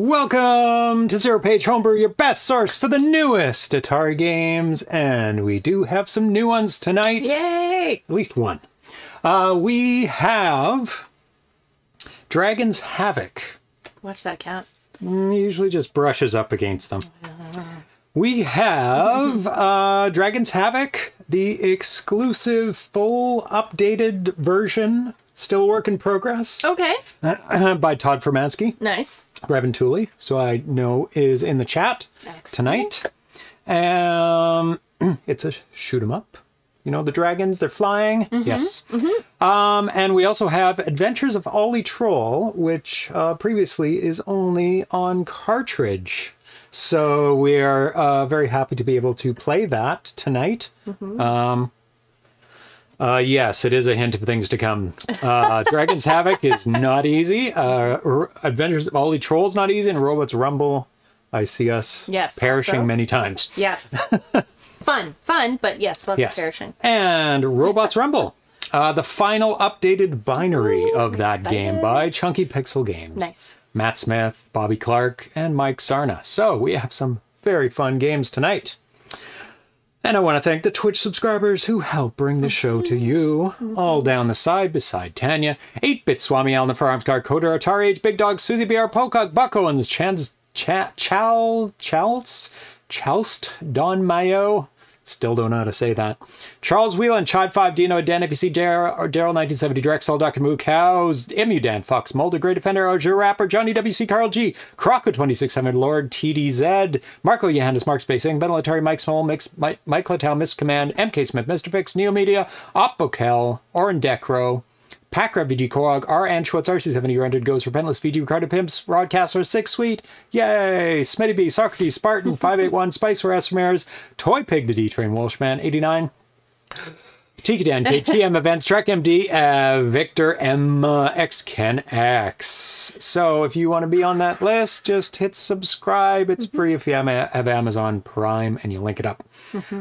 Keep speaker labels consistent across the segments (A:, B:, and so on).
A: Welcome to Zero Page Homebrew, your best source for the newest Atari games, and we do have some new ones tonight.
B: Yay!
A: At least one. Uh, we have Dragon's Havoc.
B: Watch that cat.
A: Mm, Usually just brushes up against them. We have uh, Dragon's Havoc, the exclusive, full, updated version, still work in progress,
B: Okay.
A: by Todd Furmanski.
B: Nice.
A: Revontuli, so I know is in the chat
B: Excellent.
A: tonight. Um, it's a shoot 'em up. You know the dragons, they're flying. Yes. Um, and we also have Adventures of Olli Troll, which uh, previously is only on cartridge. So we are uh, very happy to be able to play that tonight. Um, uh, yes, it is a hint of things to come. Uh, Dragon's Havoc is not easy. Uh, Adventures of Olli Troll is not easy, and Robots Rumble, I see us
B: Yes,
A: perishing
B: also.
A: many times.
B: Yes. fun. Fun, but yes, lots
A: Yes.
B: of perishing.
A: And Robots Rumble, uh, the final updated binary
B: Ooh,
A: of that
B: excited.
A: game by Chunky Pixel Games.
B: Nice.
A: Matt Smith, Bobby Clark, and Mike Saarna. So we have some very fun games tonight. And I want to thank the Twitch subscribers who help bring the show to you. All down the side beside Tanya, 8-Bit Swami, Alan the Farms Car, Coder, Atari Age, Big Dog, Susie BR, Pocock, Bucko, and the Chans, Cha, Chal, Chals, Chalst, Don Mayo. Still don't know how to say that. Charles Whelan, Chad 5, Dino, Dan, if you see Daryl, or Daryl 1970, Drexel, Dr. Moo, Cows, Emu, Dan, Fox, Mulder, Great Defender, Ojer Rapper, Johnny WC, Carl G, Croco 2600, Lord, TDZ, Marco Johannes, Mark Spacing, Ben Atari, Mike Small, Mix, Mike, Mike Miss Command, MK Smith, Mr. Fix, Neo Media, Oppokel, Oren Decro, Packra, VG Korog, R. Anschwitz, RC70 Rendered Goes, Repentless, VG Ricardo Pimps, Rodcaster, Six Sweet, Yay, Smitty B, Socrates, Spartan, 581, Spicer S. Ramirez, Toy Pig, the D Train, Welshman, 89, Tiki Dan, KTM Events, Trek MD, uh, Victor M, uh, X Ken X. So if you want to be on that list, just hit subscribe. It's free if you have Amazon Prime and you link it up.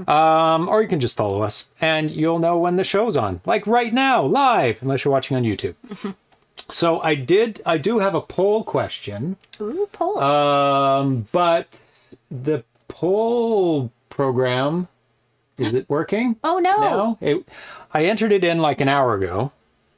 A: Um, or you can just follow us and you'll know when the show's on. Like right now, live, unless you're watching on YouTube. so I did, I do have a poll question.
B: Ooh, poll.
A: Um, but the poll program is it working?
B: oh no.
A: No, it, I entered it in like an hour ago,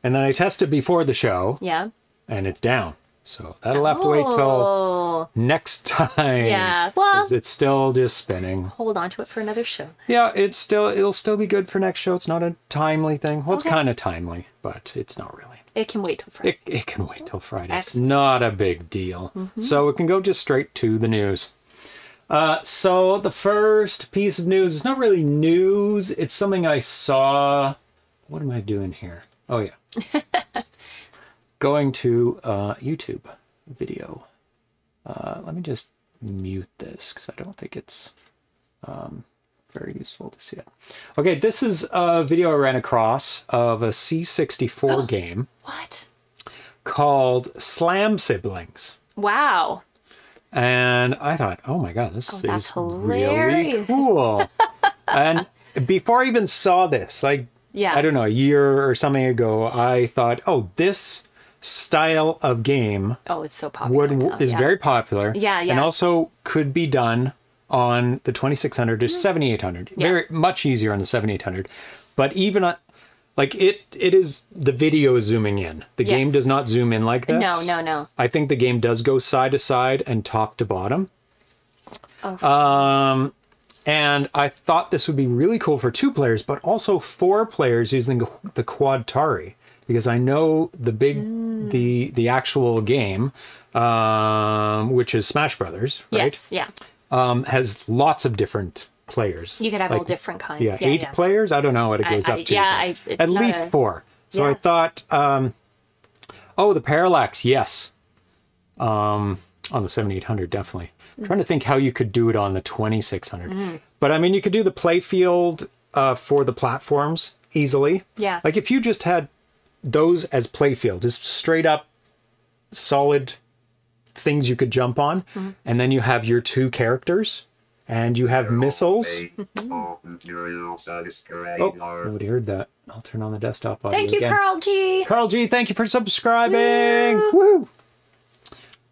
A: and then I tested before the show,
B: Yeah.
A: and it's down. So that'll have to wait till
B: Oh.
A: next time.
B: Yeah, well-
A: it's still just spinning.
B: Hold on to it for another show.
A: Yeah, it's still it'll still be good for next show. It's not a timely thing. Well, it's kind of timely, but it's not really.
B: It can wait till Friday.
A: It, it can wait till Friday. It's not a big deal. So it can go just straight to the news. Uh, so the first piece of news is not really news. It's something I saw. What am I doing here? Oh yeah, going to uh, YouTube video. Uh, let me just mute this because I don't think it's um, very useful to see it. Okay, this is a video I ran across of a C64 game
B: what?
A: called Slam Siblings.
B: Wow.
A: And I thought, oh my god, this
B: Oh,
A: is really cool. and before I even saw this, like
B: Yeah.
A: I don't know, a year or something ago, I thought, oh, this style of game
B: Oh, it's so popular.
A: would
B: now,
A: is
B: yeah.
A: very popular.
B: Yeah,
A: And also could be done on the 2600 to 7800.
B: Mm-hmm. Yeah.
A: Very much easier on the 7800. But even on like it it is the video is zooming in. The game does not zoom in like this.
B: No, no, no.
A: I think the game does go side to side and top to bottom.
B: Oh.
A: Um, and I thought this would be really cool for two players, but also four players using the Quad Tari because I know the big
B: Mm.
A: the the actual game, um, which is Smash Brothers, right?
B: Yes. Yeah.
A: Um, has lots of different players.
B: You could have all different kinds.
A: yeah,
B: Yeah.
A: eight
B: yeah.
A: players. I don't know what it goes
B: I-
A: up to.
B: yeah, I-
A: at least
B: a-
A: four. So I thought, um, oh, the parallax, yes, um, on the seventy eight hundred, definitely. I'm trying to think how you could do it on the twenty six hundred,
B: Mm.
A: but I mean, you could do the play field uh, for the platforms easily.
B: Yeah.
A: like if you just had those as play field, just straight up, solid things you could jump on,
B: Mm-hmm.
A: and then you have your two characters, and you have missiles. Oh, nobody heard that. I'll turn on the desktop audio
B: Thank you,
A: again.
B: Carl G.
A: Carl G, thank you for subscribing. Woo!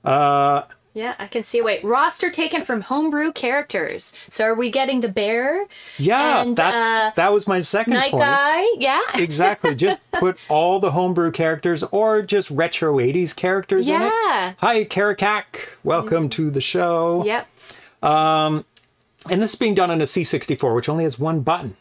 A: Uh,
B: Yeah, I can see. Wait, roster taken from homebrew characters. So are we getting the bear?
A: Yeah,
B: And,
A: that's
B: uh,
A: that was my second
B: Night
A: point.
B: guy? Yeah.
A: exactly. Just put all the homebrew characters or just retro 80s characters in it.
B: Yeah.
A: Hi, Karakak. Welcome to the show.
B: Yep.
A: And this is being done on a C64, which only has one button.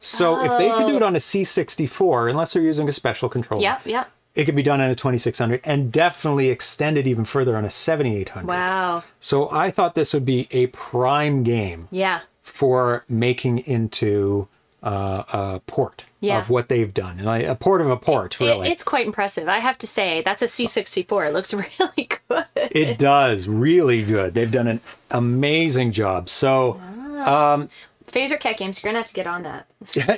A: So if they could do it on a C64, unless they're using a special controller,
B: Yep. Yep.
A: It could be done on a 2600 and definitely extended even further on a 7800.
B: Wow.
A: So I thought this would be a prime game
B: Yeah.
A: for making into uh, a port
B: Yeah.
A: of what they've done, and I, a port of a port,
B: It-
A: really.
B: it's quite impressive. I have to say, that's a C64. It looks really good.
A: it does really good. They've done an amazing job. So
B: Phaser Cat Games, you're going to have to get on that.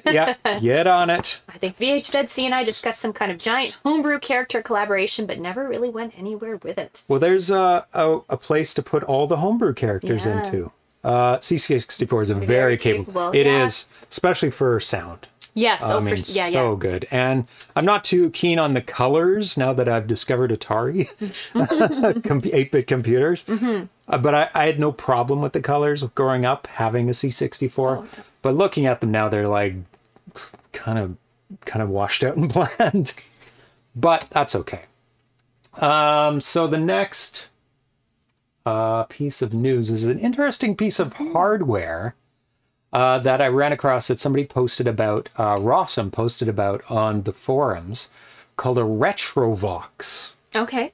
A: yeah, get on it.
B: I think VHZC and I discussed some kind of giant homebrew character collaboration, but never really went anywhere with it.
A: Well, there's a, a, a place to put all the homebrew characters
B: Yeah.
A: into. Uh, C64 is a very,
B: Very
A: capable.
B: capable,
A: It is,
B: yeah.
A: especially for sound.
B: Yes.
A: I
B: oh, for, yeah,
A: so
B: yeah.
A: good. And I'm not too keen on the colors now that I've discovered Atari, 8-bit computers.
B: Mm-hmm.
A: Uh, but I, I had no problem with the colors growing up having a C64.
B: Oh,
A: But looking at them now, they're like kind of kind of washed out and bland. but that's okay. Um, so the next uh, piece of news is an interesting piece of hardware uh, that I ran across that somebody posted about, uh, Rossum posted about on the forums called a Retrovox.
B: Okay.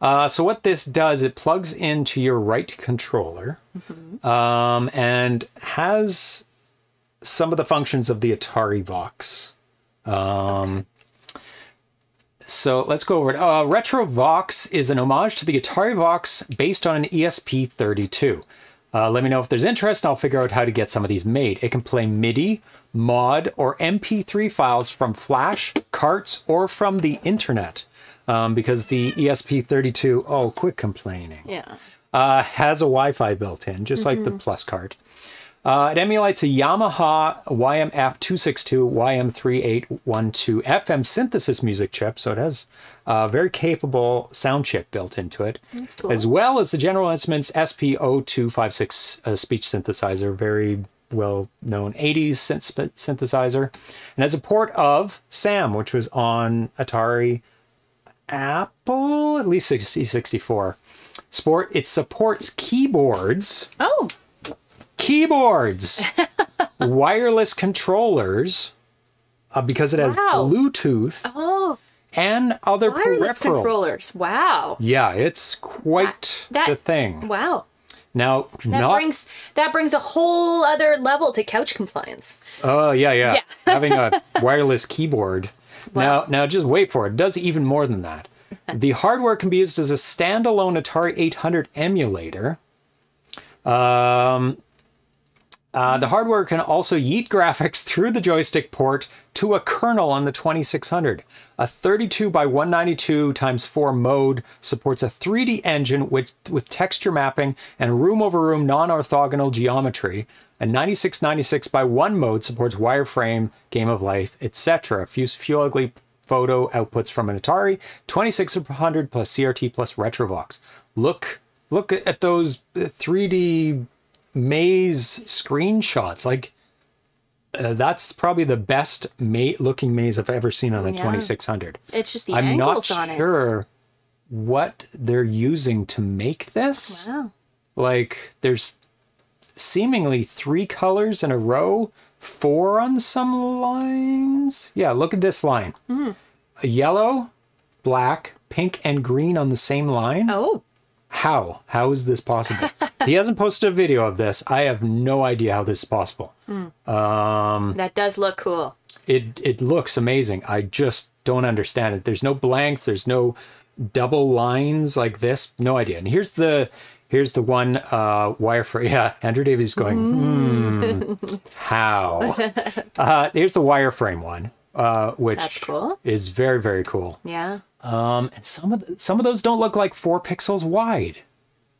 A: Uh, so what this does, it plugs into your right controller um, and has some of the functions of the Atari Vox. Um, So let's go over it. Uh, Retrovox is an homage to the Atari Vox based on an ESP32. Uh, let me know if there's interest, and I'll figure out how to get some of these made. It can play MIDI, MOD, or MP3 files from Flash, carts, or from the internet. Um, because the ESP32, oh, quit complaining
B: Yeah.
A: uh, has a Wi-Fi built in, just like the Plus card. Uh, it emulates a Yamaha YMF262 YM3812 FM synthesis music chip, so it has a very capable sound chip built into it,
B: cool.
A: as well as the General Instruments SP0256 uh, speech synthesizer, very well-known 80s synth- synthesizer, and as a port of SAM, which was on Atari Apple, at least C64. Sport, it supports keyboards,
B: Oh,
A: keyboards, wireless controllers, uh, because it has
B: Wow.
A: Bluetooth
B: oh,
A: and other
B: wireless
A: peripherals.
B: controllers. Wow.
A: Yeah, it's quite
B: That-
A: the thing.
B: Wow.
A: Now,
B: That
A: not
B: brings that brings a whole other level to couch compliance.
A: Oh yeah, yeah.
B: Yeah.
A: Having a wireless keyboard. Now, now just wait for it. It does even more than that. The hardware can be used as a standalone Atari 800 emulator. Um, uh, the hardware can also yeet graphics through the joystick port to a kernel on the 2600. A 32 by 192 times 4 mode supports a 3D engine with, with texture mapping and room over room non orthogonal geometry. A 9696 by 1 mode supports wireframe, game of life, etc. Few, few ugly photo outputs from an Atari 2600 plus CRT plus Retrovox. Look, look at those 3D maze screenshots. Like, uh, that's probably the best ma- looking maze I've ever seen on a
B: Yeah.
A: 2600.
B: It's just the
A: I'm not
B: angles on it.
A: sure what they're using to make this.
B: Wow.
A: Like, there's seemingly three colors in a row, four on some lines. Yeah, look at this line a yellow, black, pink, and green on the same line.
B: Oh,
A: How? How is this possible? he hasn't posted a video of this. I have no idea how this is possible.
B: um that does look cool.
A: It it looks amazing. I just don't understand it. There's no blanks. There's no double lines like this. No idea. And here's the here's the one uh, wireframe. Yeah, Andrew Davies going. Hmm, how? uh, here's the wireframe one, uh, which
B: cool.
A: is very very cool.
B: Yeah.
A: Um, and some of the, some of those don't look like four pixels wide.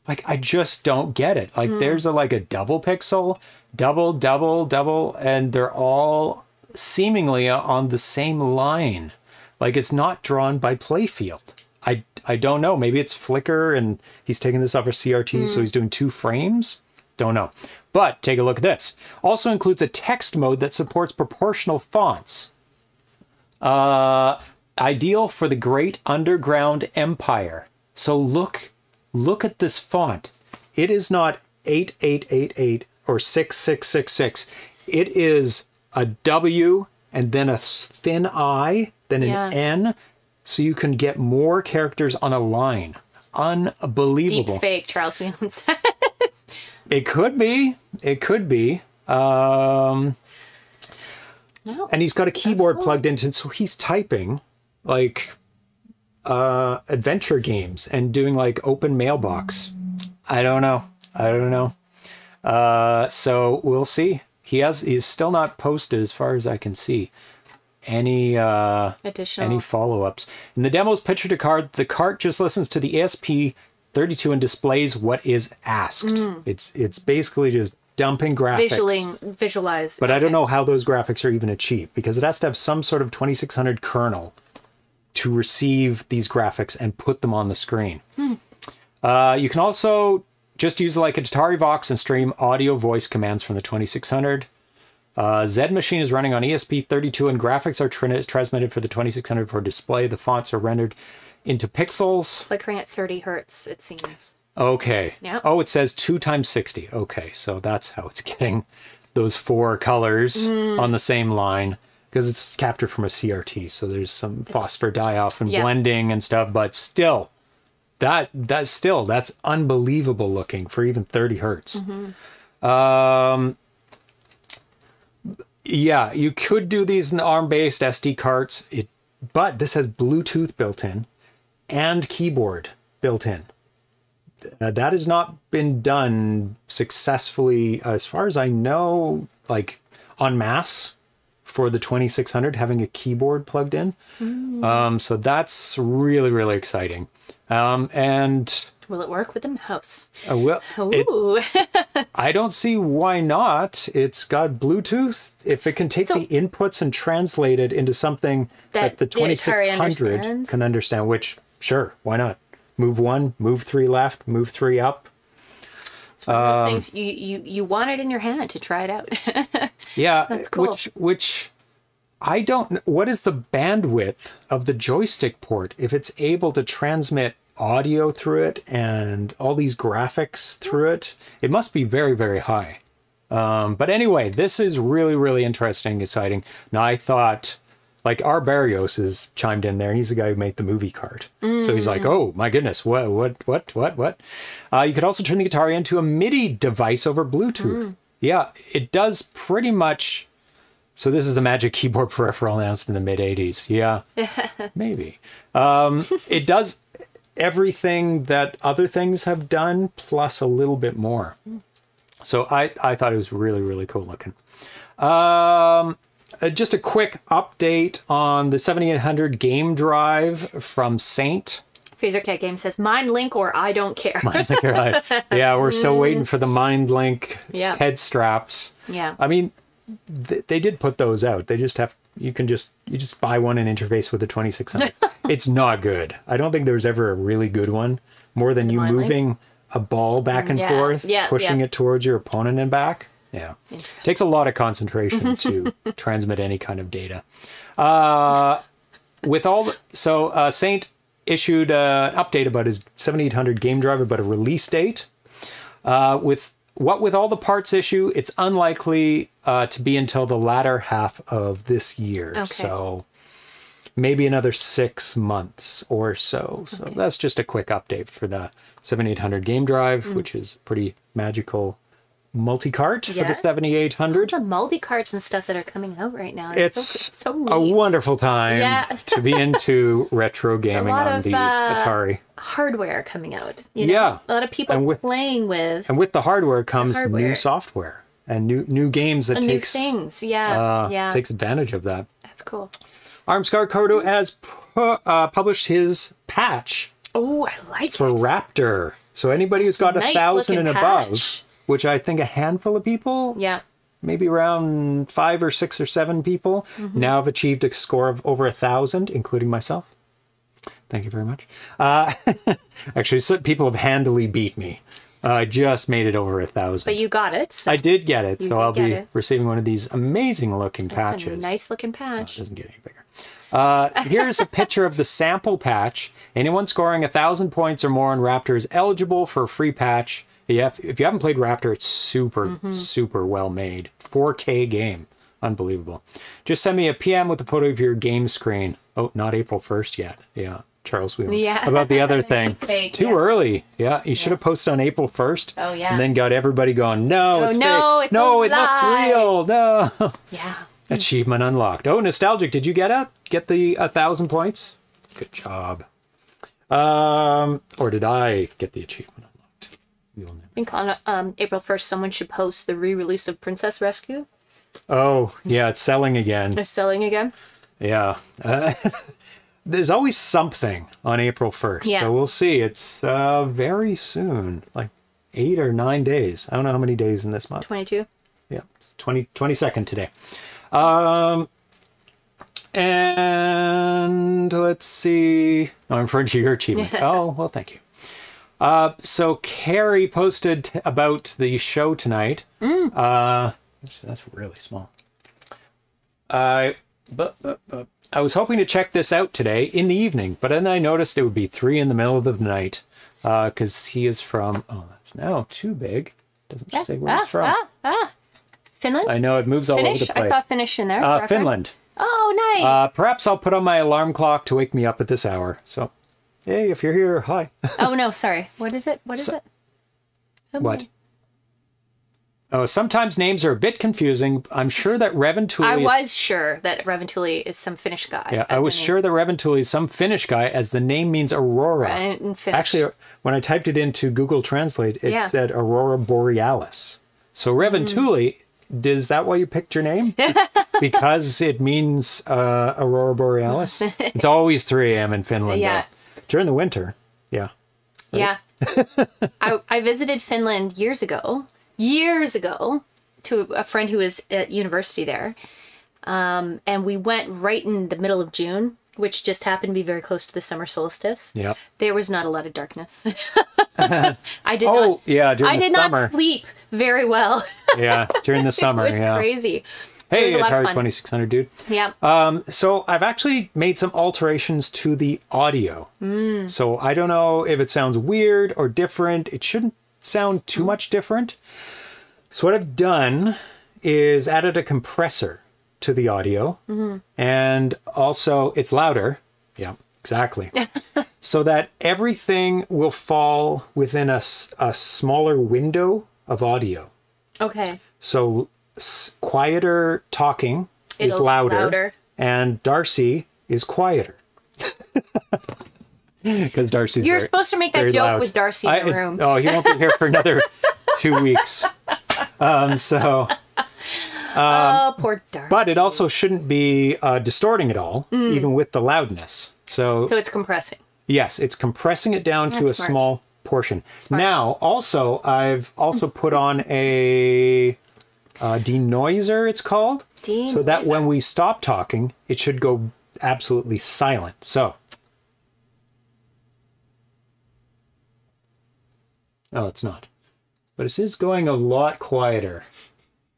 A: Like I just don't get it. Like there's a like a double pixel, double, double, double, and they're all seemingly on the same line. Like it's not drawn by Playfield. I I don't know. Maybe it's flicker and he's taking this off of CRT, so he's doing two frames. Don't know. But take a look at this. Also includes a text mode that supports proportional fonts. Uh, ideal for the great underground empire. So look, look at this font. It is not 8888 or 6666. It is a W and then a thin I, then an
B: Yeah.
A: N, so you can get more characters on a line. Unbelievable.
B: Deep fake, Charles Whelan says.
A: It could be. It could be. Um,
B: No.
A: and he's got a keyboard
B: cool.
A: plugged into, so he's typing like uh, adventure games and doing like open mailbox. I don't know. I don't know. Uh, so we'll see. He has. He's still not posted, as far as I can see, any uh,
B: Additional.
A: any follow-ups. In the demo's picture to card, the cart just listens to the ESP32 and displays what is asked. It's it's basically just dumping graphics.
B: Visually visualize.
A: But I don't know how those graphics are even achieved because it has to have some sort of 2600 kernel to receive these graphics and put them on the screen. Uh, you can also just use like a Atari Vox and stream audio voice commands from the 2600. Uh, Z Machine is running on ESP32 and graphics are trin- transmitted for the 2600 for display. The fonts are rendered into pixels.
B: Flickering at 30 hertz, it seems.
A: Okay.
B: Yeah.
A: Oh, it says two times 60. Okay. So that's how it's getting those four colors on the same line because it's captured from a CRT. So there's some phosphor die off and
B: Yeah.
A: blending and stuff, but still, that that's still that's unbelievable looking for even 30 hertz. Um, yeah, you could do these in the ARM-based SD carts. It, but this has Bluetooth built in and keyboard built in. Uh, that has not been done successfully, as far as I know, like on masse for the 2600 having a keyboard plugged in. Um, so that's really, really exciting. Um, and
B: Will it work with the mouse?
A: uh, well, it, I don't see why not. It's got Bluetooth. If it can take
B: So-
A: the inputs and translate it into something that,
B: That
A: the
B: the
A: 2600
B: understands?
A: can understand, which, sure, why not? Move one, move three left, move three up.
B: it's one
A: Um,
B: of those things you, you, you want it in your hand to try it out.
A: Yeah,
B: That's cool.
A: which which I don't what is the bandwidth of the joystick port if it's able to transmit audio through it and all these graphics through it? It must be very very high. Um, but anyway, this is really really interesting, exciting. Now I thought like our Bairos is chimed in there. and He's the guy who made the movie card. So he's like, "Oh my goodness, what, what, what, what, what?" Uh, you could also turn the guitar into a MIDI device over Bluetooth. Yeah, it does pretty much. So this is the Magic Keyboard peripheral announced in the mid '80s. Yeah, maybe. Um, it does everything that other things have done, plus a little bit more. So I, I thought it was really, really cool looking. Um, uh, just a quick update on the 7800 game drive from Saint.
B: Phaser Cat Game says, Mind Link or I don't care.
A: Mind Link, right. yeah, we're still waiting for the Mind Link
B: Yeah.
A: head straps.
B: yeah.
A: I mean, th- they did put those out. They just have you can just you just buy one and interface with the 2600. it's not good. I don't think there was ever a really good one. More than you
B: Mind Link?
A: moving a ball back and
B: Yeah,
A: forth,
B: yeah,
A: pushing
B: yeah.
A: it towards your opponent and back. Yeah, takes a lot of concentration to transmit any kind of data. Uh, with all the, so uh, Saint issued uh, an update about his 7800 game drive about a release date. Uh, with what with all the parts issue, it's unlikely uh, to be until the latter half of this year.
B: Okay.
A: So maybe another six months or so. So that's just a quick update for the 7800 game drive,
B: Mm.
A: which is pretty magical multi-cart for the
B: Yes.
A: 7800.
B: the multi carts and stuff that are coming out right now. It's,
A: It's
B: so, so
A: a wonderful time
B: Yeah.
A: to be into retro gaming on
B: of,
A: the
B: uh,
A: Atari.
B: hardware coming out. You know?
A: Yeah.
B: A lot of people
A: And with-
B: playing with
A: And with the hardware comes new
B: hardware.
A: software and new new games that
B: new
A: takes
B: things. Yeah.
A: uh,
B: yeah.
A: takes advantage of that.
B: That's cool.
A: Armscar Kodo has pu- uh, published his patch
B: Oh, I like
A: for
B: it.
A: Raptor. So anybody who's got a
B: Nice
A: thousand and
B: looking
A: above,
B: patch.
A: Which I think a handful of people,
B: Yeah.
A: maybe around five or six or seven people,
B: Mm-hmm.
A: now have achieved a score of over a thousand, including myself. Thank you very much. Uh, actually, people have handily beat me. Uh, I just made it over a thousand.
B: But you got it. So
A: I did get it, so I'll be
B: it.
A: receiving one of these amazing looking
B: a
A: patches.
B: nice looking
A: It
B: patch.
A: doesn't get any bigger. Uh, here's a picture of the sample patch. Anyone scoring a thousand points or more on Raptor is eligible for a free patch. Yeah, if, if you haven't played Raptor, it's super,
B: Mm-hmm.
A: super well made. 4K game. Unbelievable. Just send me a PM with a photo of your game screen. Oh, not April 1st yet. Yeah, Charles Wheelan.
B: Yeah.
A: About the other thing.
B: Fake,
A: Too
B: yeah.
A: early. Yeah, you should have posted on April 1st.
B: Oh, yeah.
A: And then got everybody going, no,
B: Oh,
A: it's
B: no,
A: fake.
B: it's
A: no, it looks real. No.
B: Yeah.
A: Achievement unlocked. Oh, nostalgic. Did you get it? Get the a thousand points? Good job. Um, or did I get the achievement unlocked? We will never.
B: I think on um, April 1st, someone should post the re release of Princess Rescue.
A: Oh, yeah, it's selling again.
B: They're selling again.
A: Yeah. Uh, there's always something on April 1st.
B: Yeah.
A: So we'll see. It's uh, very soon, like eight or nine days. I don't know how many days in this month.
B: 22.
A: Yeah, it's 20, 22nd today. Um, and let's see. Oh, I'm referring to your achievement. oh, well, thank you. Uh, so Carrie posted about the show tonight. Uh, actually, that's really small. I, but, but, but I was hoping to check this out today in the evening, but then I noticed it would be three in the middle of the night because he is from. Oh, that's now too big. Doesn't say where
B: ah,
A: he's from.
B: ah, ah. Finland?
A: I know it moves all
B: Finnish?
A: over the place.
B: I
A: place.
B: saw Finnish in there.
A: uh, Finland.
B: Oh, nice.
A: Uh, perhaps I'll put on my alarm clock to wake me up at this hour. So, hey, if you're here, hi.
B: oh, no, sorry. What is it? What is
A: So-
B: it?
A: what? Oh, sometimes names are a bit confusing. I'm sure that Revontuli.
B: I
A: is-
B: was sure that Revontuli is some Finnish guy.
A: Yeah, I was sure that Revontuli is some Finnish guy, as the name means aurora.
B: Uh, Finnish.
A: Actually, when I typed it into Google Translate, it
B: Yeah.
A: said aurora borealis. So Revontuli, is that why you picked your name? because it means uh, aurora borealis. it's always 3 a.m. in Finland. though. During the winter. Yeah.
B: Yeah. I, I visited Finland years ago, years ago, to a friend who was at university there. Um, and we went right in the middle of June, which just happened to be very close to the summer solstice.
A: Yeah.
B: There was not a lot of darkness. I did
A: Oh,
B: not.
A: yeah, during
B: I did
A: summer.
B: not sleep very well.
A: Yeah, during the summer.
B: it was
A: yeah.
B: crazy.
A: Hey, Atari 2600, dude.
B: Yeah.
A: Um, so I've actually made some alterations to the audio.
B: Mm.
A: So I don't know if it sounds weird or different. It shouldn't sound too much different. So what I've done is added a compressor to the audio,
B: Mm-hmm.
A: and also it's louder. Yeah, exactly. so that everything will fall within a, a smaller window of audio.
B: okay.
A: So quieter talking is
B: It'll-
A: louder,
B: louder.
A: and Darcy is quieter. Because Darcy,
B: You're
A: very-
B: supposed to make that joke
A: loud.
B: with Darcy in the room.
A: Oh, he won't be here for another two weeks. Um, so,
B: oh, poor Darcy.
A: but it also shouldn't be uh, distorting at all,
B: Mm.
A: even with the loudness. So,
B: so it's compressing.
A: Yes, it's compressing it down to a
B: smart.
A: small portion. Now, also, I've also put on a uh, denoiser, it's called. So that when we stop talking, it should go absolutely silent. So. Oh, it's not. But it is going a lot quieter.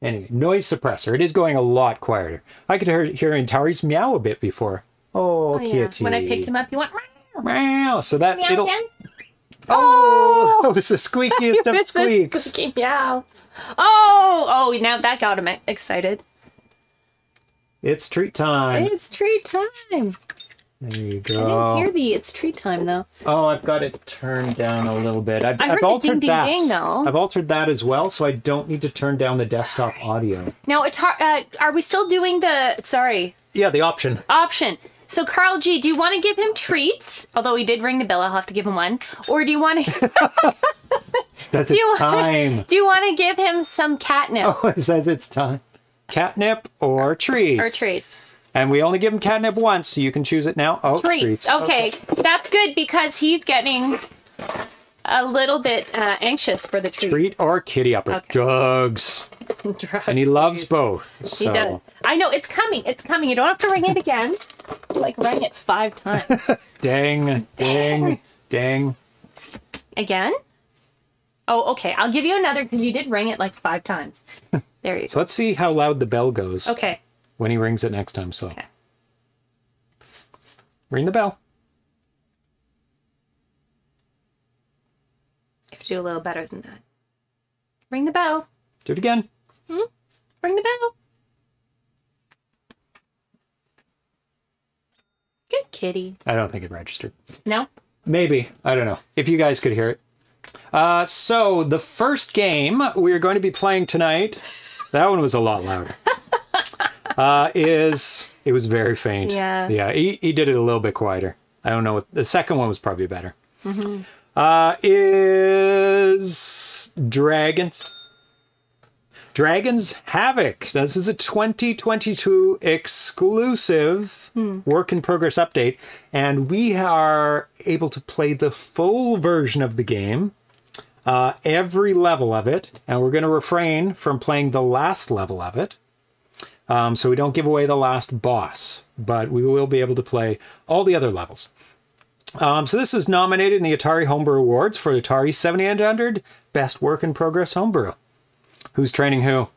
A: Anyway, noise suppressor. It is going a lot quieter. I could hear, hear Antari's meow a bit before. Oh,
B: Oh, yeah.
A: kitty.
B: When I picked him up, he went meow,
A: Meow. So that
B: meow
A: it'll.
B: again.
A: Oh, that was the squeakiest of squeaks.
B: squeaky meow. Oh, oh! Now that got him excited.
A: It's treat time.
B: It's treat time.
A: There you go.
B: I didn't hear the "it's treat time" though.
A: Oh, I've got it turned down a little bit. I've,
B: I
A: I've
B: the
A: altered
B: ding, ding,
A: that.
B: ding, though.
A: I've altered that as well, so I don't need to turn down the desktop audio.
B: Now, it's hard, uh, are we still doing the sorry
A: Yeah, the option.
B: option? So, Carl G, do you want to give him treats? Although he did ring the bell, I'll have to give him one. Or do you want to
A: Says
B: you
A: it's
B: wanna-
A: time.
B: do you want to give him some catnip
A: Oh, it says it's time. Catnip or treats.
B: or treats?
A: And we only give him catnip once, so you can choose it now. Oh,
B: Treats. Okay, that's good because he's getting a little bit uh, anxious for the treats.
A: Treat or kitty upper.
B: Okay.
A: Drugs.
B: Drugs.
A: And he loves both.
B: He does. I know it's coming. It's coming. You don't have to ring it again. Like rang it five times.
A: Dang, dang, dang.
B: Again? Oh, okay. I'll give you another because you did ring it like five times. There you go.
A: So let's see how loud the bell goes.
B: Okay.
A: when he rings it next time. So
B: Okay.
A: ring the bell.
B: You have to do a little better than that. Ring the bell.
A: Do it again. Hmm?
B: Ring the bell. Kitty.
A: I don't think it registered.
B: No?
A: Maybe. I don't know. If you guys could hear it. Uh, so, the first game we're going to be playing tonight, that one was a lot louder. Uh, is it was very faint.
B: Yeah.
A: Yeah, he, he did it a little bit quieter. I don't know. What, the second one was probably better. Uh, is Dragons. Dragons Havoc. This is a 2022 exclusive work in progress update, and we are able to play the full version of the game, uh, every level of it, and we're going to refrain from playing the last level of it. Um, so we don't give away the last boss, but we will be able to play all the other levels. Um, so this is nominated in the Atari Homebrew Awards for Atari 7800 Best Work in Progress Homebrew. Who's training who?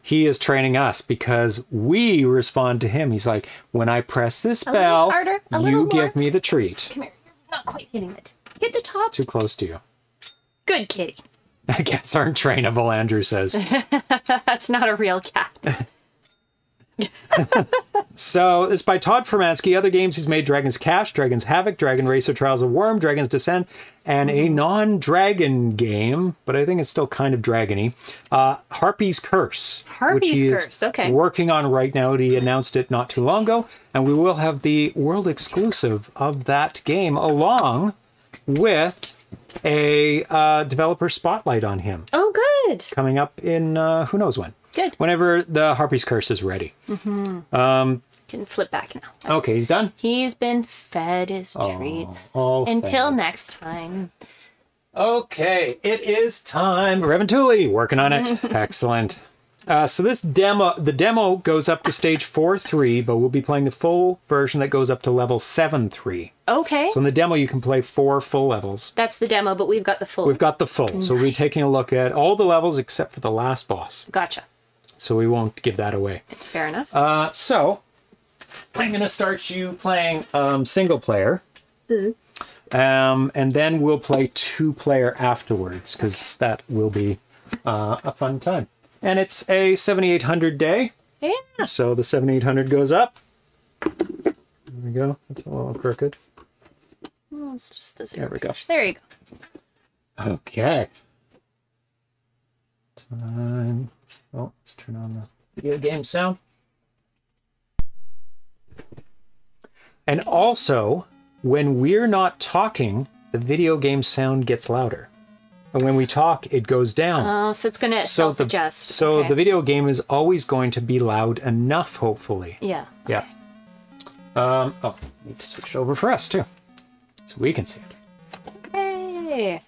A: He is training us because we respond to him. He's like, when I press this
B: little
A: bell,
B: harder,
A: you give me the treat.
B: Come here. You're not quite hitting it. Hit the top.
A: Too close to you.
B: Good kitty.
A: Cats aren't trainable, Andrew says.
B: That's not a real cat.
A: So it's by Todd Furmanski. Other games he's made: Dragon's Cache, Dragon's Havoc, Dragon Racer Trials of Worm, Dragon's Descent, and a non-dragon game, but I think it's still kind of dragony. Uh, Harpy's Curse, which
B: Harpy's
A: he is
B: Curse, okay.
A: working on right now. He announced it not too long ago, and we will have the world exclusive of that game along with a uh, developer spotlight on him
B: Oh, good.
A: coming up in uh, who knows when.
B: Good.
A: Whenever the Harpy's Curse is ready.
B: Can flip back now.
A: Okay, he's done.
B: He's been fed his treats.
A: all
B: Until
A: fed.
B: next time.
A: Okay, it is time. Revontuli working on it. Excellent. Uh, so this demo, the demo goes up to stage four three, but we'll be playing the full version that goes up to level seven three.
B: Okay.
A: So in the demo, you can play four full levels.
B: That's the demo, but we've got the full.
A: We've got the full, so we'll be taking a look at all the levels except for the last boss.
B: Gotcha.
A: So we won't give that away.
B: Fair enough.
A: Uh, so I'm going to start you playing um, single player. Um, and then we'll play two player afterwards because that will be uh, a fun time. And it's a 7800 day.
B: yeah.
A: So the 7800 goes up. There we go. That's a little crooked.
B: Well, it's just the
A: There
B: zero.
A: we go.
B: There you go.
A: Okay. Time. Oh, let's turn on the video game sound. And also, when we're not talking, the video game sound gets louder. And when we talk, it goes down.
B: Oh, so it's gonna
A: so the,
B: self-adjust.
A: so
B: Okay.
A: the video game is always going to be loud enough, hopefully.
B: Yeah.
A: Yeah. Um, oh, need to switch it over for us too. So we can see it.
B: Hey.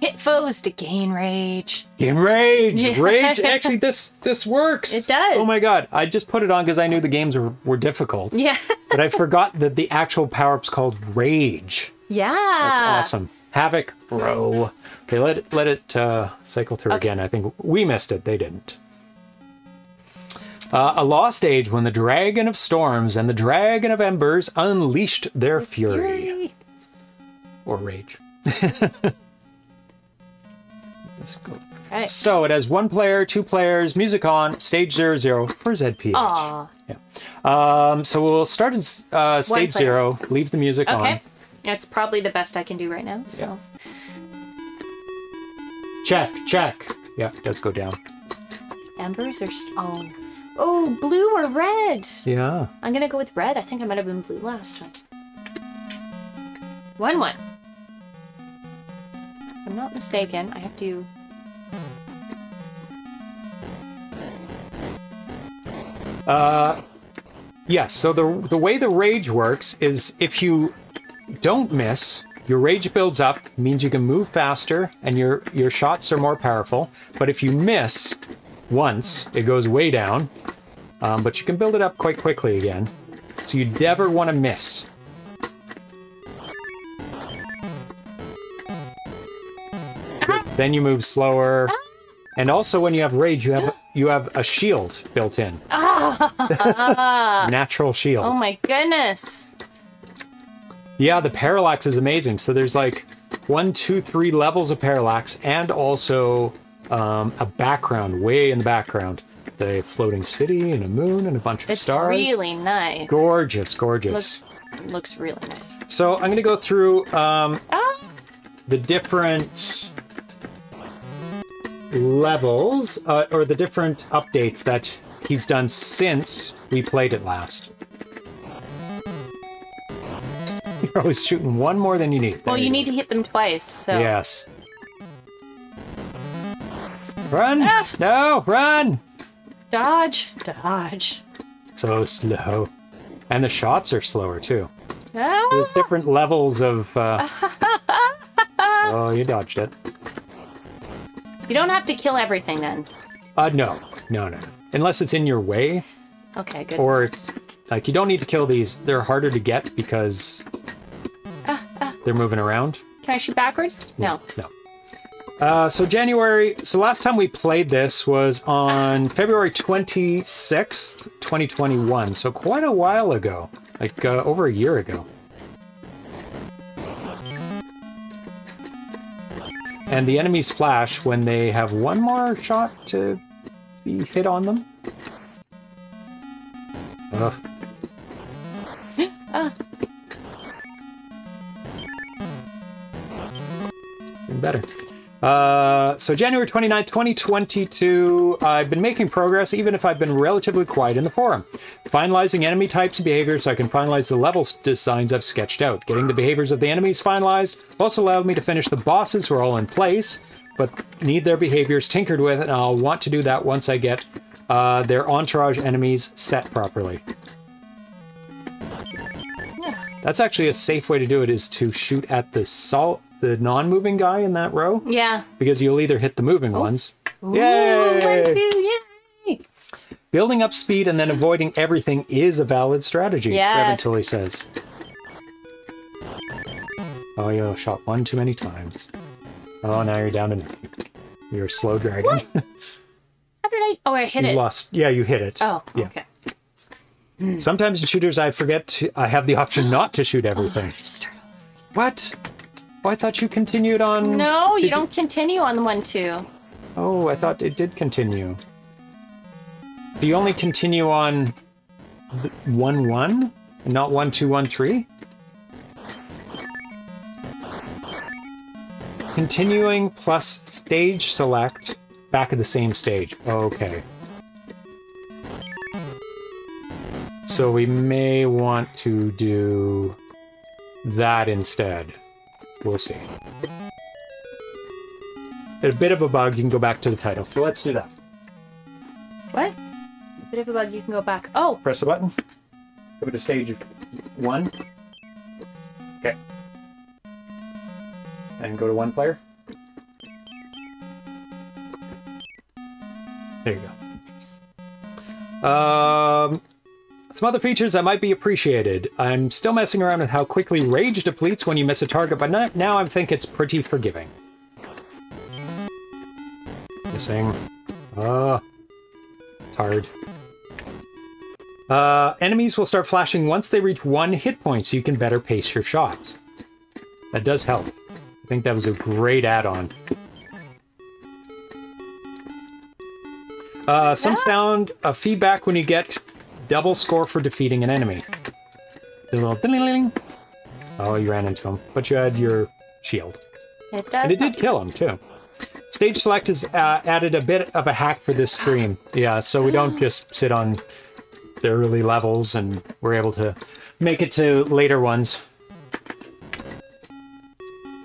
B: Hit foes to gain rage.
A: Game rage,
B: Yeah.
A: rage. Actually, this this works.
B: It does.
A: Oh my god! I just put it on because I knew the games were, were difficult,
B: Yeah.
A: but I forgot that the actual power up's called rage.
B: yeah.
A: That's awesome. Havoc, bro. Okay, let it let it uh, cycle through again. I think we missed it. They didn't. Uh, a lost age when the dragon of storms and the dragon of embers unleashed their fury
B: Fury.
A: or rage. Let's go.
B: Okay.
A: So it has one player, two players, music on, stage zero zero for ZPH.
B: Aw.
A: Yeah. Um, so we'll start in uh, stage zero, leave the music on.
B: Okay. That's probably the best I can do right now. So
A: Check, check. Yeah, let's go down.
B: embers are st- oh oh blue or red.
A: Yeah.
B: I'm gonna go with red. I think I might have been blue last time. One one. I'm not mistaken. I have to.
A: Uh, Yes, so the the way the rage works is if you don't miss, your rage builds up, means you can move faster and your your shots are more powerful. But if you miss once, it goes way down. Um, but you can build it up quite quickly again. So you never want to miss. Then you move slower. And also when you have rage, you have you have a shield built in. Ah. Natural shield.
B: Oh my goodness.
A: Yeah, the parallax is amazing. So there's like one, two, three levels of parallax and also um, a background way in the background. The floating city and a moon and a bunch of
B: It's
A: stars.
B: really nice.
A: gorgeous, gorgeous.
B: Looks looks really nice.
A: so I'm gonna go through um,
B: Ah,
A: the different levels uh, or the different updates that he's done since we played it last. You're always shooting one more than you need.
B: well,
A: There
B: you
A: go.
B: need to hit them twice. So
A: Yes. Run!
B: Ah!
A: No, run!
B: dodge, dodge.
A: So slow. And the shots are slower too.
B: Ah,
A: There's different levels of. Uh... oh, you dodged it.
B: You don't have to kill everything then.
A: Uh, no, no, no. Unless it's in your way,
B: Okay, good.
A: or it's like you don't need to kill these. They're harder to get because they're moving around.
B: Can I shoot backwards? No.
A: No. Uh, so January. So last time we played this was on February twenty sixth, twenty twenty one. So quite a while ago, like uh, over a year ago. And the enemies flash when they have one more shot to be hit on them. Ugh. Ah. Even better. Uh, so January 29th, 2022, I've been making progress even if I've been relatively quiet in the forum. Finalizing enemy types and behaviors so I can finalize the level designs I've sketched out. Getting the behaviors of the enemies finalized also allowed me to finish the bosses who are all in place, but need their behaviors tinkered with, and I'll want to do that once I get uh, their entourage enemies set properly. That's actually a safe way to do it is to shoot at the salt, the non-moving guy in that row
B: Yeah.
A: because you'll either hit the moving oh. ones.
B: Ooh,
A: Yay!
B: one, two, yay!
A: Building up speed and then avoiding everything is a valid strategy.
B: Yes.
A: Revontuli says. Oh, you shot one too many times. Oh, now you're down to nothing. You're a slow dragon.
B: How did I? Oh, I hit
A: you
B: it.
A: lost. Yeah, you hit it.
B: Oh,
A: Yeah.
B: okay.
A: Sometimes in shooters, I forget to. I have the option not to shoot everything.
B: Oh, over.
A: What? Oh, I thought you continued on.
B: No,
A: Did
B: you don't continue on the one two.
A: Oh, I thought it did continue. Do you only continue on one one and not one two one three? Continuing plus stage select back at the same stage. Okay. So we may want to do that instead. We'll see. A bit of a bug, you can go back to the title. So let's do that.
B: What? A bit of a bug. You can go back. Oh,
A: Press the button. Go to stage one. Okay. And go to one player. There you go. Um, some other features that might be appreciated. I'm still messing around with how quickly rage depletes when you miss a target, but not, now I think it's pretty forgiving. Missing. Ah. it's hard. Uh, enemies will start flashing once they reach one hit point, so you can better pace your shots. That does help. I think that was a great add-on. Uh, some sound of feedback when you get double score for defeating an enemy. The little ding Oh, you ran into him, but you had your shield.
B: it does.
A: And it did kill him, too. Stage select has uh, added a bit of a hack for this stream. Yeah, so we don't just sit on the early levels and we're able to make it to later ones.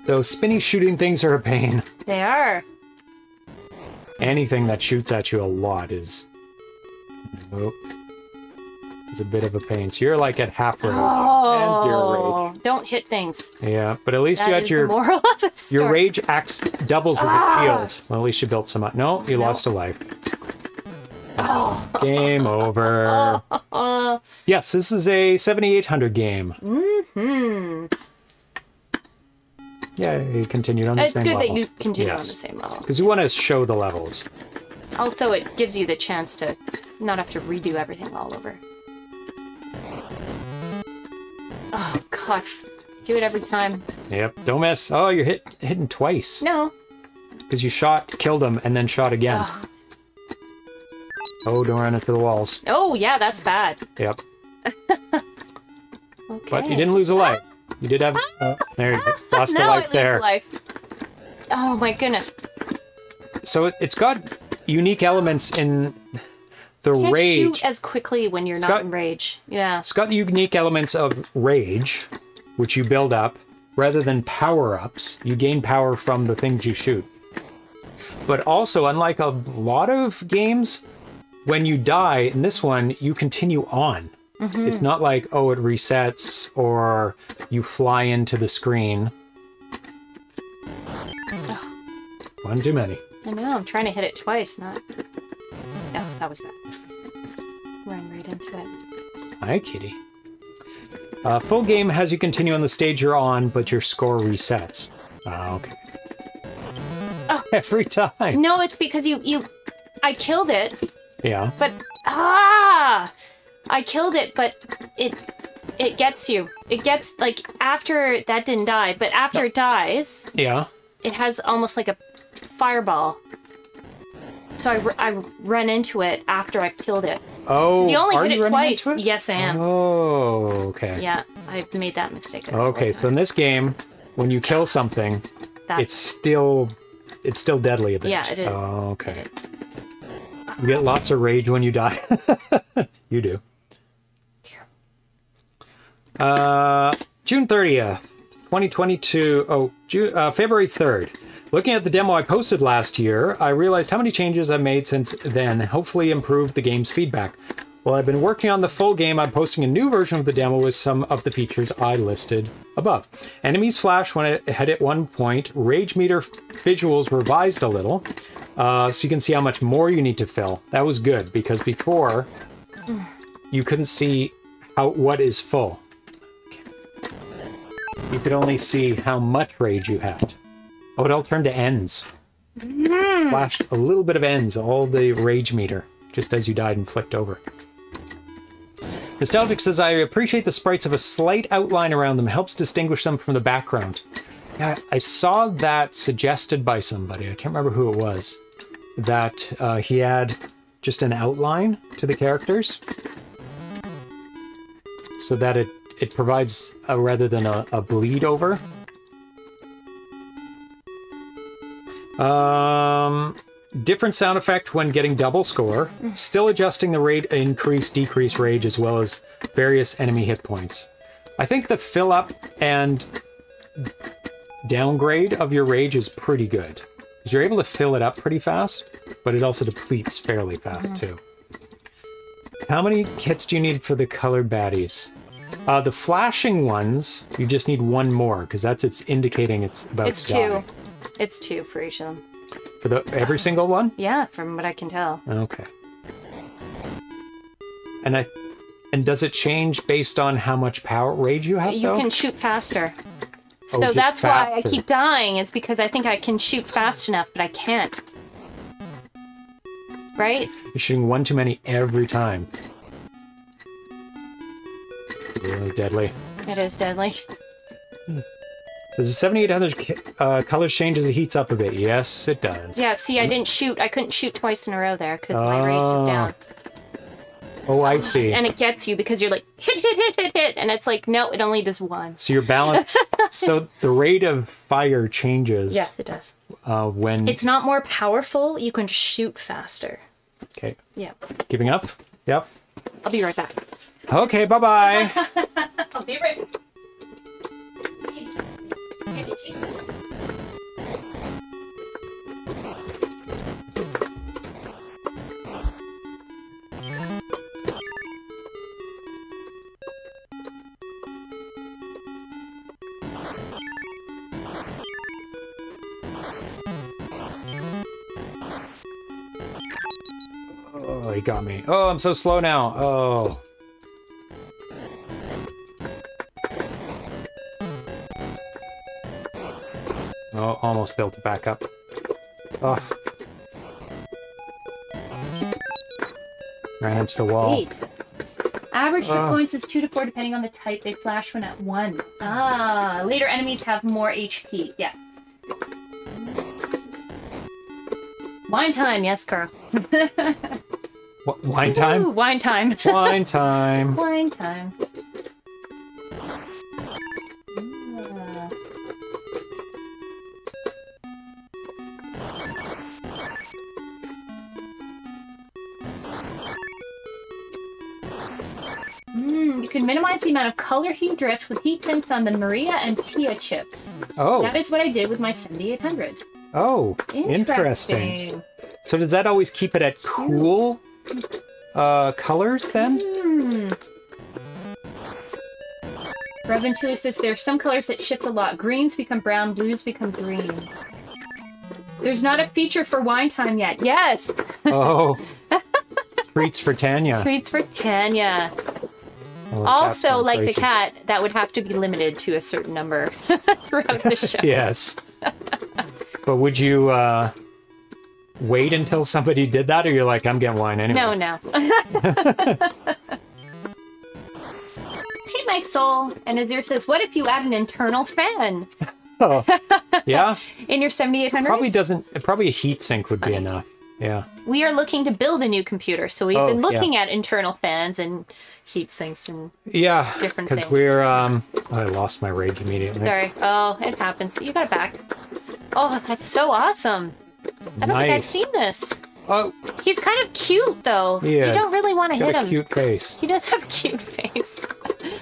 A: Those spinny shooting things are a pain.
B: They are.
A: Anything that shoots at you a lot is... Nope. It's a bit of a pain. So you're like at half rate. And your rage.
B: Oh, don't hit things.
A: Yeah, but at least you
B: That
A: got
B: is
A: your...
B: moral of the story.
A: Your rage acts doubles with a shield. Well, at least you built some up. No, you
B: Nope.
A: lost a life. Game over. yes, this is a 7800 game.
B: Mm-hmm.
A: Yeah, you continued on the
B: It's
A: same
B: good that you continue on the same level.
A: Because you want to show the levels.
B: Also, it gives you the chance to not have to redo everything all over. Oh gosh, do it every time.
A: Yep. Don't miss. Oh, you're hit hitting twice
B: No.
A: because you shot, killed him, and then shot again.
B: Ugh.
A: Oh, don't run into the walls.
B: Oh yeah, that's bad.
A: Yep.
B: Okay.
A: But you didn't lose a life. You did have. Uh, there you go. Lost a
B: now
A: life there.
B: life. Oh my goodness.
A: So it, it's got unique elements in the
B: Can't
A: rage.
B: shoot as quickly when you're not
A: got-
B: in rage. Yeah.
A: It's got the unique elements of rage, which you build up, rather than power ups. You gain power from the things you shoot. But also, unlike a lot of games, when you die in this one, you continue on. Mm-hmm. It's not like, oh, it resets or you fly into the screen. One too many.
B: I know. I'm trying to hit it twice. Not. Oh, that was bad. Run right into it.
A: Hi, kitty. Uh, full game has you continue on the stage you're on, but your score resets. Ah, okay. Oh. Every time.
B: No, it's because you you. I killed it,
A: Yeah.
B: but ah, I killed it, but it it gets you. It gets like after that didn't die, but after it dies,
A: Yeah.
B: it has almost like a fireball. So I, r- I run into it after I killed it.
A: Oh,
B: You only
A: are
B: hit
A: you
B: it twice.
A: it?
B: Yes, I am.
A: Oh, okay.
B: Yeah, I made that mistake.
A: Okay, so in this game, when you kill something,
B: That's-
A: it's still it's still deadly a bit.
B: Yeah, it is.
A: Oh, okay. You get lots of rage when you die. you do. Uh, June 30th, 2022. Oh, June, uh, February 3rd. Looking at the demo I posted last year, I realized how many changes I've made since then, hopefully improved the game's feedback. While I've been working on the full game, I'm posting a new version of the demo with some of the features I listed above. Enemies flash when it hit at one point, rage meter visuals revised a little, uh, so you can see how much more you need to fill. That was good, because before, you couldn't see how what is full. You could only see how much rage you had. Oh, it all turned to ends. Flashed a little bit of ends, all the rage meter, just as you died and flicked over. Nostalgic says, I appreciate the sprites have a slight outline around them, helps distinguish them from the background. Yeah, I saw that suggested by somebody, I can't remember who it was, that uh, he had just an outline to the characters so that it, it provides a, rather than a, a bleed over. Um, different sound effect when getting double score. Still adjusting the rate, increase, decrease rage, as well as various enemy hit points. I think the fill up and downgrade of your rage is pretty good. Because you're able to fill it up pretty fast, but it also depletes fairly fast too. How many kits do you need for the colored baddies? Uh, the flashing ones, you just need one more, because that's it's indicating it's about
B: It's
A: to die.
B: two. It's two for each of them.
A: For the every single one?
B: Yeah, from what I can tell.
A: Okay. And I and does it change based on how much power rage you have
B: You
A: though?
B: can shoot faster. Oh, so
A: Oh,
B: that's why I keep dying. Is because I think I can shoot fast enough, but I can't. Right?
A: You're shooting one too many every time. Really deadly.
B: It is deadly. Hmm.
A: Does the 7800 uh, colors change as it heats up a bit? Yes, it does.
B: Yeah. See, I didn't shoot. I couldn't shoot twice in a row there because my rage
A: Oh.
B: is down.
A: Oh, I see.
B: And it gets you because you're like hit, hit, hit, hit, hit, and it's like no, it only does one.
A: So your balance. so the rate of fire changes.
B: Yes, it does.
A: Uh, when.
B: It's not more powerful. You can shoot faster.
A: okay.
B: Yeah.
A: Giving up. Yep.
B: I'll be right back.
A: Okay. Bye bye.
B: I'll be right.
A: Oh he got me. Oh, I'm so slow now. Oh. Oh, almost built it back up. Oh. Ran into the wall.
B: Eight. Average hit
A: Ah.
B: points is 2 to 4 depending on the type. They flash when at 1. Ah, later enemies have more HP. Yeah. Wine time, yes, Carl.
A: Wh- Wine
B: Ooh,
A: time?
B: wine time.
A: Wine time.
B: wine time. Minimize the amount of color hue drift with heat sinks on the Maria and Tia chips.
A: Oh,
B: That is what I did with my 7800.
A: oh, interesting. So does that always keep it at cool uh, colors then?
B: Hmm. Revontuli says there's some colors that shift a lot. Greens become brown, blues become green. There's not a feature for wine time yet. Yes!
A: Oh, treats for Tanya.
B: Treats for Tanya.
A: Oh,
B: Also, like the cat, that would have to be limited to a certain number throughout the show.
A: Yes. but would you uh, wait until somebody did that, or you're like, I'm getting wine anyway?
B: No, no. hey, Mike Soul. And Azir says, what if you add an internal fan
A: Oh. yeah.
B: in your 7800?
A: Probably doesn't. Probably a heat sink would be enough. Yeah.
B: we are looking to build a new computer, so we've
A: Oh,
B: been
A: yeah.
B: looking at internal fans and heat sinks and
A: Yeah.
B: Different things.
A: Because we're. Um, I lost my rage immediately.
B: sorry. Oh, it happens. You got it back. Oh, that's so awesome. I don't think I've seen this.
A: Oh,
B: He's kind of cute though.
A: Is.
B: You don't really want to hit
A: a
B: him.
A: cute face.
B: He does have a cute face.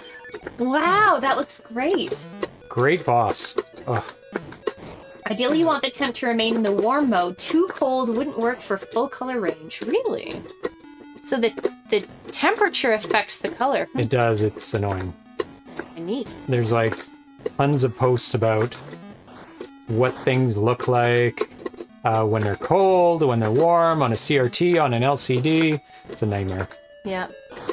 B: wow, that looks great.
A: Great boss. Oh,
B: Ideally, you want the temp to remain in the warm mode. Too cold wouldn't work for full color range. Really? So the the temperature affects the color.
A: It does. It's annoying.
B: neat.
A: There's like tons of posts about what things look like uh, when they're cold, when they're warm, on a CRT, on an LCD. It's a nightmare.
B: Yeah.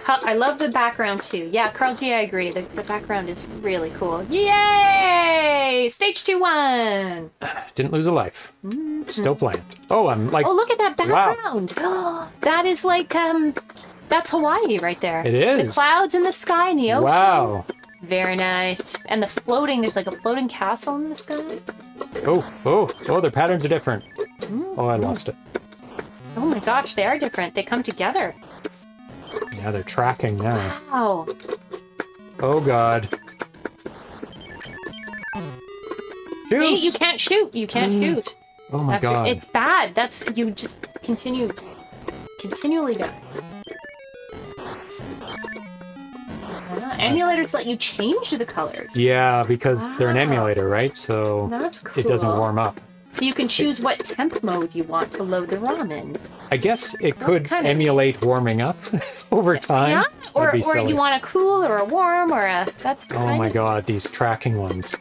B: I love the background too. Yeah, Carl G, I agree. The, the background is really cool. Yay! Stage 2 1!
A: Didn't lose a life. Still playing. Oh, I'm like,
B: Oh, look at that background! Wow. that is like, um, that's Hawaii right there.
A: It is.
B: The clouds in the sky and the ocean.
A: wow.
B: Very nice. And the floating, there's like a floating castle in the sky.
A: Oh, oh, oh, their patterns are different. Oh, I lost it.
B: Oh my gosh, they are different. They come together.
A: Yeah, they're tracking now.
B: Wow.
A: Oh, God.
B: See, you can't shoot. You can't shoot.
A: Oh, my
B: After-
A: God.
B: It's bad. That's you just continue continually die. Ah, emulators let you change the colors.
A: Yeah, because they're an emulator, right? So
B: cool.
A: it doesn't warm up.
B: So you can choose what temp mode you want to load the ROM in.
A: I guess it could
B: kinda
A: emulate warming up over time.
B: Yeah. Or or
A: silly.
B: you want a cool or a warm or a that's
A: Oh my
B: of
A: god, these tracking ones.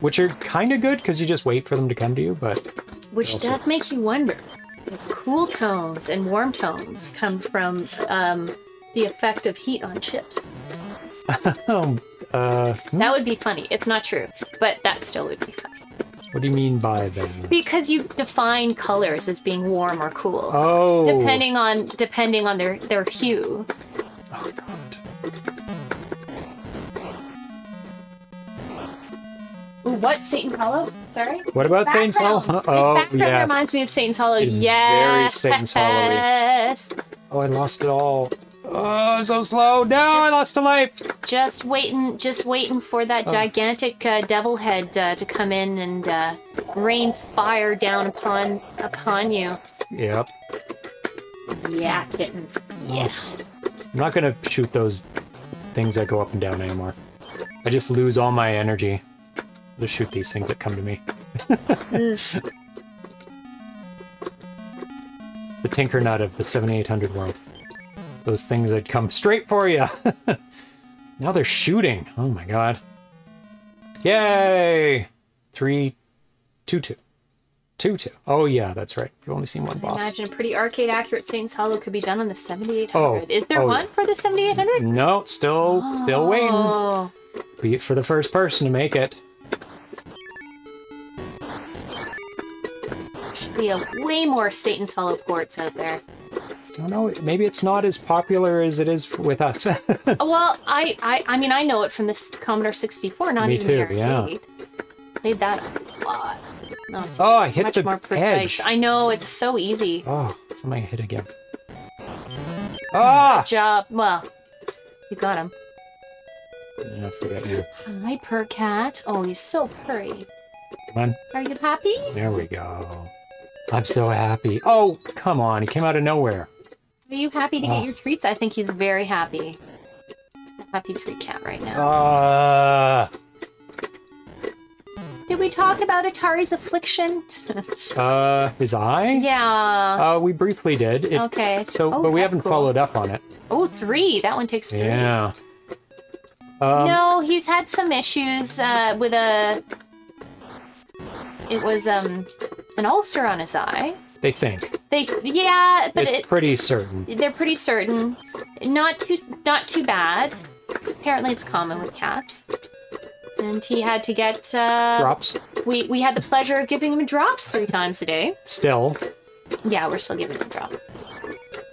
A: Which are kind of good because you just wait for them to come to you, but
B: which
A: also-
B: does make you wonder if cool tones and warm tones come from um, the effect of heat on chips.
A: um, uh,
B: That would be funny. It's not true, but that still would be funny.
A: What do you mean by that?
B: Because you define colors as being warm or cool,
A: Oh,
B: depending on depending on their their hue.
A: Oh, God.
B: Ooh, what Satan's Hollow? Sorry.
A: What about Satan's Hollow? Oh,
B: background
A: yes.
B: reminds me of Satan's Hollow.
A: It's very. Satan's Hollow-y.
B: Yes.
A: Oh, I lost it all. Oh, I'm so slow. No, I lost a life.
B: Just waiting, just waiting for that
A: Oh.
B: gigantic uh, devil head uh, to come in and uh, rain fire down upon upon you.
A: Yep.
B: Yeah, kittens. Yeah.
A: I'm not gonna shoot those things that go up and down anymore. I just lose all my energy to shoot these things that come to me. it's the Tinker Nut of the 7800 world. Those things that come straight for you. now they're shooting. Oh my god. Yay! Three, two, two. Two, two. Oh, yeah, that's right. You've only seen one boss.
B: Imagine a pretty arcade accurate Satan's Hollow could be done on the 7800.
A: Oh,
B: Is there
A: oh,
B: one for the 7800?
A: No, still, still waiting.
B: Oh,
A: Be it for the first person to make it.
B: should be a way more Satan's Hollow ports out there.
A: Don't know. Maybe it's not as popular as it is with us.
B: Well, I, I, I mean, I know it from this Commodore 64, not
A: Me
B: even
A: too,
B: the arcade.
A: yeah.
B: Played that a lot. No,
A: oh, I hit
B: much
A: the
B: more precise.
A: edge.
B: I know it's so easy.
A: Oh, somebody hit again. Ah!
B: Job. Well, you got him.
A: Yeah, forget you.
B: Hi, Purcat. Oh, he's so purry.
A: Come on.
B: Are you happy?
A: There we go. I'm so happy. Oh, come on. He came out of nowhere.
B: Are you happy to get your treats? I think he's very happy. He's a happy treat cat right now.
A: Uh,
B: Did we talk about Atari's affliction?
A: uh, his eye?
B: yeah.
A: Uh, we briefly did. It,
B: okay.
A: So,
B: Oh,
A: but we haven't
B: cool.
A: followed up on it.
B: Oh, three. That one takes three.
A: Yeah. Um,
B: no, he's had some issues uh, with a. It was um an ulcer on his eye.
A: They think.
B: They yeah, but
A: it's
B: it,
A: pretty certain.
B: they're pretty certain. Not too not too bad. Apparently, it's common with cats. And he had to get. Uh,
A: Drops.
B: We we had the pleasure of giving him drops three times a day.
A: Still,
B: Yeah, we're still giving him drops.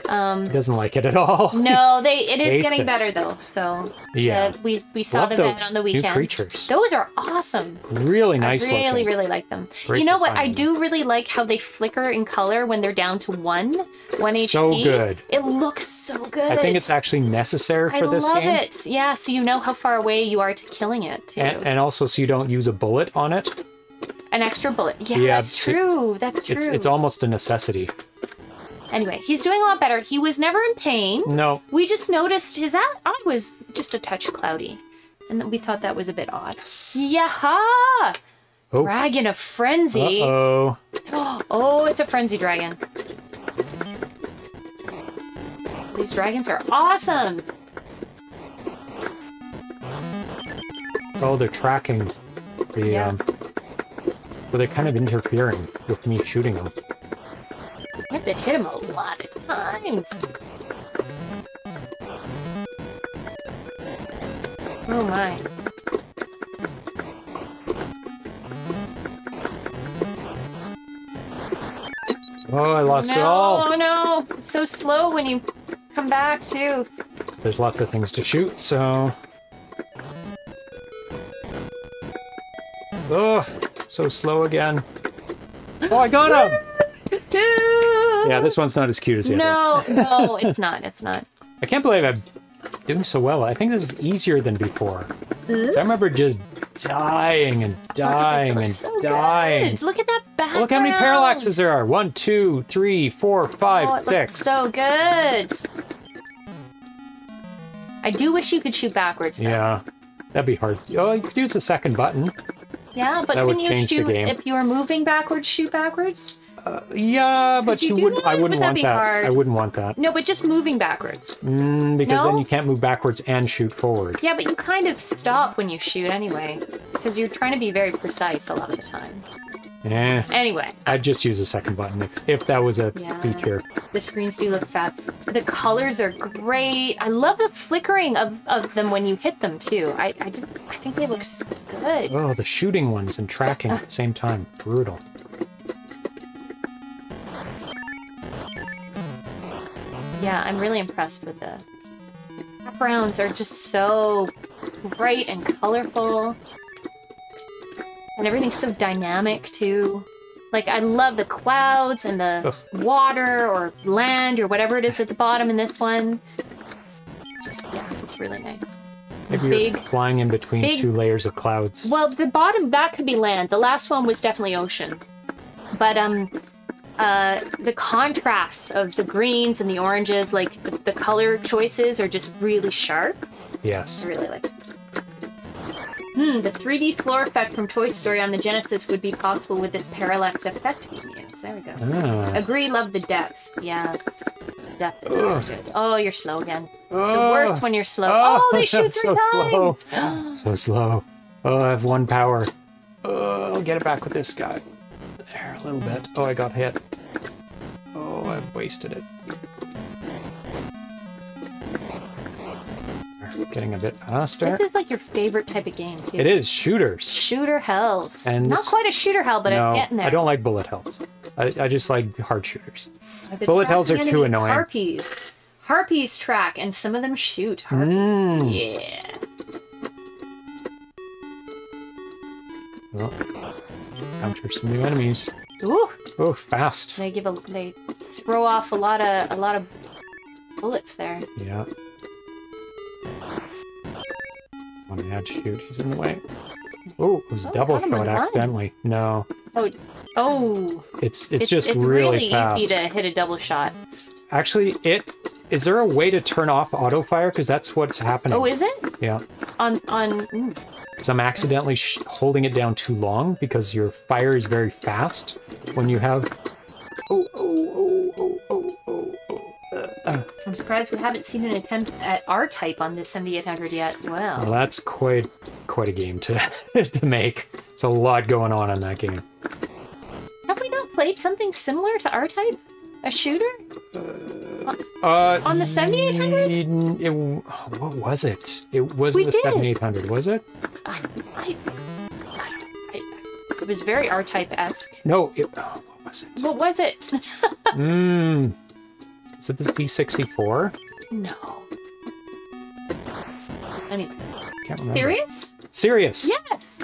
B: Um,
A: he doesn't like it at all.
B: no, they it is getting
A: it.
B: better though. So
A: Yeah.
B: uh, we we saw
A: Love
B: the vet on the weekend.
A: new creatures.
B: Those are awesome.
A: Really nice
B: I really,
A: looking.
B: really like them.
A: Great
B: you know what? I do really like how they flicker in color when they're down to one, one HP.
A: So good.
B: It looks so good.
A: I think it's actually necessary
B: I
A: for this
B: love
A: game.
B: it. Yeah, so you know how far away you are to killing it too.
A: And, and also, so you don't use a bullet on it.
B: An extra bullet. Yeah,
A: Yeah,
B: that's true. That's true.
A: It's it's almost a necessity.
B: Anyway, he's doing a lot better. He was never in pain.
A: No.
B: We just noticed his eye was just a touch cloudy. And we thought that was a bit odd. Yaha!
A: Oh.
B: Dragon of Frenzy.
A: Oh.
B: Oh, it's a Frenzy Dragon. These dragons are awesome.
A: Oh, they're tracking the.
B: Yeah.
A: Um, well, they're kind of interfering with me shooting them.
B: I have to hit him a lot of times. Oh my.
A: Oh, I lost it all.
B: oh no. It's so slow when you come back too.
A: There's lots of things to shoot, so. Oh, so slow again. Oh, I got him! Yeah, this one's not as cute as the other.
B: No, no, it's not. It's not.
A: I can't believe I'm doing so well. I think this is easier than before. So I remember just dying and dying
B: They
A: and
B: look so
A: dying.
B: good. Look at that background.
A: Look how many parallaxes there are. One, two, three, four, five,
B: Oh,
A: six.
B: so good. I do wish you could shoot backwards. Though.
A: Yeah, that'd be hard. Oh, you could use the second button.
B: Yeah, but
A: That would
B: can you
A: change the
B: shoot
A: game.
B: if you were moving backwards? Shoot backwards?
A: Yeah, but
B: you
A: you wouldn't.
B: that?
A: I
B: Would
A: wouldn't
B: that
A: want that. I wouldn't want that
B: No, but just moving backwards.
A: mm, because then you can't move backwards and shoot forward.
B: Yeah, but you kind of stop when you shoot anyway, because you're trying to be very precise a lot of the time.
A: Eh,
B: Anyway,
A: I'd just use a second button if, if that was a
B: Yeah.
A: feature.
B: the screens do look fat. The colors are great. I love the flickering of, of them when you hit them too. I, I just I think they look so good.
A: Oh, the shooting ones and tracking at the same time. Brutal.
B: Yeah, I'm really impressed with the backgrounds are just so bright and colorful. And everything's so dynamic too. Like I love the clouds and the
A: Ugh.
B: water or land or whatever it is at the bottom in this one. Just yeah, it's really nice.
A: Maybe
B: Big-
A: you're flying in between
B: big-
A: two layers of clouds.
B: Well, the bottom that could be land. The last one was definitely ocean. But um uh the contrasts of the greens and the oranges, like the, the color choices are just really sharp.
A: Yes.
B: I really like it. Hmm, the 3D floor effect from Toy Story on the Genesis would be possible with this parallax effect being. There we go.
A: Ah.
B: Agree, love the depth. Yeah. Depth is
A: Ugh.
B: very good. Oh, you're slow again. The
A: Oh,
B: worst when you're slow.
A: Oh,
B: Oh, they shoot
A: that's
B: three
A: so
B: times.
A: so slow. Oh, I have one power. Oh, I'll get it back with this guy. There, a little bit. Oh, I got hit. Oh, I've wasted it. Getting a bit faster.
B: This is like your favorite type of game, too.
A: It is shooters.
B: Shooter hells.
A: And
B: Not quite a shooter hell, but
A: no,
B: it's getting there.
A: I don't like bullet hells. I, I just like hard shooters.
B: I've
A: bullet hells are too annoying.
B: Harpies. Harpies track, and some of them shoot harpies.
A: Mm.
B: Yeah.
A: Oh. Counter some new enemies.
B: Ooh.
A: Oh, fast.
B: They give a they throw off a lot of a lot of bullets there.
A: Yeah. I had to shoot, he's in the way. Oh, it was
B: Oh,
A: double
B: got him on
A: shot
B: one.
A: accidentally. No,
B: Oh, oh!
A: it's it's, just really,
B: really
A: fast.
B: easy to hit a double shot.
A: Actually, it is there a way to turn off auto fire? Because that's what's happening.
B: Oh, is it
A: yeah.
B: on on? mm.
A: Because I'm accidentally sh- holding it down too long because your fire is very fast when you have. Oh oh oh oh oh oh oh. Uh.
B: I'm surprised we haven't seen an attempt at R type on this 7800 yet.
A: Well,
B: Wow.
A: that's quite quite a game to to make. It's a lot going on in that game.
B: Have we not played something similar to R type? A shooter?
A: Uh,
B: On the 7800?
A: It, it, what was it? It wasn't
B: We
A: the
B: did.
A: 7800, was it?
B: I, I, I, it was very R type esque.
A: No, it, oh, what was it?
B: What was it?
A: Mmm. Is it the C64?
B: no. Anyway,
A: Can't remember.
B: serious?
A: Serious.
B: Yes.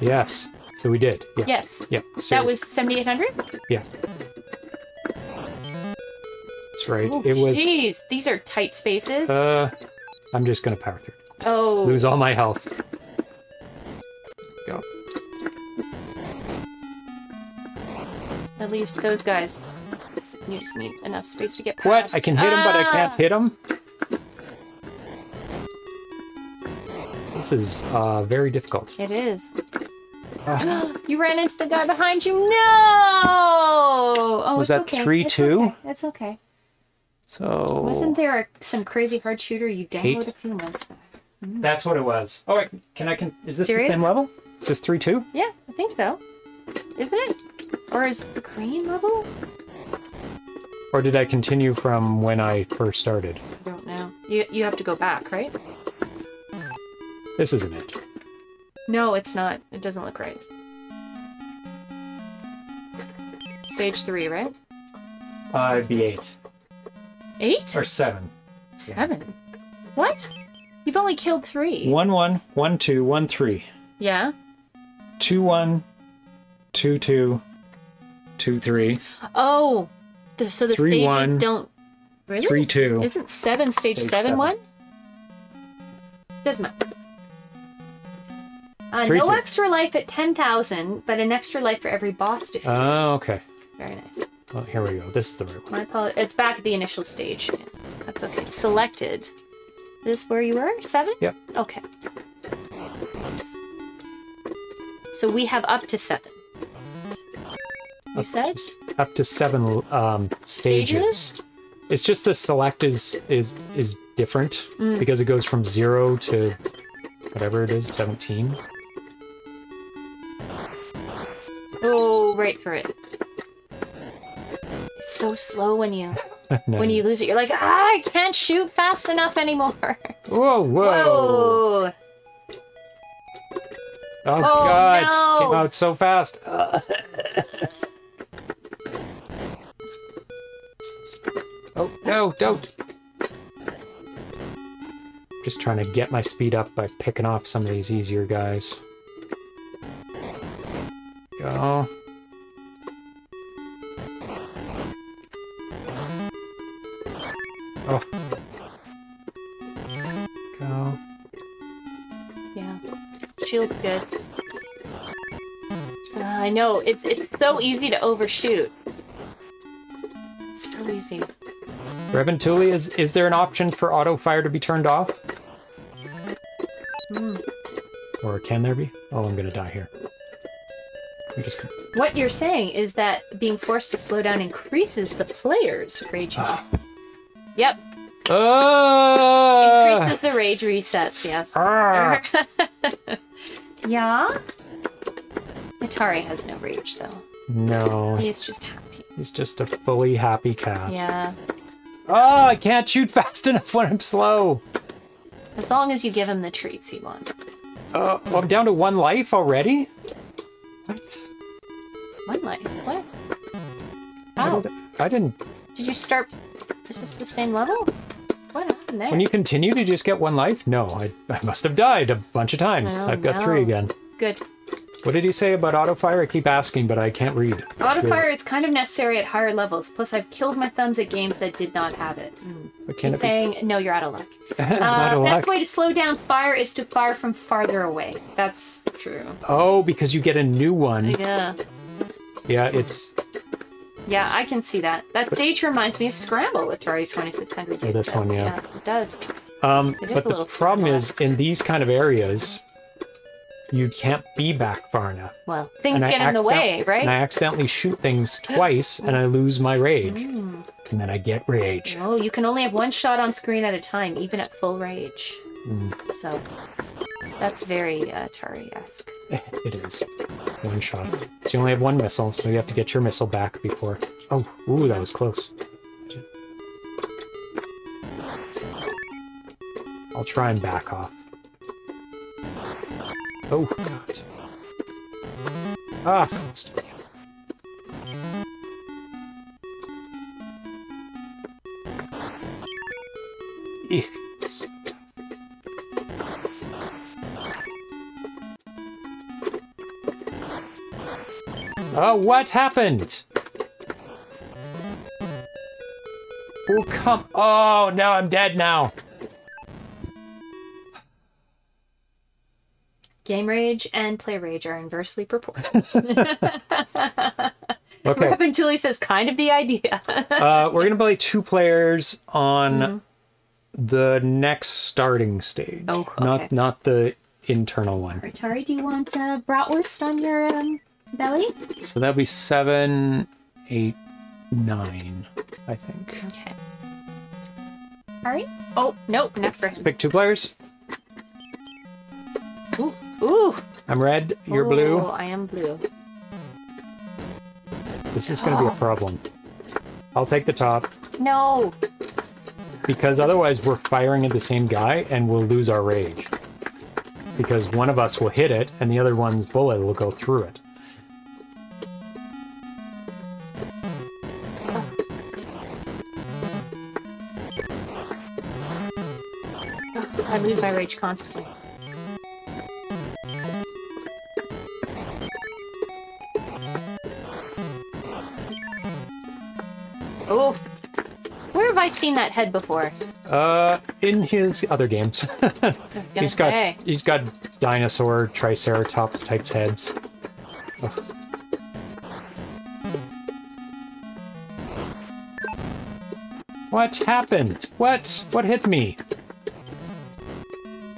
A: Yes. So we did. Yeah.
B: Yes.
A: Yeah.
B: That was 7800?
A: Yeah. That's right.
B: Oh,
A: it was.
B: Jeez, these are tight spaces.
A: Uh, I'm just gonna power through.
B: oh.
A: Lose all my health. Go.
B: At least those guys. You just need enough space to get past.
A: What? I can hit him, but I can't
B: Ah!
A: hit him. This is uh, very difficult.
B: It is.
A: Ah.
B: you ran into the guy behind you. No! Oh,
A: Was
B: it's
A: that
B: okay.
A: 3-2?
B: It's okay. It's okay.
A: So
B: Wasn't there a, some crazy hard shooter you downloaded
A: Eight.
B: a few months back?
A: That's what it was. Oh, wait, can I can? Is this
B: Serious?
A: the same level? Is this three two?
B: Yeah, I think so. Isn't it? Or is the green level?
A: Or did I continue from when I first started?
B: I don't know. You you have to go back, right?
A: This isn't it.
B: No, it's not. It doesn't look right. Stage three, right?
A: Uh, it'd be eight
B: Eight?
A: or seven.
B: Seven? What? You've only killed three.
A: One one one two one three
B: Yeah.
A: two one two two two three
B: Oh, the, so the
A: Three,
B: stages
A: one,
B: don't. Really?
A: three two.
B: Isn't seven stage,
A: Stage
B: seven,
A: seven.
B: one? Doesn't matter. Uh,
A: Three,
B: no
A: two.
B: extra life at 10,000, but an extra life for every boss defeat.
A: Oh, okay.
B: Very nice.
A: Well, here we go. This is the right one.
B: My It's back at the initial stage. That's okay. Selected. This where you were? Seven?
A: Yep.
B: Okay. So we have up to seven. You said?
A: Up to seven um, stages. It's just the select is is is different
B: Mm.
A: because it goes from zero to whatever it is, seventeen.
B: Oh, right for it. It's so slow when you
A: No.
B: when you lose it. You're like, ah, I can't shoot fast enough anymore.
A: Whoa, whoa!
B: Whoa!
A: Oh, God!
B: no.
A: Came out so fast. oh no! Don't. Just trying to get my speed up by picking off some of these easier guys. Go. Oh. Go.
B: Yeah, she looks good. Uh, I know it's it's so easy to overshoot. So easy.
A: Revontuli, is is there an option for auto fire to be turned off? Or can there be? Oh, I'm gonna die here. I'm just gonna...
B: What you're saying is that being forced to slow down increases the player's rage. Yep,
A: Ah!
B: increases the rage resets. Yes.
A: Ah!
B: yeah. Atari has no rage though.
A: No,
B: He's just happy.
A: he's just a fully happy cat.
B: Yeah.
A: Oh, I can't shoot fast enough when I'm slow.
B: As long as you give him the treats he wants.
A: Uh, well, I'm down to one life already? What?
B: One life. What?
A: I
B: How?
A: I didn't.
B: Did you start? Is this the same level? What happened there?
A: When you continue to just get one life? No, I, I must have died a bunch of times.
B: Oh,
A: I've got
B: no.
A: three again.
B: Good.
A: What did he say about auto fire? I keep asking, but I can't read.
B: Auto fire is kind of necessary at higher levels. Plus, I've killed my thumbs at games that did not have it.
A: But can
B: He's
A: it be?
B: saying, no, you're out of luck.
A: Out of
B: Uh,
A: luck.
B: best way to slow down fire is to fire from farther away. That's true.
A: Oh, because you get a new one.
B: Yeah.
A: Yeah, it's
B: Yeah, I can see that. That stage reminds me of Scramble, Atari 2600.
A: Oh, this
B: does.
A: one, yeah.
B: it does.
A: um.
B: It
A: But the problem is, in these kind of areas, you can't be back far enough.
B: Well, things
A: And I
B: get in the way, right?
A: And I accidentally shoot things twice, and I lose my rage, and then I get rage.
B: Oh, you can only have one shot on screen at a time, even at full rage.
A: Mm.
B: So, that's very uh, Atari-esque.
A: It is one shot. So you only have one missile, so you have to get your missile back before. Oh, ooh, that was close. I'll try and back off. Oh god. Ah. Eek. Oh, what happened? Oh, come. Oh, no, I'm dead now.
B: Game rage and play rage are inversely proportional.
A: Okay.
B: Robin Julie says, kind of the idea.
A: Uh, we're going to play two players on the next starting stage.
B: Oh, okay.
A: Not, not the internal one.
B: Atari, do you want uh, bratwurst on your um, belly?
A: So that'll be seven, eight, nine, I think.
B: Okay. All right. Oh, nope, enough for him.
A: Pick two players.
B: Ooh, ooh.
A: I'm red, you're
B: Oh,
A: blue.
B: I am blue.
A: This is going to be a oh. problem. I'll take the top
B: No.
A: because otherwise we're firing at the same guy and we'll lose our rage. Because one of us will hit it and the other one's bullet will go through it.
B: I lose my rage constantly. Oh. Where have I seen that head before?
A: Uh, in his other games, he's got
B: say.
A: he's got dinosaur, triceratops type heads. Ugh. What happened? What? What hit me?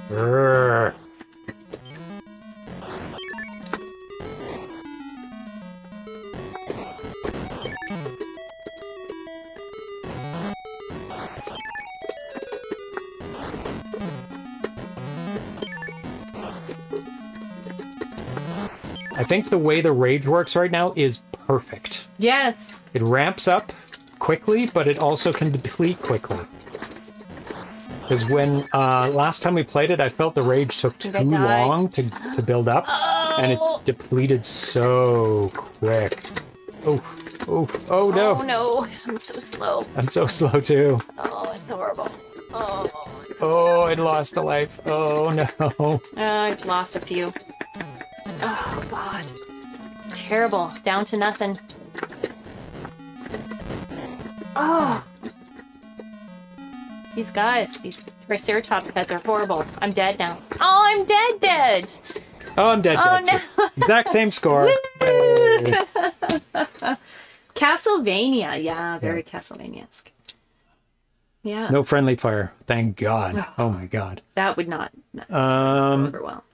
A: Grrr. I think the way the rage works right now is perfect.
B: Yes.
A: It ramps up quickly, but it also can deplete quickly. Because when uh, last time we played it, I felt the rage took too
B: Think I died.
A: long to, to build up, and it
B: Oh.
A: depleted so quick. Oh, oh, oh no!
B: Oh no, I'm so slow.
A: I'm so slow too.
B: Oh, it's horrible. Oh,
A: Oh, I lost a life. Oh no!
B: uh, I've lost a few. Oh god, terrible. Down to nothing. Oh, these guys, these Triceratops heads are horrible. I'm dead now. Oh, I'm dead, dead.
A: Oh, I'm dead.
B: Oh,
A: dead too. Exact same score.
B: Castlevania, yeah, very Castlevania-esque. Yeah,
A: No friendly fire. Thank God. Oh my God.
B: that would not, not
A: Um.
B: over well.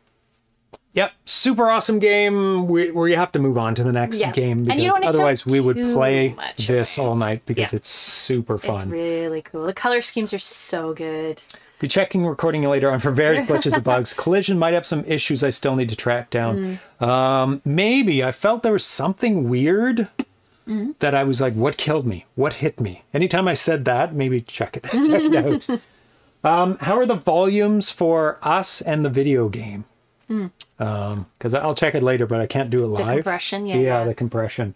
A: Yep, super awesome game where where you have to move on to the next
B: Yeah.
A: game because otherwise we would play
B: much
A: this
B: right.
A: all night because
B: Yeah.
A: it's super fun.
B: It's really cool. The color schemes are so good.
A: Be checking recording later on for various glitches and bugs. Collision might have some issues I still need to track down. Um, maybe I felt there was something weird that I was like, what killed me? What hit me? Anytime I said that, maybe check it, check it out. Um, how are the volumes for us and the video game? Um, because I'll check it later, but I can't do it live.
B: compression, yeah,
A: yeah,
B: yeah.
A: the compression.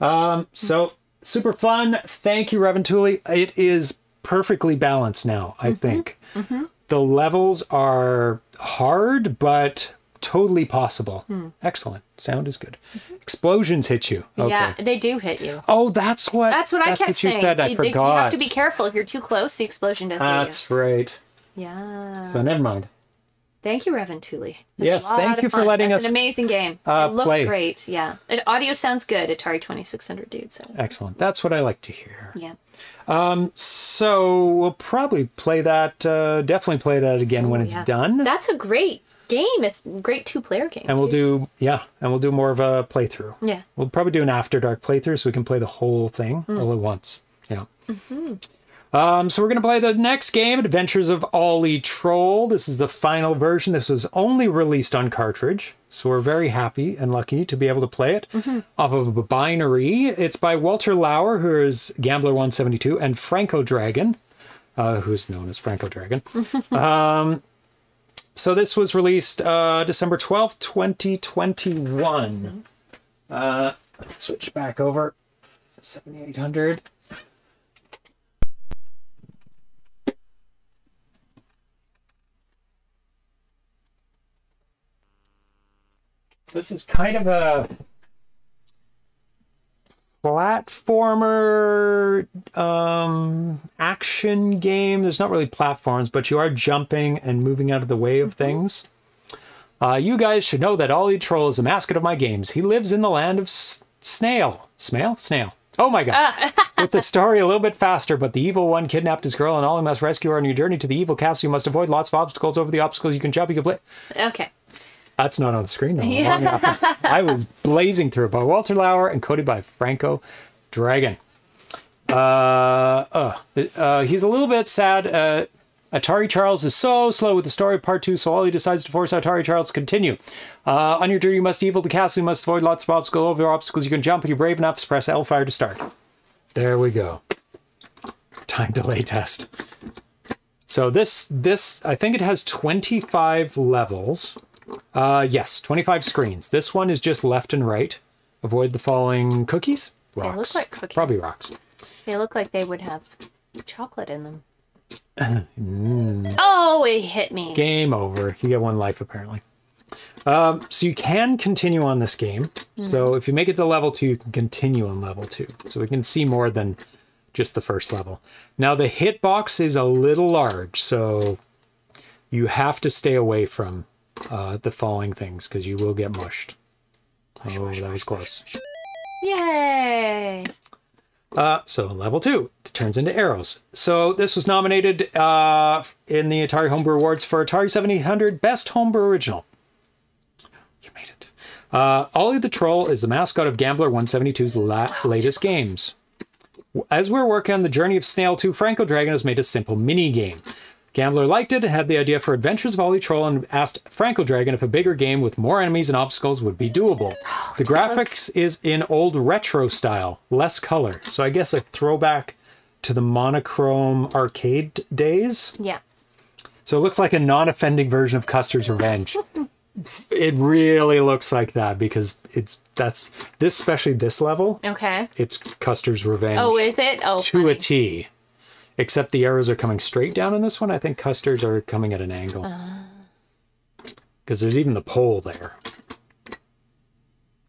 A: Um, so super fun. Thank you, Revontuli. It is perfectly balanced now. I mm-hmm, think mm-hmm. the levels are hard, but totally possible. Hmm. Excellent. Sound is good. Explosions hit you. Okay.
B: Yeah, they do hit you.
A: Oh, that's what.
B: That's what I kept
A: you
B: saying.
A: said. I
B: you,
A: forgot.
B: you have to be careful. If you're too close, the explosion does hit
A: That's right.
B: Yeah.
A: So never mind.
B: Thank you, Revontuli.
A: Yes, thank you for letting
B: That's
A: us,
B: An amazing game.
A: uh,
B: it looks
A: play.
B: great. Yeah. It, audio sounds good. Atari 2600 dude says.
A: Excellent. That's what I like to hear.
B: Yeah.
A: So we'll probably play that. Uh, definitely play that again when it's
B: Oh, yeah.
A: done.
B: That's a great game. It's a great two player game.
A: and we'll do yeah, and we'll do more of a playthrough.
B: Yeah.
A: We'll probably do an after dark playthrough so we can play the whole thing
B: Hmm.
A: all at once. Yeah.
B: Mm-hmm.
A: Um, so we're gonna play the next game, Adventures of Olli Troll. This is the final version. This was only released on cartridge, so we're very happy and lucky to be able to play it
B: Mm-hmm.
A: off of a binary. It's by Walter Lauer, who is Gambler 172, and Franco Dragon, uh, who's known as Franco Dragon. um, so this was released uh, December 12th, 2021. Uh, switch back over. 7800. This is kind of a platformer um, action game. There's not really platforms, but you are jumping and moving out of the way of things. Uh, you guys should know that Olli Troll is the mascot of my games. He lives in the land of S- Snail. Snail? Snail. Oh my god. With the story a little bit faster, but the evil one kidnapped his girl and Olli must rescue her on your journey to the evil castle. You must avoid lots of obstacles. Over the obstacles, you can jump, you can play.
B: Okay.
A: That's not on the screen. No, long. I was blazing through it by Walter Lauer and coded by Franco Dragon. Uh, uh, uh, he's a little bit sad. Uh, Atari Charles is so slow with the story of part two, so Olli decides to force Atari Charles to continue. Uh, on your journey, you must evil the castle, you must avoid lots of obstacles. Over obstacles, you can jump, and you're brave enough to press L fire to start. There we go. Time delay test. So this this I think it has 25 levels. Uh, yes, 25 screens. This one is just left and right. Avoid the falling cookies.
B: look
A: Rocks.
B: like cookies.
A: Probably rocks.
B: They look like they would have chocolate in them.
A: Mm.
B: Oh, it hit me.
A: Game over. You get one life apparently. Um, so you can continue on this game. So if you make it to level two, you can continue on level two. So we can see more than just the first level. Now the hitbox is a little large, so you have to stay away from uh, the falling things because you will get mushed. Oh, that was close.
B: Yay.
A: Uh, so level two turns into arrows. So this was nominated uh, in the Atari Homebrew Awards for Atari 7800 Best Homebrew Original. You made it. Uh, Olli the Troll is the mascot of Gambler 172's la- latest games. As we're working on the journey of Snail 2, Franco Dragon has made a simple mini game. Gambler liked it and had the idea for Adventures of Olli Troll and asked Franco Dragon if a bigger game with more enemies and obstacles would be doable. The graphics is in old retro style, less color. So I guess a throwback to the monochrome arcade days.
B: Yeah.
A: So it looks like a non-offending version of Custer's Revenge. it really looks like that because it's that's this especially this level.
B: Okay.
A: It's Custer's Revenge
B: Oh, is it? Oh,
A: to a
B: funny.
A: T. Except the arrows are coming straight down in this one. I think Custer's are coming at an angle. Uh. Because there's even the pole there.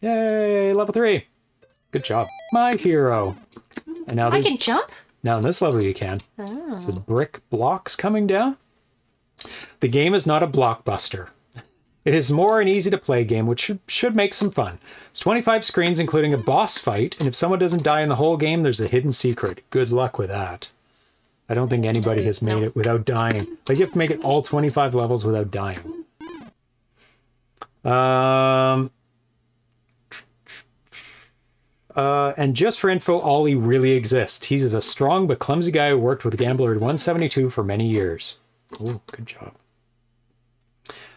A: Yay, level three. Good job. My hero. And now
B: I can jump?
A: now in this level you can.
B: Oh.
A: It says brick blocks coming down. The game is not a blockbuster. It is more an easy to play game, which should, should make some fun. It's 25 screens, including a boss fight, and if someone doesn't die in the whole game, there's a hidden secret. Good luck with that. I don't think anybody has made it without dying. Like you have to make it all 25 levels without dying. Um, uh, and just for info, Olli really exists. He's a strong but clumsy guy who worked with Gambler at 172 for many years. Oh, good job.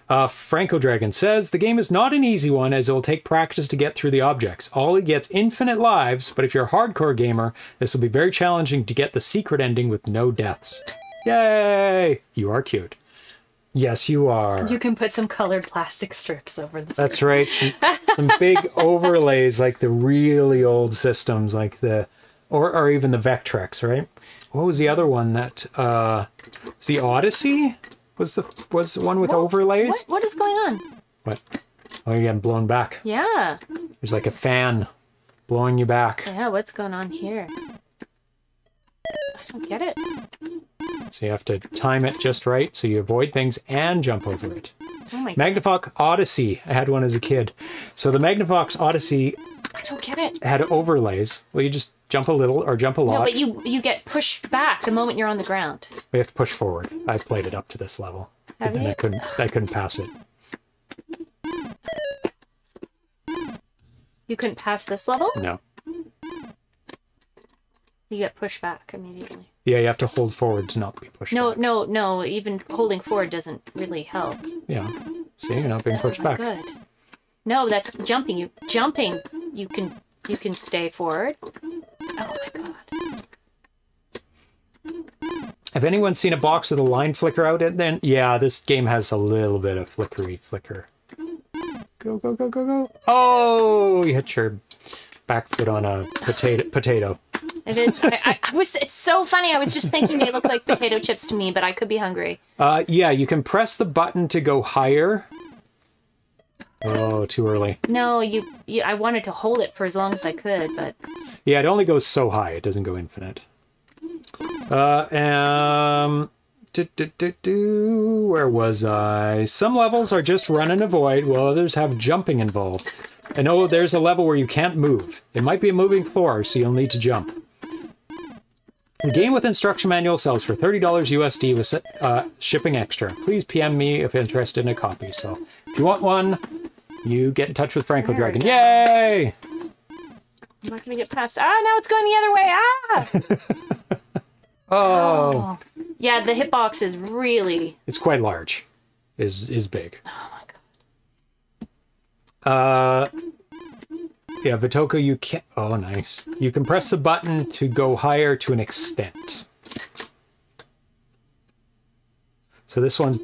A: Uh, Franco Dragon says the game is not an easy one as it will take practice to get through the objects. Olli gets infinite lives, but if you're a hardcore gamer, this will be very challenging to get the secret ending with no deaths. Yay! You are cute. Yes, you are.
B: You can put some colored plastic strips over the
A: That's right. Some, some big overlays like the really old systems, like the, or, or even the Vectrex, right? What was the other one that, uh, the Odyssey? Was the was the one with overlays?
B: What, what is going on?
A: What? Oh, you're getting blown back.
B: Yeah.
A: There's like a fan blowing you back.
B: Yeah, what's going on here? I don't get it.
A: So you have to time it just right so you avoid things and jump over it.
B: Oh my god.
A: Magnavox Odyssey. I had one as a kid. So the Magnavox Odyssey
B: I don't get it.
A: had overlays. Well, you just jump a little or jump a lot.
B: No, but you you get pushed back the moment you're on the ground.
A: We have to push forward. I've played it up to this level.
B: Have
A: and
B: you?
A: I couldn't I couldn't pass it.
B: You couldn't pass this level.
A: No.
B: You get pushed back immediately.
A: Yeah, you have to hold forward to not be pushed
B: No,
A: back.
B: no, no. Even holding forward doesn't really help.
A: Yeah. See, you're not being pushed back.
B: Good. No, that's jumping. You jumping. You can you can stay forward. Oh my god.
A: Have anyone seen a box with a line flicker out it then? Yeah, this game has a little bit of flickery flicker. Go, go, go, go, go. Oh, you hit your back foot on a potato potato.
B: It is. I, I, I was. It's so funny. I was just thinking they look like potato chips to me, but I could be hungry.
A: Uh, yeah, you can press the button to go higher. Oh, too early.
B: No, you, you. I wanted to hold it for as long as I could, but
A: Yeah, it only goes so high. It doesn't go infinite. Uh, um, do, do, do, do, where was I? Some levels are just run and avoid, while others have jumping involved. And oh, there's a level where you can't move. It might be a moving floor, so you'll need to jump. The game with instruction manual sells for $30 USD with uh, shipping extra. Please PM me if you're interested in a copy. So if you want one, you get in touch with Franco
B: There
A: Dragon. Yay!
B: I'm not gonna get past. Ah, now it's going the other way. Ah.
A: Oh.
B: yeah, the hitbox is really.
A: It's quite large. Is is big.
B: Oh my god.
A: Uh yeah, Vitoko, you can Oh nice. You can press the button to go higher to an extent. So this one's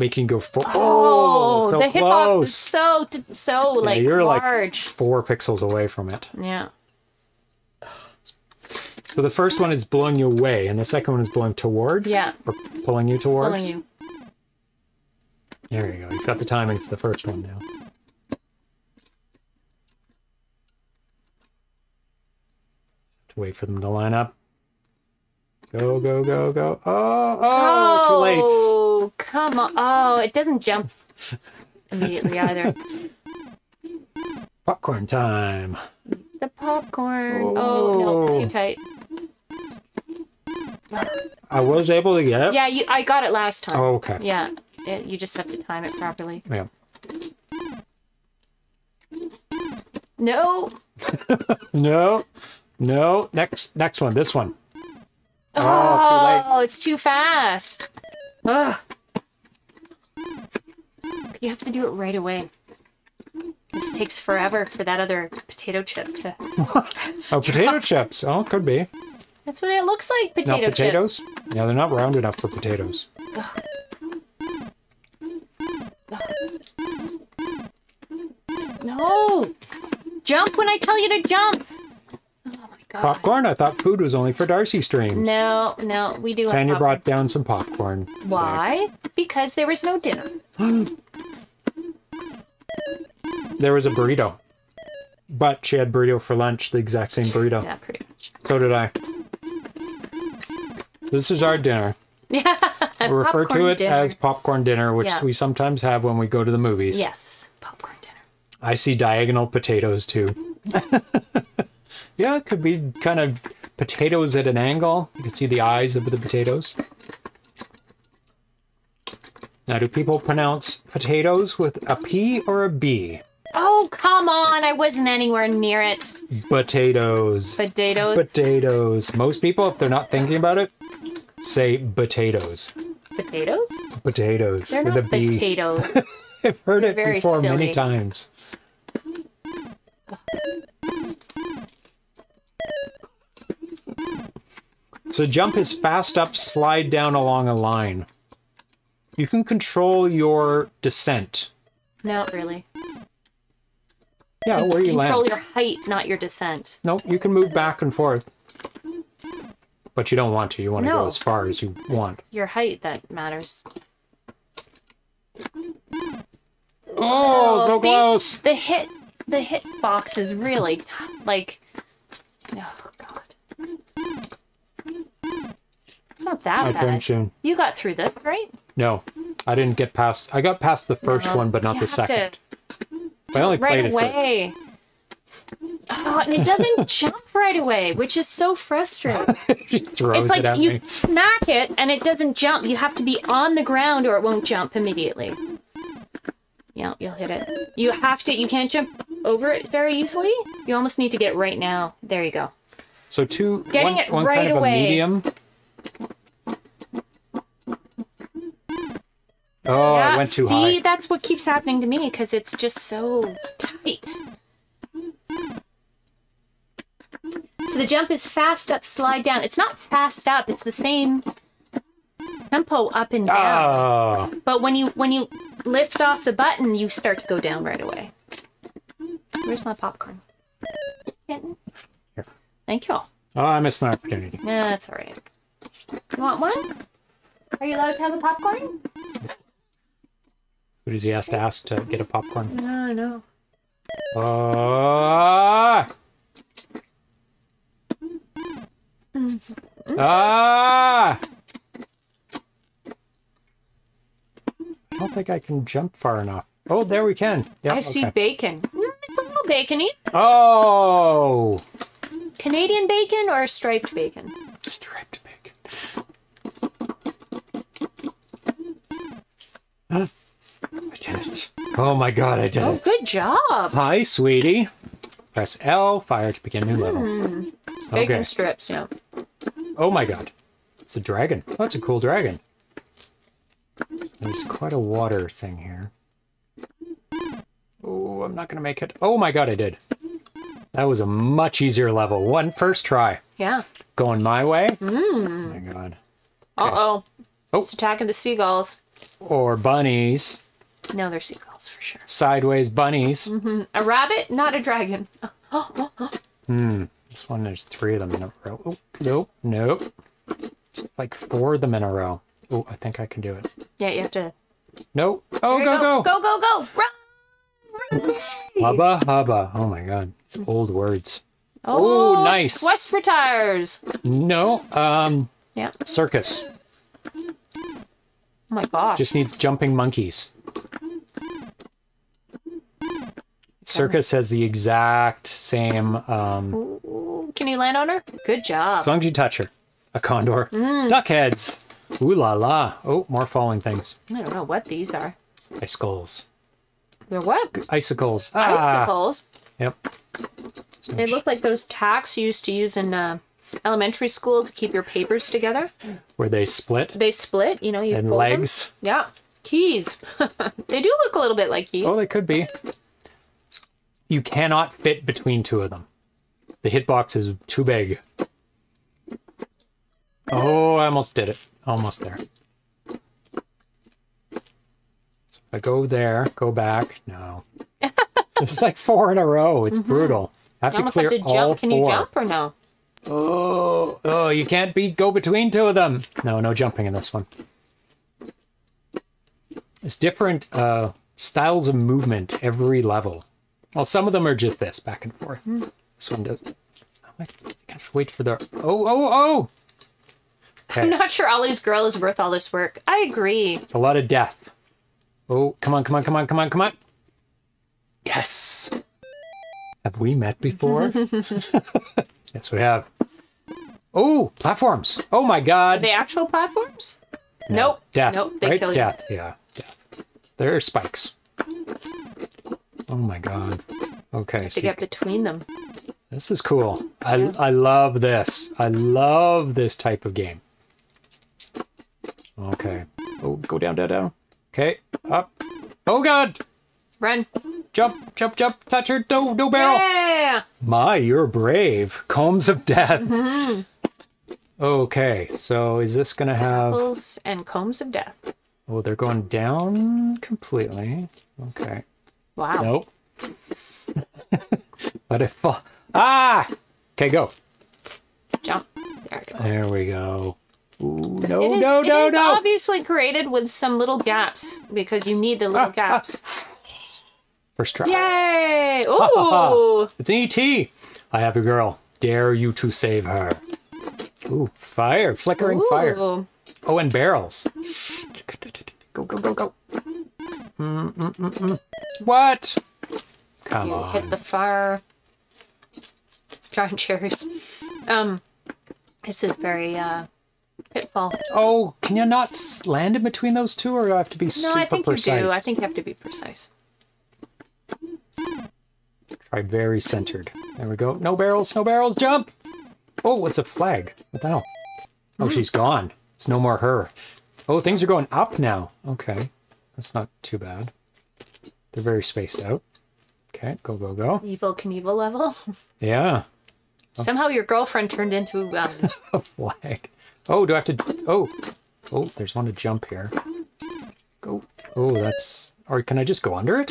A: making go for
B: Oh,
A: oh, so
B: the hitbox is so so
A: Yeah,
B: like
A: you're like
B: large.
A: four pixels away from it.
B: yeah.
A: So the first one is blowing you away, and the second one is blowing towards.
B: Yeah.
A: Or pulling you towards.
B: Pulling you.
A: There you go. You've got the timing for the first one now. To wait for them to line up. Go, go, go, go. Oh, oh, too late.
B: Oh. Come on. Oh, it doesn't jump immediately either.
A: Popcorn time.
B: The popcorn. Oh, no,
A: Oh.
B: too tight.
A: I was able to get it.
B: Yeah, you. I got it last time.
A: Oh, okay.
B: Yeah, it, you just have to time it properly.
A: Yeah.
B: No.
A: No. No. Next next one. This one. Oh,
B: Oh, it's too fast. Ugh. You have to do it right away. This takes forever for that other potato chip to.
A: too. Oh, potato chips. Oh, could be.
B: That's what it looks like.
A: Not
B: Potato chip.
A: potatoes? Yeah, they're not round enough for potatoes.
B: No. Jump when I tell you to jump. God.
A: Popcorn? I thought food was only for Darcy streams.
B: No, no, we do.
A: Tanya brought down some popcorn.
B: Why? Because there was no dinner.
A: There was a burrito. But she had burrito for lunch, the exact same burrito.
B: Yeah, pretty much.
A: So did I. This is our dinner.
B: Yeah.
A: We refer to it
B: dinner.
A: as popcorn dinner, which
B: Yeah.
A: we sometimes have when we go to the movies.
B: Yes, popcorn dinner.
A: I see diagonal potatoes too. yeah, it could be kind of potatoes at an angle. You can see the eyes of the potatoes. Now, do people pronounce potatoes with a P or a B?
B: Oh, come on. I wasn't anywhere near it.
A: Potatoes.
B: Potatoes.
A: Potatoes. Most people, if they're not thinking about it, say potatoes.
B: Potatoes?
A: Potatoes
B: They're
A: with
B: not
A: B.
B: potatoes.
A: I've heard it
B: very
A: before many times. So jump is fast up, slide down along a line. You can control your descent.
B: Not really.
A: Yeah, where you
B: Control
A: land.
B: Control your height, not your descent.
A: Nope, you can move back and forth. But you don't want to. You want to go as far as you want.
B: Your height that matters.
A: Oh, so oh,
B: see?
A: close!
B: The hit the hit box is really like oh. It's not that bad. You got through this, right?
A: No, I didn't get past. I got past the first
B: No,
A: one, but not the second. I only
B: right
A: played it
B: away. Oh, and it doesn't jump right away, which is so frustrating. It's
A: it
B: like you
A: me.
B: smack it and it doesn't jump. You have to be on the ground or it won't jump immediately. Yeah, you'll hit it. You have to. You can't jump over it very easily. You almost need to get right now. There you go.
A: So two,
B: Getting
A: one,
B: it
A: one
B: right
A: kind of
B: away.
A: a medium. Oh, I went too
B: see,
A: high.
B: that's what keeps happening to me because it's just so tight. So the jump is fast up, slide down. It's not fast up. It's the same tempo up and down.
A: Ah,
B: But when you when you lift off the button, you start to go down right away. Where's my popcorn? Thank you. all.
A: oh, I missed my opportunity.
B: Yeah, that's all right. You want one? Are you allowed to have a popcorn?
A: Who does he have to ask to get a popcorn?
B: No, I know.
A: Ah! Ah! I don't think I can jump far enough. Oh, there we can. Yep,
B: I see
A: okay.
B: bacon. Mm, it's a little bacony.
A: Oh!
B: Canadian bacon or striped bacon?
A: Striped bacon. I did it. Oh my god, I did
B: Oh,
A: it.
B: good job.
A: Hi, sweetie. Press L, fire to begin new level. Hmm.
B: Bacon
A: Okay.
B: strips, yeah.
A: Oh my god. It's a dragon. Oh, that's a cool dragon. There's quite a water thing here. Oh, I'm not gonna make it. Oh my god, I did. That was a much easier level. One first try.
B: Yeah.
A: Going my way. Oh my god.
B: Uh oh.
A: Oh.
B: It's attacking the seagulls.
A: Or bunnies.
B: No, they're seagulls for sure.
A: Sideways bunnies.
B: A rabbit, not a dragon. Hmm.
A: This one, there's three of them in a row. Oh, nope, nope. It's like four of them in a row. Oh, I think I can do it.
B: Yeah, you have to.
A: Nope. Oh,
B: you
A: go, go.
B: Go, go, go. Run!
A: Hubba, hubba. Oh my god. It's old words.
B: Oh,
A: nice.
B: Quest for tires.
A: No, um,
B: Yeah.
A: circus.
B: Oh my gosh.
A: Just needs jumping monkeys. Circus has the exact same, um,
B: Ooh, Can you land on her? Good job.
A: as long as you touch her. A condor.
B: Mm.
A: Duck heads. Ooh la la. Oh, more falling things.
B: I don't know what these are.
A: Icicles.
B: They're what?
A: Icicles. Ah.
B: Icicles.
A: Yep.
B: They look like those tacks you used to use in uh, elementary school to keep your papers together.
A: Where they split.
B: They split, you know, you
A: And
B: fold them.
A: legs.
B: Yeah. Keys. they do look a little bit like keys.
A: Oh, they could be. You cannot fit between two of them. The hitbox is too big. Oh, I almost did it. Almost there. So if I go there, go back. No. this is like four in a row. It's brutal. I have
B: You
A: to clear
B: have to
A: all
B: jump. Can you jump or no?
A: Oh, oh, you can't be go between two of them. No, no jumping in this one. It's different uh, styles of movement every level. Well, some of them are just this back and forth. This one does. I have to wait for the. Oh, oh, oh! Okay.
B: I'm not sure Olli's girl is worth all this work. I agree.
A: It's a lot of death. Oh, come on, come on, come on, come on, come on. Yes. Have we met before? yes, we have. Oh, platforms. Oh my god.
B: The actual platforms? Nope.
A: Death.
B: Nope. They
A: right?
B: kill you.
A: Death. Yeah. Death. There are spikes. Oh my god. Okay.
B: To
A: see,
B: get between them.
A: this is cool. I I love this. I love this type of game. Okay. Oh, go down, down, down. Okay, up. Oh God!
B: Run.
A: Jump, jump, jump! Touch her! No, no barrel!
B: Yeah.
A: My, you're brave. Combs of death. Okay, so is this gonna have?
B: Apples and combs of death.
A: Oh, they're going down completely. Okay.
B: Wow.
A: Nope. Let it fall. Ah! Okay, go.
B: Jump. There we go.
A: There we go. Ooh, no,
B: is-
A: no, no, no.
B: obviously created with some little gaps because you need the little
A: Ah,
B: gaps.
A: First try.
B: Yay! Ooh!
A: It's an ET. I have a girl. Dare you to save her. Ooh, fire. Flickering fire. Oh, and barrels. Go, go, go, go. Mm, mm, mm. What? Come
B: You
A: on.
B: hit the fire. It's giant cherries. Um, this is very uh pitfall.
A: Oh, can you not land in between those two, or do I have to be
B: No,
A: super
B: I think
A: precise?
B: you do. I think you have to be precise.
A: Try very centered. There we go. No barrels, no barrels, jump! Oh, it's a flag. What the hell? Oh,
B: Hmm.
A: she's gone. It's no more her. Oh, things are going up now. Okay. That's not too bad. They're very spaced out. Okay, go, go, go.
B: Evel Knievel level.
A: Yeah.
B: Somehow your girlfriend turned into um,
A: A flag. Oh, do I have to... Oh. Oh, there's one to jump here. Go. Oh, that's... Or can I just go under it?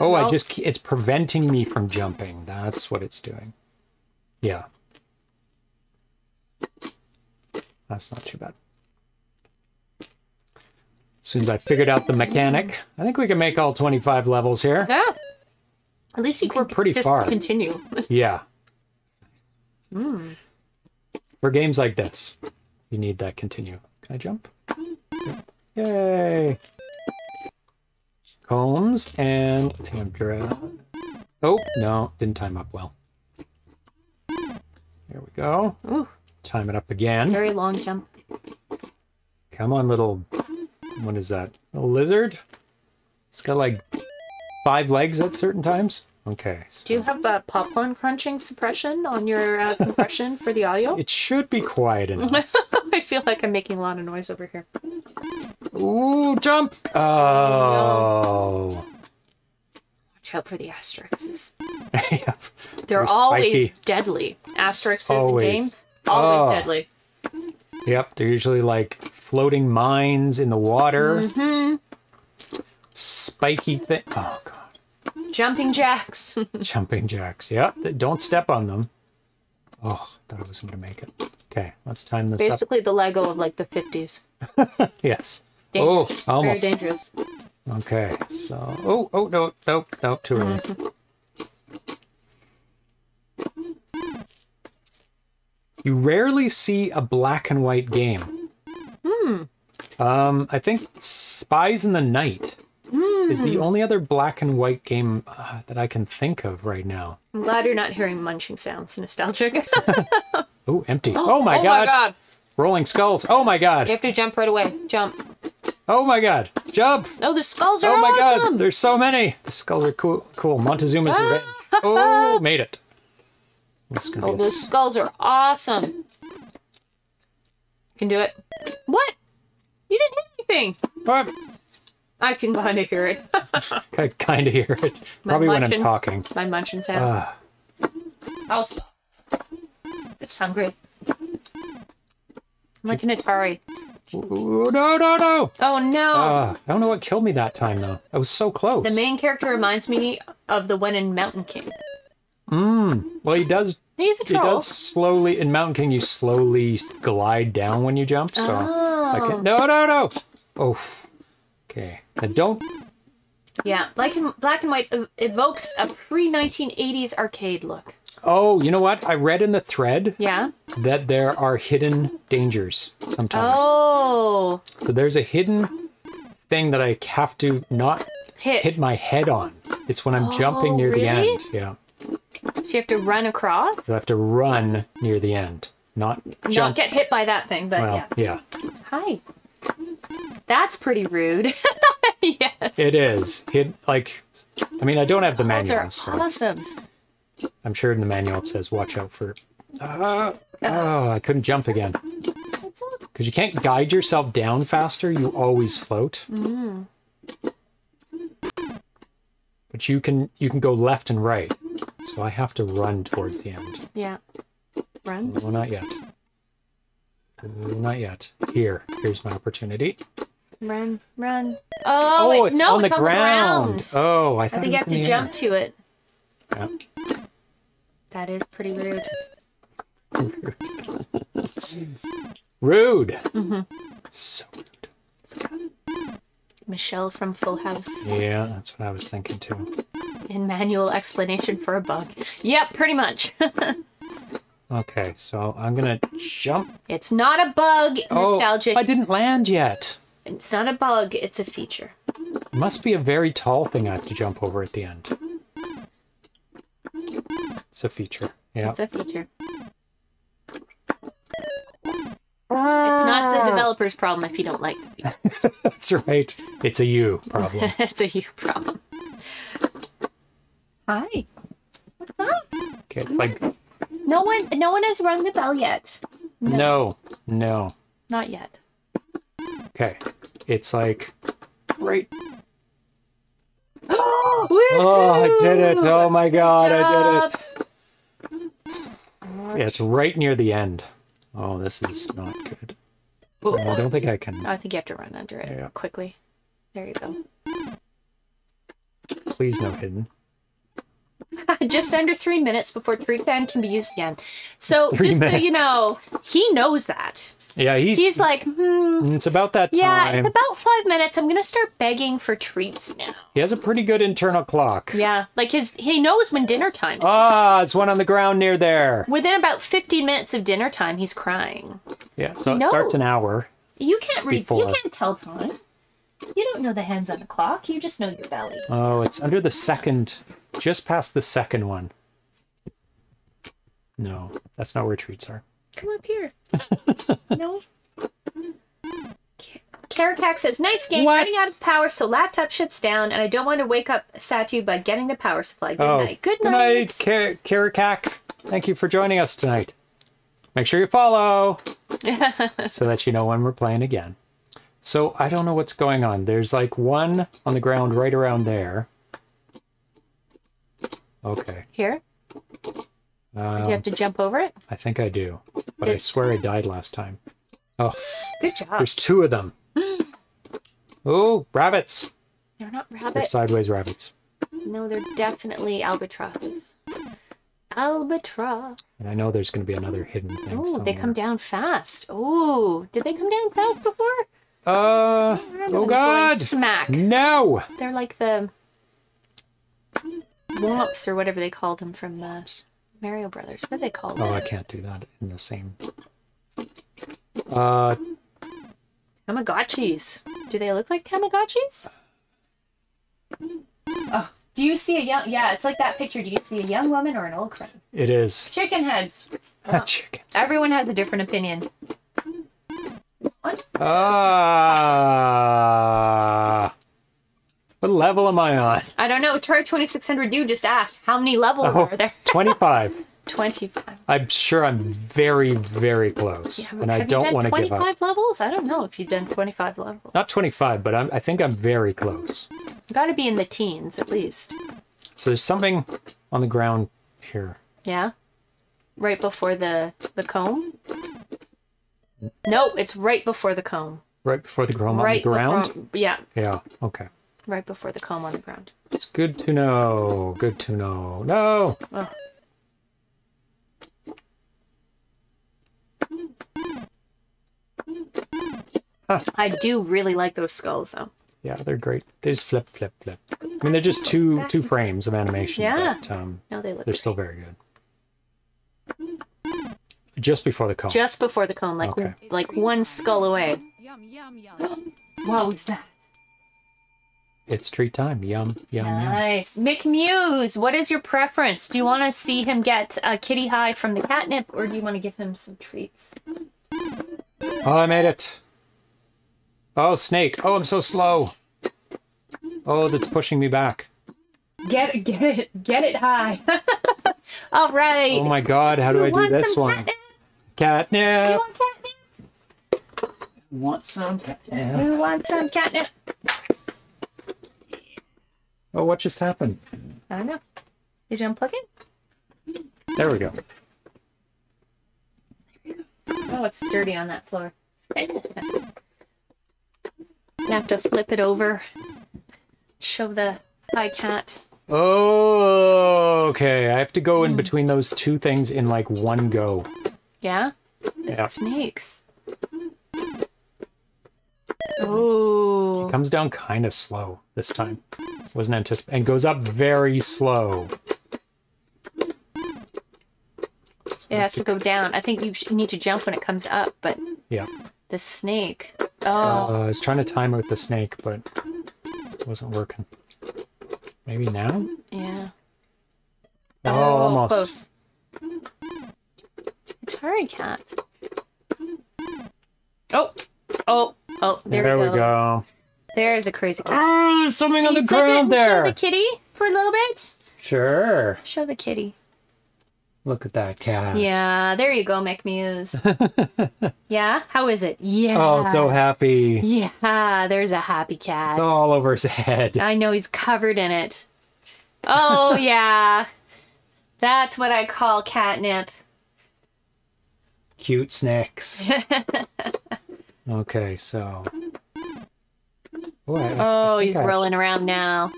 A: Oh, I just... It's preventing me from jumping. That's what it's doing. Yeah. That's not too bad. As soon as I figured out the mechanic, I think we can make all 25 levels here.
B: yeah. At least you
A: We're
B: can
A: pretty
B: just
A: far.
B: continue.
A: Yeah.
B: Hmm.
A: For games like this, you need that continue. Can I jump? Yay! Combs and I think I'm dra- Oh no, didn't time up well. There we go.
B: Ooh,
A: Time it up again.
B: very long jump.
A: Come on, little. What is that? A lizard? It's got like five legs at certain times. Okay. so-
B: Do you have uh, popcorn crunching suppression on your uh, compression for the audio?
A: It should be quiet enough.
B: I feel like I'm making a lot of noise over here.
A: Ooh, jump! Oh.
B: Watch out for the asterisks.
A: Yeah.
B: They're
A: They're
B: always deadly. Asterisks
A: Always.
B: in games, always
A: Oh.
B: deadly.
A: Yep, they're usually like floating mines in the water. Mm-hmm. Spiky thing. Oh god,
B: Jumping jacks.
A: jumping jacks. Yep, don't step on them. Oh, thought I wasn't gonna make it. Okay, let's time this
B: Basically the Lego of like the 50s.
A: Yes.
B: Dangerous.
A: Oh, almost.
B: Very dangerous.
A: Okay, so oh oh no no no too early. You rarely see a black and white game. Hmm. Um, I think Spies in the Night is the only other black and white game uh, that I can think of right now.
B: I'm glad you're not hearing munching sounds. Nostalgic.
A: Oh, empty. Oh my
B: oh
A: god.
B: my god.
A: Rolling skulls. Oh my god.
B: You have to jump right away. Jump.
A: Oh my god. Jump.
B: Oh, the skulls are
A: Oh my
B: awesome.
A: god, there's so many. The skulls are cool. Cool. Montezuma's revenge. Oh, made it.
B: Oh,
A: a-
B: the skulls are awesome. You can do it. What? You didn't hit anything.
A: What?
B: I can kind of hear it.
A: I kind of hear it. Probably when I'm talking.
B: My munching sounds.
A: Ah,
B: I'll. It's hungry. I'm like an Atari.
A: ooh, no, no, no.
B: Oh no!
A: Ah, I don't know what killed me that time though. I was so close.
B: the main character reminds me of the one in Mountain King. Mmm.
A: Well, he does.
B: He's a troll.
A: He does slowly in Mountain King. You slowly glide down when you jump. So I
B: Oh.
A: can. No, no, no. Oh. Okay. Now don't.
B: Yeah, black and black and white ev- evokes a pre 1980s arcade look.
A: Oh, you know what? I read in the thread
B: Yeah.
A: that there are hidden dangers sometimes.
B: Oh,
A: So there's a hidden thing that I have to not
B: hit.
A: hit my head on. It's when I'm jumping oh, near the end. Yeah.
B: So you have to run across.
A: I have to run near the end, not
B: Not get hit by that thing, but
A: well,
B: yeah.
A: yeah,
B: Hi. That's pretty rude. yes.
A: it is. Hit like, I mean, I don't have the
B: Those
A: manual, so
B: awesome.
A: I'm sure in the manual it says watch out for. Ah, oh, I couldn't jump again. Because you can't guide yourself down faster, you always float. But you can you can go left and right. So I have to run towards the end.
B: Yeah. Run.
A: Well, not yet. Uh, Not yet. Here, here's my opportunity.
B: Run. Run. Oh, wait,
A: it's
B: no,
A: on the
B: it's
A: ground.
B: on the ground.
A: Oh, I
B: I think
A: it
B: you have to
A: the
B: jump to it.
A: air.
B: That is pretty rude.
A: Rude.
B: Mm-hmm.
A: So rude.
B: Michelle from Full House.
A: Yeah, that's what I was thinking too.
B: In manual explanation for a bug. Yep, pretty much.
A: Okay, so I'm gonna jump.
B: it's not a bug,
A: Oh,
B: nostalgic.
A: I didn't land yet.
B: It's not a bug, it's a feature.
A: It must be a very tall thing I have to jump over at the end. It's a feature. Yeah.
B: It's a feature. It's not the ah. developer's problem if you don't like it.
A: That's right. It's a you problem.
B: it's a you problem. Hi. What's up?
A: Okay, it's like
B: No one no one has rung the bell yet.
A: no, no.
B: Not yet.
A: Okay, it's like right.
B: oh,
A: I did it! Oh my god, I did it! Yeah, it's right near the end. Oh, this is not good. I don't think I can.
B: I think you have to run under it
A: Yeah.
B: quickly. There you go.
A: Please no hidden.
B: Just under three minutes before Tree Fan can be used again. So
A: Three
B: just so you know, he knows that.
A: Yeah, he's.
B: He's like, hmm,
A: it's about that time.
B: yeah, it's about five minutes. I'm gonna start begging for treats now.
A: He has a pretty good internal clock.
B: Yeah, like his he knows when dinner time. is.
A: Ah, it's one on the ground near there.
B: Within about 15 minutes of dinner time, he's crying.
A: Yeah, so it starts an hour.
B: You can't read.
A: Before.
B: You can't tell time. You don't know the hands on the clock. You just know your belly.
A: Oh, it's under the second, just past the second one. No, that's not where treats are.
B: Come up here. no. Caracac says, "Nice game.
A: What?
B: Running out of power, so laptop shuts down, and I don't want to wake up Satu by getting the power supply. Good
A: oh,
B: night. Good
A: good
B: night.
A: night, Karakak. Thank you for joining us tonight. Make sure you follow so that you know when we're playing again. So I don't know what's going on. There's like one on the ground right around there. Okay,
B: Here,
A: um,
B: you have to jump over it.
A: I think I do, but I swear I died last time. Oh,
B: Good job.
A: there's two of them. Oh, rabbits!
B: They're not rabbits.
A: They're sideways rabbits.
B: No, they're definitely albatrosses. Albatross.
A: And I know there's going to be another hidden thing.
B: Oh, they come down fast. Oh, did they come down fast before?
A: Uh, oh God!
B: Smack.
A: No!
B: They're like the Whomps or whatever they call them from uh, Mario Brothers. What are they called?
A: Oh, I can't do that in the same. Uh,
B: Tamagotchis. Do they look like Tamagotchis? Oh, do you see a young? Yeah, it's like that picture. Do you see a young woman or an old crone?
A: it is.
B: Chicken heads.
A: A chicken.
B: Everyone has a different opinion. What?
A: Ah. What level am I on?
B: I don't know. Try 2600 dude just asked how many levels
A: Oh,
B: are there?
A: 25.
B: 25.
A: I'm sure I'm very, very close.
B: Yeah,
A: and I don't want to give up.
B: 25 levels? I don't know if you've done 25 levels.
A: Not 25, but I'm, I think I'm very close.
B: Got to be in the teens at least.
A: So there's something on the ground here.
B: Yeah. Right before the the comb. No, it's right before the comb.
A: Right before the comb
B: right
A: on the ground?
B: Before, yeah,
A: Yeah, okay.
B: Right before the comb on the ground.
A: It's good to know. Good to know. No!
B: Oh. I do really like those skulls though.
A: Yeah, they're great. They just flip, flip, flip. I mean, they're just two two frames of animation,
B: Yeah.
A: but um,
B: No, they look
A: they're
B: great.
A: still very good. Just before the comb.
B: just before the comb, like
A: Okay.
B: like one skull away.
C: Yum yum yum.
B: What was that?
A: It's treat time. Yum, yum, yum.
B: Nice. Mick Muse, what is your preference? Do you want to see him get a kitty high from the catnip, or do you want to give him some treats?
A: Oh, I made it. Oh, snake. Oh, I'm so slow. Oh, that's pushing me back.
B: Get it, get it, get it high. All right.
A: Oh my god, how do
B: Who
A: I do
B: wants
A: this
B: some
A: one?
B: catnip?
A: Catnip.
B: You want catnip?
A: Want some? Yeah.
B: Who wants some catnip?
A: Oh, what just happened?
B: I don't know. Did you unplug it?
A: There we go.
B: Oh, it's dirty on that floor. you have to flip it over. Show the hi cat.
A: Oh, okay. I have to go in hmm. between those two things in like one go.
B: Yeah? There's
A: Yeah.
B: snakes. Oh.
A: Comes down kind of slow this time. Wasn't anticipating. And goes up very slow.
B: It has to go down. I think you need to jump when it comes up, but
A: Yeah.
B: the snake.
A: Uh,
B: Oh,
A: I was trying to time out the snake, but it wasn't working. Maybe now?
B: yeah.
A: Oh, almost.
B: Close. Atari cat. Oh, oh, oh! There,
A: There,
B: we,
A: we go.
B: There's a crazy cat.
A: Oh, there's something on the ground there.
B: Show the kitty for a little bit.
A: Sure.
B: Show the kitty.
A: Look at that cat.
B: Yeah, there you go, McMuse. yeah, how is it? Yeah.
A: Oh, so happy.
B: Yeah, there's a happy cat.
A: It's all over his head.
B: I know he's covered in it. Oh yeah, that's what I call catnip.
A: Cute snakes. okay, so. Oh, I- I
B: Oh,
A: think
B: he's
A: I-
B: rolling around now.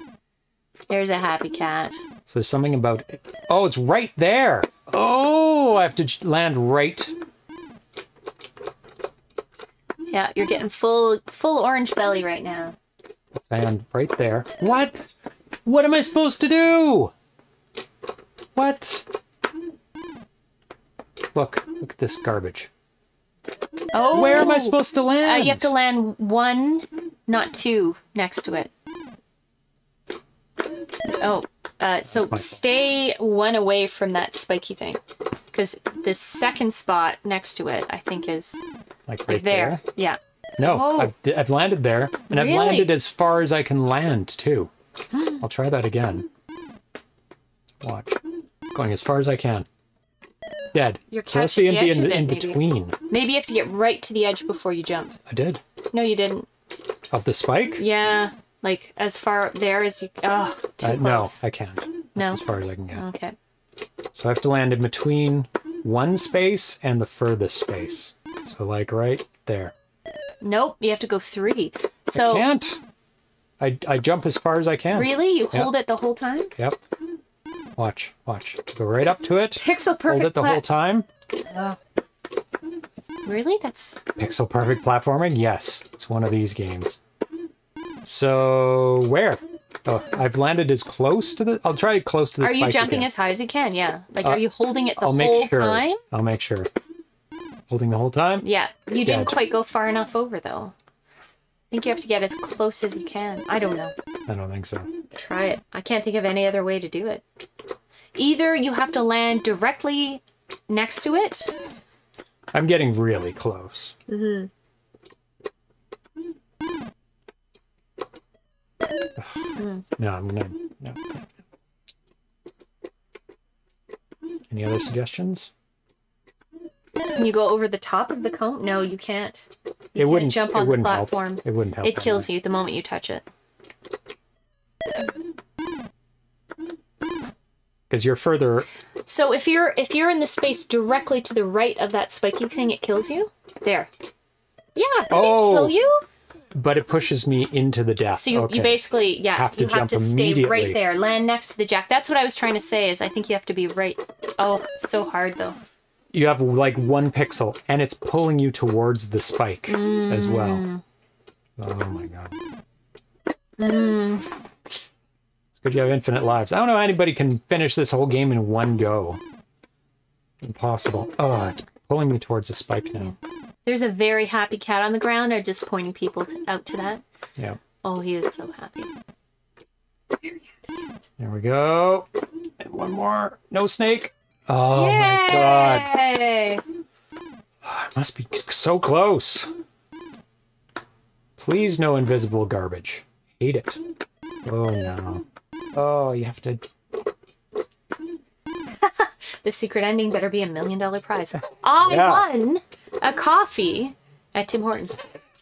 B: There's a happy cat.
A: So there's something about. Oh, it's right there. Oh, I have to land right.
B: Yeah, you're getting full full orange belly right now.
A: Land right there. What? What am I supposed to do? What? Look, look at this garbage.
B: Oh,
A: Where am I supposed to
B: Uh,
A: land?
B: you have to land one, not two, next to it. Oh, uh, so stay one away from that spiky thing, because the second spot next to it, I think, is
A: like right
B: there. Yeah.
A: No,
B: Whoa.
A: I've, I've landed there, and I've landed as far as I can land too. I'll try that again. Watch, going as far as I can. Dead.
B: You're
A: so see and
B: the
A: in, in
B: maybe.
A: between.
B: Maybe you have to get right to the edge before you jump.
A: I did
B: No, you didn't.
A: of the spike.
B: Yeah, like as far up there as you. Oh, too
A: Uh, no. I can't. That's
B: No.
A: as far as I can get.
B: Okay.
A: So I have to land in between one space and the furthest space. So like right there.
B: Nope, you have to go three. So I
A: Can't. I, I jump as far as I can.
B: really, you
A: Yeah.
B: hold it the whole time?
A: Yep. Watch, watch. Go right up to it.
B: Pixel perfect.
A: Hold it the whole time. Oh.
B: Really? That's
A: Pixel perfect platforming? Yes, it's one of these games. So where? Oh, I've landed as close to the. I'll try close to the.
B: Are you jumping
A: again.
B: as high as you can? Yeah. Like, are uh, you holding it the
A: I'll make
B: whole
A: sure.
B: time?
A: I'll make sure. Holding the whole time.
B: Yeah. You didn't quite go far enough over, though. I think you have to get as close as you can. I don't know.
A: I don't think so.
B: Try it. I can't think of any other way to do it. Either you have to land directly next to it.
A: I'm getting really close. Mm-hmm. No, I'm gonna. No. Any other suggestions?
B: Can you go over the top of the cone? No, you can't.
A: it wouldn't
B: jump on the
A: wouldn't
B: platform.
A: Help. It wouldn't help.
B: It kills you the moment you touch it.
A: because you're further.
B: So if you're if you're in the space directly to the right of that spiky thing, it kills you. There. Yeah. It
A: Oh.
B: kill you.
A: But it pushes me into the death.
B: So you,
A: okay.
B: you basically yeah
A: Have to
B: you have to stay right there, land next to the jack. That's what I was trying to say. Is I think you have to be right. Oh, so hard though.
A: You have like one pixel, and it's pulling you towards the spike as
B: Mm.
A: well. Oh my god. It's good you have infinite lives. I don't know how anybody can finish this whole game in one go. Impossible. Oh, it's pulling me towards the spike now.
B: There's a very happy cat on the ground. I'm just pointing people to, out to that.
A: Yeah.
B: Oh, he is so happy.
A: There we go. And one more. No snake. Oh my god.
B: Yay!
A: Ah, it must be so close. Please, no invisible garbage. Hate it. Oh no. Oh, you have to.
B: The secret ending better be a million dollar prize. I
A: Yeah.
B: won a coffee at Tim Hortons.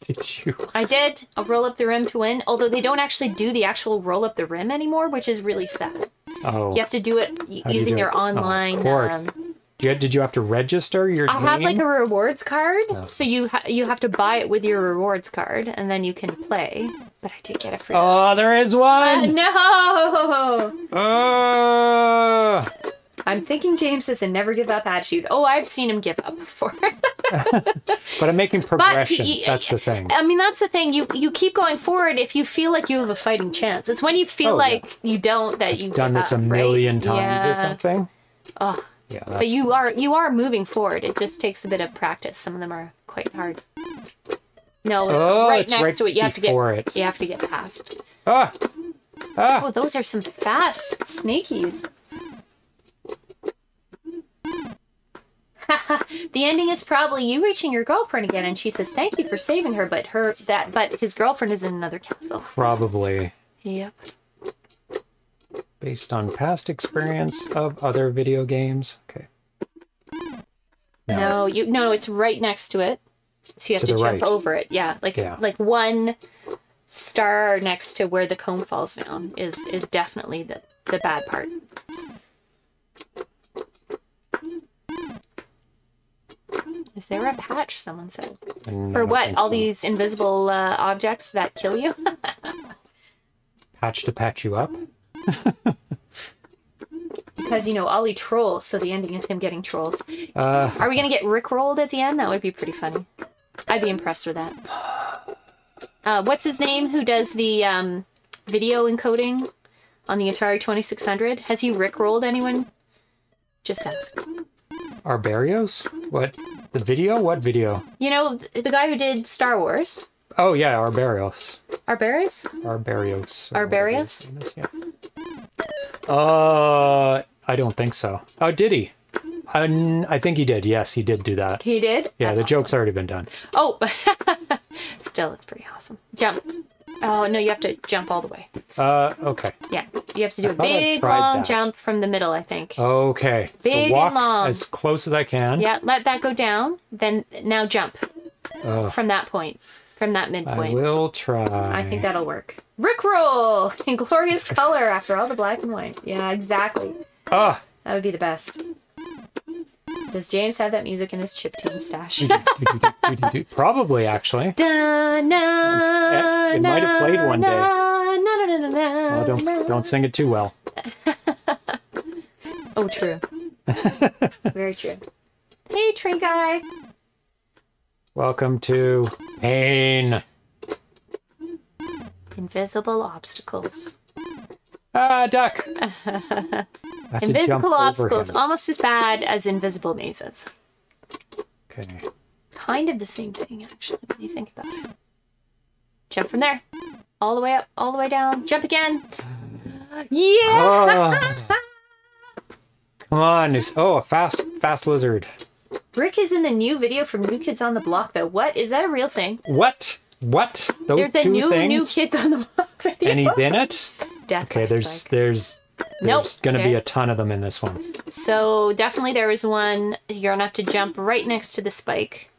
A: Did you?
B: I did a roll up the rim to win, although they don't actually do the actual roll up the rim anymore, which is really sad.
A: Oh.
B: You have to do it
A: How do you
B: using
A: do
B: their
A: it? Oh, of
B: online.
A: course.
B: um,
A: You had- did you have to register your
B: I have like a rewards card, so you ha- you have to buy it with your rewards card, and then you can play. But I did get a free.
A: Oh, there is one.
B: no!
A: Uh,
B: I'm thinking James has a never give up attitude. Oh, I've seen him give up before.
A: but I'm making progression.
B: he-
A: That's the thing.
B: I mean, that's the thing. You you keep going forward if you feel like you have a fighting chance. It's when you feel
A: Oh, yeah.
B: like you don't that you
A: Done
B: give
A: this a
B: up, right?
A: million times
B: yeah.
A: or something. Oh. Yeah.
B: But you are you are moving forward. It just takes a bit of practice. Some of them are quite hard. No,
A: Oh,
B: right next
A: right
B: to it. You have to get
A: it.
B: you have to get past.
A: Ah.
B: Oh, those are some fast snakies. the ending is probably you reaching your girlfriend again, and she says, "Thank you for saving her," but her that but his girlfriend is in another castle.
A: Probably
B: Yep.
A: based on past experience of other video games. Okay.
B: No, you no, it's right next to it. So you have
A: To
B: to, jump
A: right.
B: over it. Yeah, like
A: Yeah.
B: like one star next to where the cone falls down is is definitely the the bad part. Is there a patch? Someone says. For what? All
A: so.
B: these invisible uh, objects that kill you?
A: patch to patch you up.
B: because you know Olli trolls, so the ending is him getting trolled.
A: Uh,
B: Are we gonna get rickrolled at the end? That would be pretty funny. I'd be impressed with that. Uh, what's his name? Who does the um, video encoding on the Atari Twenty Six Hundred? Has he rickrolled anyone? Just ask.
A: Rob Bairos? What? The video? What video?
B: You know the guy who did Star Wars,
A: Oh yeah, Rob Bairos.
B: Arbarius.
A: Rob Bairos. or whatever his
B: Arbarios?
A: name is, Yeah. Uh, I don't think so. Oh, did he? I, I think he did. Yes, he did do that.
B: He did.
A: Yeah, the joke's already been done.
B: Oh, still, it's pretty awesome. Jump. Oh no, you have to jump all the way.
A: Uh, okay.
B: Yeah, you have to do a big long
A: that.
B: jump from the middle. I think.
A: Okay.
B: Big
A: so
B: and long.
A: as close as I can.
B: Yeah, let that go down. Then now jump
A: Ugh.
B: from that point, from that midpoint.
A: I will try.
B: I think that'll work. Rickroll in glorious color after all the black and white. Yeah, exactly.
A: Ah,
B: That would be the best. Does James have that music in his chiptune stash?
A: probably actually.
B: Da, na,
A: It- might have played one day. Oh, don't don't sing it too well.
B: Oh, true. Very true. Hey, Trink guy.
A: Welcome to pain.
B: Invisible obstacles.
A: Ah, duck. I have
B: Invisible obstacles, almost as bad as invisible mazes.
A: Okay.
B: Kind of the same thing, actually, when you think about it. Jump from there. All the way up, all the way down. Jump again. Yeah!
A: Oh. Come on. It's, oh, a fast, fast lizard.
B: Rick is in the new video from New Kids on the Block, though. What? Is that a real thing?
A: What? What? Those
B: There's the
A: two
B: new
A: things?
B: New Kids on the Block video.
A: and he's in it?
B: Death
A: Okay, there's
B: Spike.
A: there's
B: Nope,
A: there's gonna be a ton of them in this one.
B: So definitely there is one. You're gonna have to jump right next to the spike.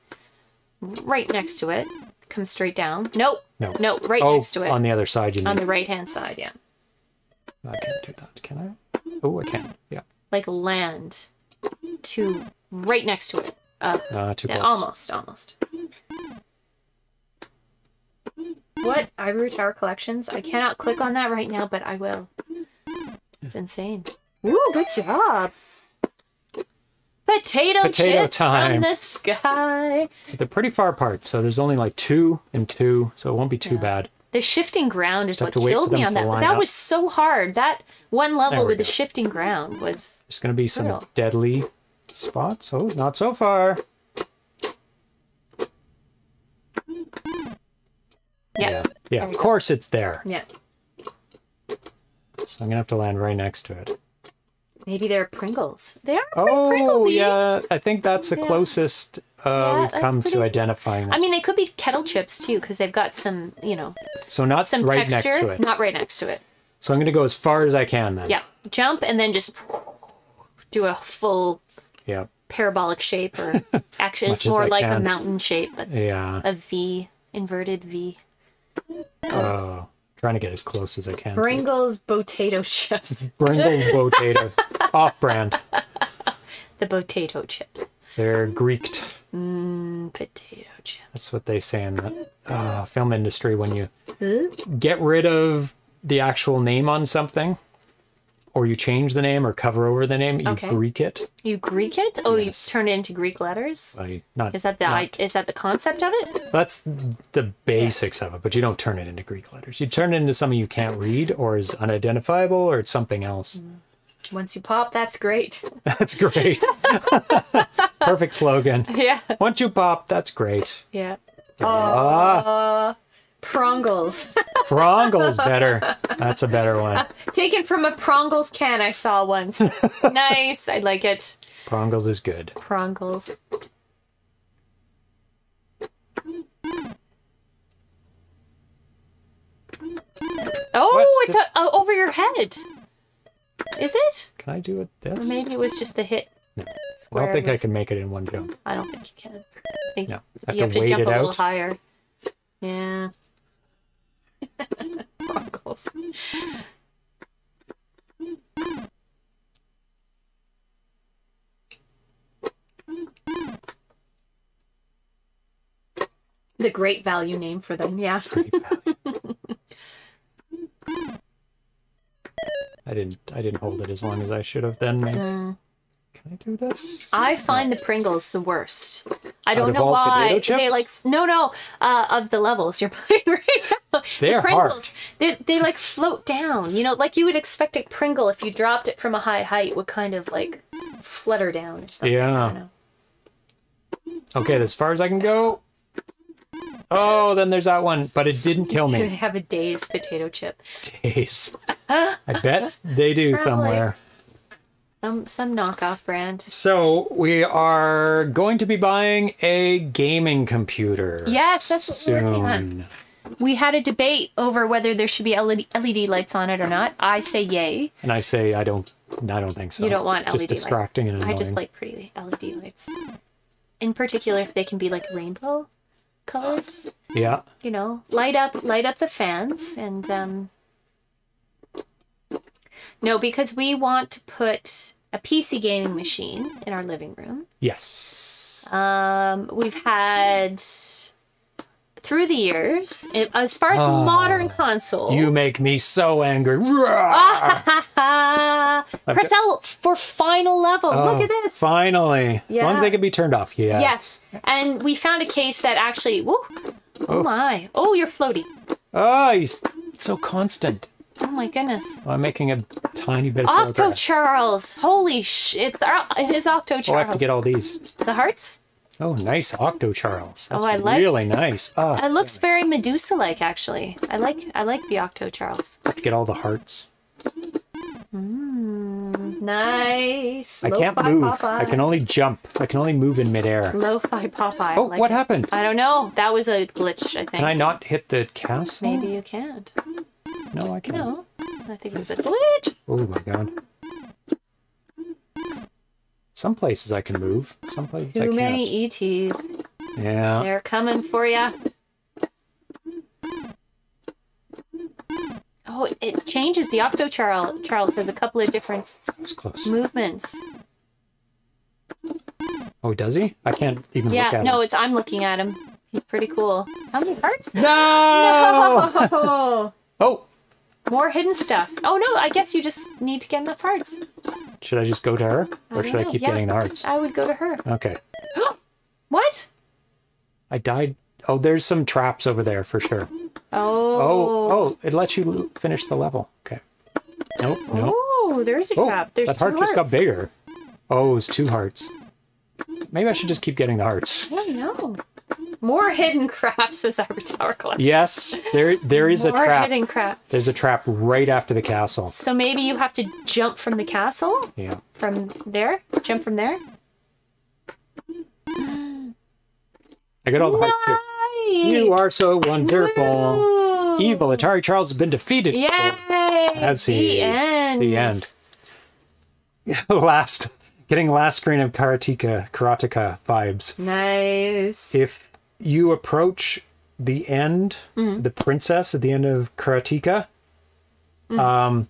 B: Right next to it. Come straight down. Nope.
A: No.
B: No, right
A: oh,
B: next to it.
A: on the other side you
B: on
A: need.
B: the right hand side, yeah.
A: I can't do that, can I? Oh, I can. Yeah.
B: Like land to right next to it. Uh,
A: Uh, too close.
B: almost, almost. What? Ivory Tower Collections? I cannot click on that right now, but I will. It's insane. Ooh, good job. Potato,
A: Potato
B: chips
A: time.
B: from the sky.
A: They're pretty far apart, so there's only like two and two, so it won't be too bad.
B: The shifting ground is
A: have
B: what killed me on that. That
A: up.
B: was so hard. That one level
A: There we
B: with the shifting ground was
A: There's gonna be some
B: Brutal.
A: deadly spots. Oh, not so far.
B: Yeah.
A: Yeah,
B: There
A: of course it's there.
B: Yeah.
A: So I'm gonna have to land right next to it.
B: Maybe they're Pringles. They are pretty
A: Oh,
B: Pringlesy.
A: yeah. I think that's the
B: Yeah.
A: closest uh,
B: Yeah,
A: we've come
B: pretty-
A: to identifying them.
B: I mean, they could be kettle chips too, because they've got some, you know,
A: so not
B: some
A: right
B: texture.
A: next to it.
B: Not right next to it.
A: So I'm gonna go as far as I can then.
B: Yeah. Jump and then just do a full
A: Yeah.
B: parabolic shape, or actually, it's more
A: I
B: like a mountain shape, but
A: Yeah.
B: a V inverted V.
A: Oh, trying to get as close as I can.
B: Pringles potato chips.
A: Pringles potato, off-brand.
B: the potato chips.
A: They're Greeked.
B: Mm, potato chips.
A: That's what they say in the uh, film industry when you hmm? get rid of the actual name on something, or you change the name or cover over the name, you
B: Okay.
A: Greek it.
B: You Greek it? Oh,
A: Yes.
B: you turn it into Greek letters?
A: Like, not,
B: Is that the
A: not-
B: I, is that the concept of it?
A: That's the basics of it, but you don't turn it into Greek letters. You turn it into something you can't read, or is unidentifiable, or it's something else.
B: Once you pop, that's great.
A: That's great. Perfect slogan.
B: yeah.
A: Once you pop, that's great.
B: Yeah.
A: Ah,
B: Prongles.
A: Prongles better. That's a better one.
B: Taken from a Prongles can I saw once. nice. I like it.
A: Prongles is good.
B: Prongles. Oh, it's a, over your head. Is it?
A: Can I do it this?
B: Maybe it was just the hit.
A: I don't think I can make it in one jump.
B: I don't think you can. I think
A: No, I have
B: you
A: to
B: have to
A: wait
B: jump
A: it
B: a little
A: out.
B: higher. Yeah. Prongles. The great value name for them, yeah.
A: I didn't. I didn't hold it as long as I should have. Then maybe. Can I do this?
B: I find the Pringles the worst. I don't know why. They like no no uh, of the levels you're playing right now.
A: They
B: the
A: are
B: Pringles,
A: hard.
B: They they like float down. You know, like you would expect a Pringle if you dropped it from a high height would kind of like flutter down or something.
A: Yeah. Okay, as far as I can go. Oh, then there's that one, but it didn't kill
B: They
A: me.
B: have a day's potato chip.
A: Days. I bet they do
B: Probably.
A: somewhere.
B: Some some knockoff brand.
A: So we are going to be buying a gaming computer.
B: Yes, that's what we're working on.
A: soon.
B: We had a debate over whether there should be LED, LED lights on it or not. I say yay.
A: And I say I don't. I don't think so.
B: You don't want
A: it's
B: LED
A: just distracting
B: lights.
A: and annoying.
B: I just like pretty LED lights. In particular, if they can be like rainbow colors,
A: Yeah.
B: you know, light up, light up the fans, and um. No, because we want to put a PC gaming machine in our living room.
A: Yes.
B: Um, we've had through the years, as far as modern consoles.
A: You make me so angry.
B: Press L for final level. Look at
A: Oh,
B: this.
A: Finally. As long as they can be turned off. Yes.
B: Yes, and we found a case that actually. Woo, oh my! Oh, you're floaty.
A: Oh, he's so constant.
B: Oh my goodness.
A: I'm making a tiny bit of
B: Octo
A: progress.
B: Charles. Holy sh! It's our- it is Octo Charles.
A: Oh, I have to get all these.
B: the hearts.
A: Oh, nice Octo Charles. That's
B: Oh, I like-
A: really nice. Ah,
B: It looks very Medusa-like, actually. I like I like the Octo Charles.
A: I have to get all the hearts.
B: Nice.
A: I can't move.
B: Popeye.
A: I can only jump. I can only move in midair.
B: Lo-fi Popeye.
A: Oh,
B: like
A: what
B: it.
A: happened?
B: I don't know. That was a glitch. I think.
A: Can I not hit the castle?
B: Maybe you can't.
A: No, I can't.
B: No, I think it was a glitch.
A: Oh my god. Some places I can move. Some places I
B: Too
A: can't.
B: many ETs.
A: Yeah.
B: They're coming for ya. Oh, it changes the Octo Charles Charles with a couple of different
A: close.
B: movements.
A: Oh, does he? I can't even look
B: Yeah,
A: at
B: no,
A: him.
B: it's I'm looking at him. He's pretty cool. How many parts?
A: No!
B: Oh,
A: Oh!
B: more hidden stuff. Oh no, I guess you just need to get enough hearts.
A: Should I just go to her? Or should I keep.
B: Yeah.
A: getting the hearts?
B: I would go to her.
A: Okay.
B: What?
A: I died. Oh, there's some traps over there for sure.
B: Oh.
A: Oh, oh, it lets you finish the level. Okay. Nope, nope.
B: Oh, there's a
A: Oh,
B: trap. There's
A: that
B: two
A: heart just got bigger. Oh, it's two hearts. Maybe I should just keep getting the hearts.
B: I don't know. More hidden craps as our tower collection.
A: Yes, there there is a trap.
B: hidden crap.
A: There's a trap right after the castle.
B: So maybe you have to jump from the castle?
A: Yeah.
B: From there? Jump from there?
A: I got all the hearts too.
B: Nice!
A: You are so wonderful.
B: Ooh.
A: Evil Atari Charles has been defeated.
B: Yay!
A: That's
B: the
A: the-
B: end.
A: the end. last getting last screen of Karateka Karateka vibes.
B: Nice.
A: If you approach the end, the princess at the end of Karateka, um,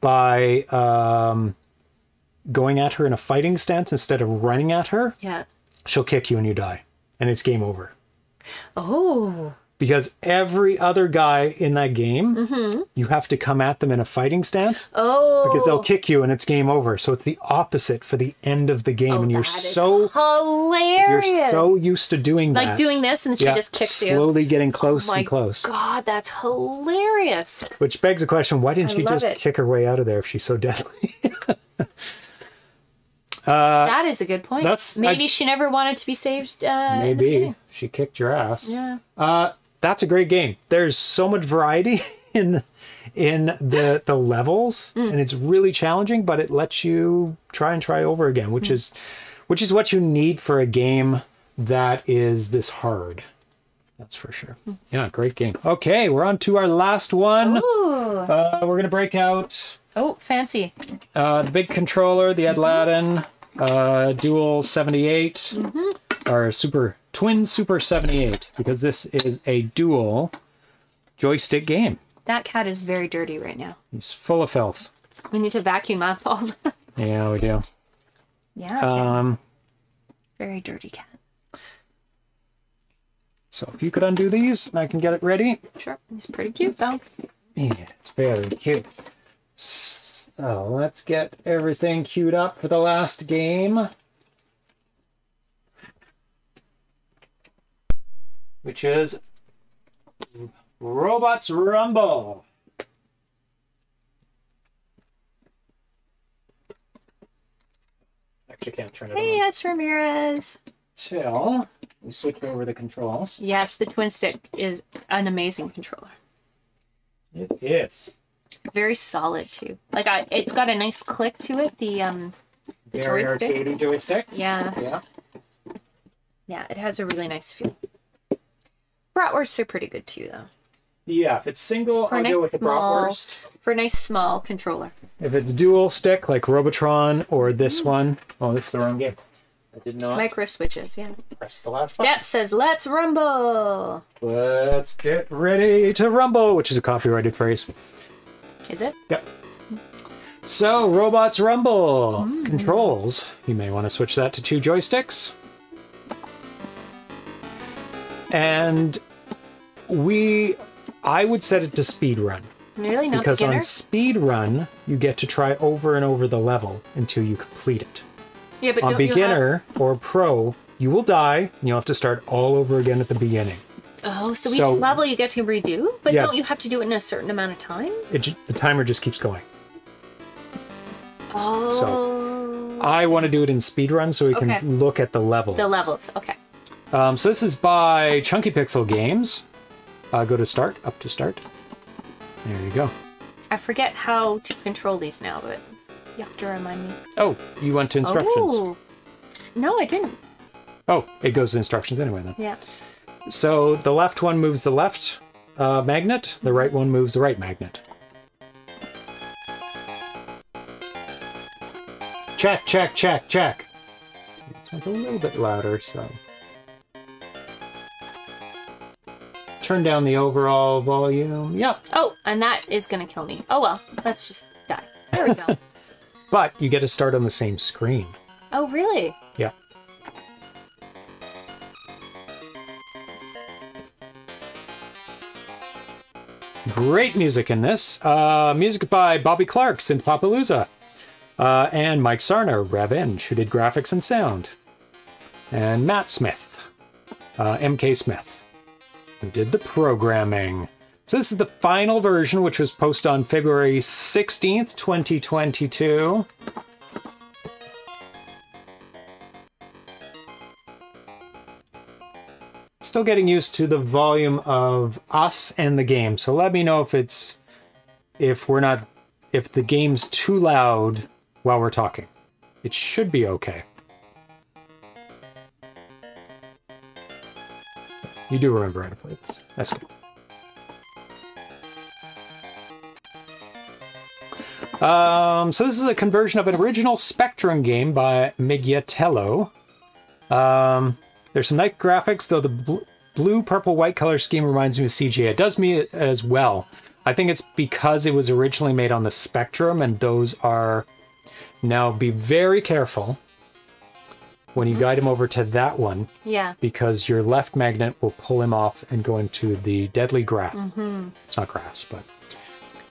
A: by um, going at her in a fighting stance instead of running at her,
B: Yeah.
A: she'll kick you and you die, and it's game over.
B: Oh.
A: Because every other guy in that game, you have to come at them in a fighting stance
B: Oh.
A: because they'll kick you and it's game over. So it's the opposite for the end of the game, and you're
B: Oh, That is
A: so you're
B: hilarious.
A: so used to doing that.
B: like doing this and she
A: yeah,
B: just kicks you.
A: slowly getting close
B: My
A: and close.
B: God, that's hilarious.
A: Which begs the question: Why didn't
B: I
A: she just
B: it.
A: kick her way out of there if she's so deadly?
B: that is a good point.
A: Uh, that's-
B: Maybe
A: I-
B: she never wanted to be saved. Uh,
A: Maybe she kicked your ass.
B: Yeah.
A: Uh, that's a great game. There's so much variety in in the the levels,
B: Mm.
A: and it's really challenging. But it lets you try and try over again, which is which is what you need for a game that is this hard. That's for sure.
B: Mm.
A: Yeah, great game. Okay, we're on to our last one. Uh, we're gonna break out
B: Oh, fancy.
A: uh, the big controller, the Adladin uh, Dual 78, or Super Twin Super 78, because this is a dual joystick game.
B: That cat is very dirty right now.
A: It's full of filth.
B: We need to vacuum up all the...
A: Yeah, we do.
B: yeah.
A: Um,
B: very dirty cat.
A: so if you could undo these, I can get it ready.
B: Sure. He's pretty cute, though.
A: Yeah, it's very cute. So let's get everything queued up for the last game. Which is Robots Rumble. Actually, can't turn it
B: Hey,
A: on
B: yes, Ramirez.
A: Till we switch over the controls.
B: Yes, the twin stick is an amazing controller.
A: It is
B: Very solid too. Like I, it's got a nice click to it. The um,
A: very
B: joystick?
A: arcadey joystick.
B: yeah,
A: Yeah.
B: yeah, it has a really nice feel. Bratwursts are pretty good too, though.
A: Yeah, if it's single,
B: For a
A: I'll
B: nice
A: go with the
B: small-
A: bratwurst.
B: For a nice small controller.
A: If it's dual stick like Robotron or this
B: Mm.
A: one, oh, this is the wrong game. I did not
B: Micro switches, yeah.
A: press the last button.
B: Step says, "Let's rumble."
A: Let's get ready to rumble, which is a copyrighted phrase.
B: Is it?
A: Yep. So, Robots Rumble
B: Mm.
A: controls. You may want to switch that to two joysticks. And we, I would set it to speed run.
B: Really not
A: because
B: beginner?
A: on speed run you get to try over and over the level until you complete it
B: yeah, but
A: on
B: don't you have-
A: beginner or pro you will die and you'll have to start all over again at the beginning
B: Oh, so each
A: So-
B: level you get to redo, but
A: Yeah.
B: don't you have to do it in a certain amount of time?
A: it, the timer just keeps going
B: Oh, So
A: i want to do it in speed run so we
B: Okay.
A: can look at the levels
B: the levels. Okay.
A: um, so this is by chunky pixel games uh, go to start up to start there you go
B: I forget how to control these now, but you have to remind me.
A: oh you went to instructions
B: Oh, no, I didn't.
A: oh it goes to instructions anyway then
B: Yeah.
A: So the left one moves the left uh, magnet, the right one moves the right magnet. Check, check, check, check. It's a little bit louder, so. Turn down the overall volume. Yep.
B: Oh, and that is gonna kill me. Oh well, let's just die. There we go.
A: But you get to start on the same screen.
B: oh really?
A: Yeah. Great music in this. Uh, music by Bobby Clark, Synthpopalooza. Uh, and Mike Saarna, RevEng, who did graphics and sound. And Matt Smith, uh, MK Smith, who did the programming. So this is the final version, which was posted on February 16th, 2022. Still getting used to the volume of us and the game. So let me know if it's if we're not if the game's too loud while we're talking. It should be okay. You do remember how to play this. That's good. Um, so this is a conversion of an original Spectrum game by Miguetelo. Um, there's some nice graphics, though the bl- blue, purple, white color scheme reminds me of CGA. It does me as well. I think it's because it was originally made on the Spectrum, and those are. Now, be very careful when you guide him over to that one,
B: Yeah.
A: because your left magnet will pull him off and go into the deadly grass. It's not grass, but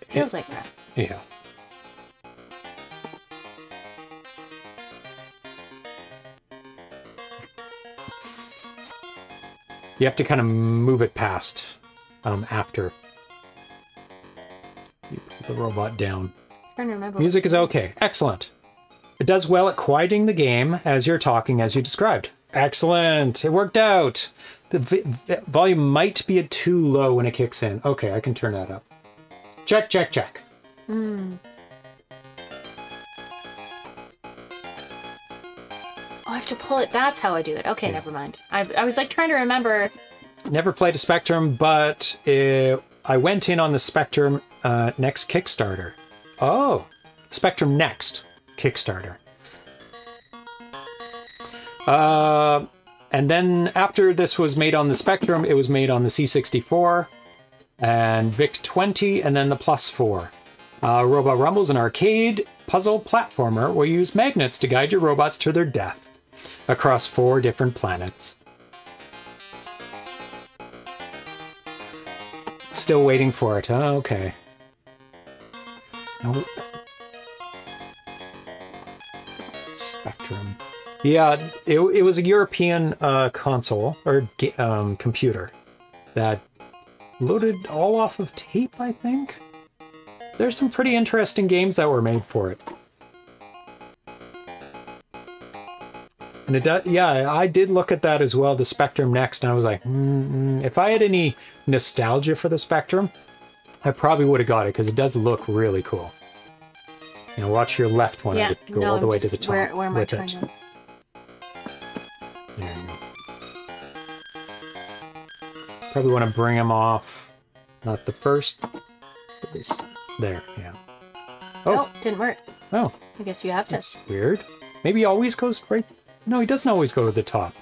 B: Feels like that.
A: yeah. You have to kind of move it past um, after you put the robot down.
B: trying to remember.
A: Music is okay. Excellent. It does well at quieting the game as you're talking, as you described. Excellent. It worked out. The volume might be a too low when it kicks in. Okay, I can turn that up. Check, check, check.
B: Oh, I have to pull it. That's how I do it. Okay, never mind. I, I was like trying to remember.
A: Never played a Spectrum, but uh I went in on the Spectrum uh, Next Kickstarter. Oh, Spectrum Next Kickstarter. Uh, and then after this was made on the Spectrum, it was made on the C64 and VIC 20, and then the Plus 4. Uh, Robot Rumble's an arcade puzzle platformer where you use magnets to guide your robots to their death across four different planets. Still waiting for it. Okay. Spectrum. Yeah, it, it was a European uh, console or um, computer that loaded all off of tape, I think. There's some pretty interesting games that were made for it. And it does, yeah, I did look at that as well, the Spectrum Next, and I was like, mm, mm, if I had any nostalgia for the Spectrum, I probably would have got it because it does look really cool. You know, watch your left one
B: Yeah.
A: go
B: no,
A: all the
B: I'm
A: way to the top.
B: Where, where am I trying
A: it.
B: to?
A: There you go. Probably want to bring him off. Not the first. There, yeah.
B: Oh. oh, didn't work.
A: Oh,
B: I guess you have to.
A: that's weird. Maybe he always goes right. No, he doesn't always go to the top.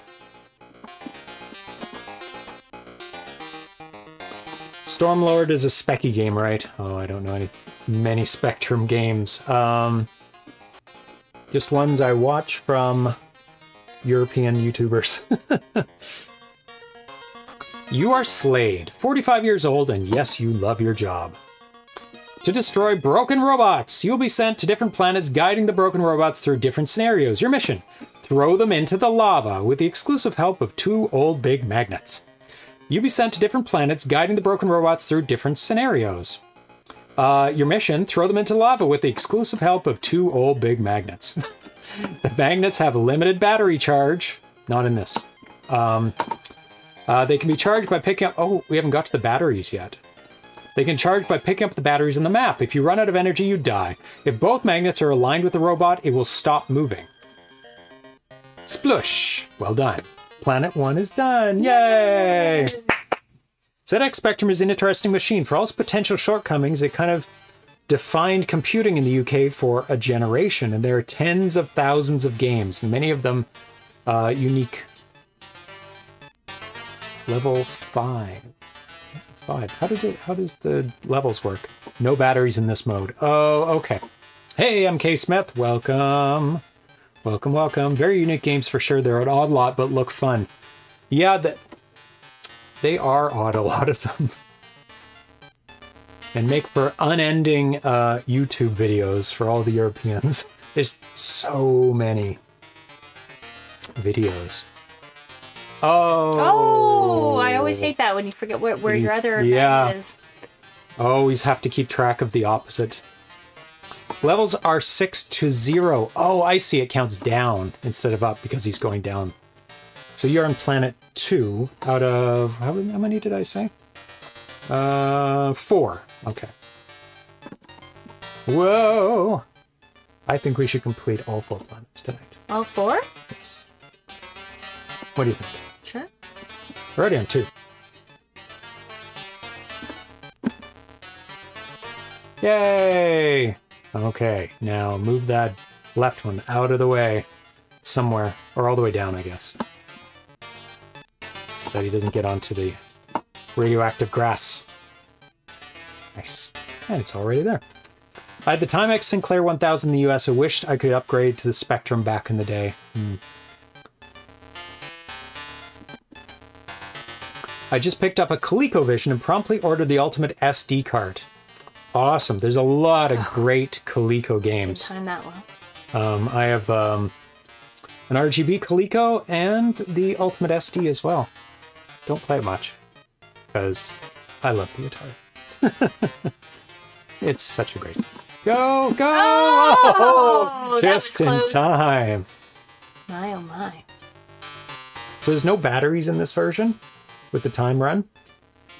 A: Stormlord is a specky game, right? Oh, I don't know any many Spectrum games. Um, just ones I watch from European YouTubers. you are Slade, 45 years old, and yes, you love your job. To destroy broken robots, you'll be sent to different planets guiding the broken robots through different scenarios. Your mission throw them into the lava with the exclusive help of two old big magnets. You'll be sent to different planets guiding the broken robots through different scenarios. Uh, your mission throw them into lava with the exclusive help of two old big magnets. the magnets have a limited battery charge, not in this. Um, uh, they can be charged by picking up. Oh, we haven't got to the batteries yet. They can charge by picking up the batteries in the map. If you run out of energy, you die. If both magnets are aligned with the robot, it will stop moving. Splush! Well done. Planet 1 is done. Yay! ZX Spectrum is an interesting machine. For all its potential shortcomings, it kind of defined computing in the UK for a generation, and there are tens of thousands of games, many of them uh, unique. Level 5 five. How did it? How does the levels work? No batteries in this mode. Oh, okay. Hey, MK Smith. Welcome, welcome, welcome. Very unique games for sure. They're an odd lot, but look fun. Yeah, that they are odd. A lot of them, and make for unending uh, YouTube videos for all the Europeans. There's so many videos. Oh.
B: Oh, I always hate that when you forget where, where your other
A: Yeah.
B: is.
A: Always have to keep track of the opposite. Levels are 6 to 0. Oh, I see. It counts down instead of up because he's going down. So you're on planet 2 out of. How, many did I say? Uh, 4. Okay. Whoa! I think we should complete all four planets tonight.
B: All four?
A: Yes. What do you think?
B: Sure.
A: We're already on 2. Yay! Okay, now move that left one out of the way somewhere, or all the way down, I guess. so that he doesn't get onto the radioactive grass. Nice. And it's already there. I had the Timex Sinclair 1000 in the US. I wished I could upgrade to the Spectrum back in the day. Hmm. I just picked up a ColecoVision and promptly ordered the ultimate SD card. Awesome. There's a lot of great Coleco games.
B: Time that well.
A: Um, I have um, an RGB Coleco and the Ultimate SD as well. Don't play it much because I love the Atari. it's such a great. Go go!
B: Oh, was
A: just in time.
B: My oh my.
A: So there's no batteries in this version with the time run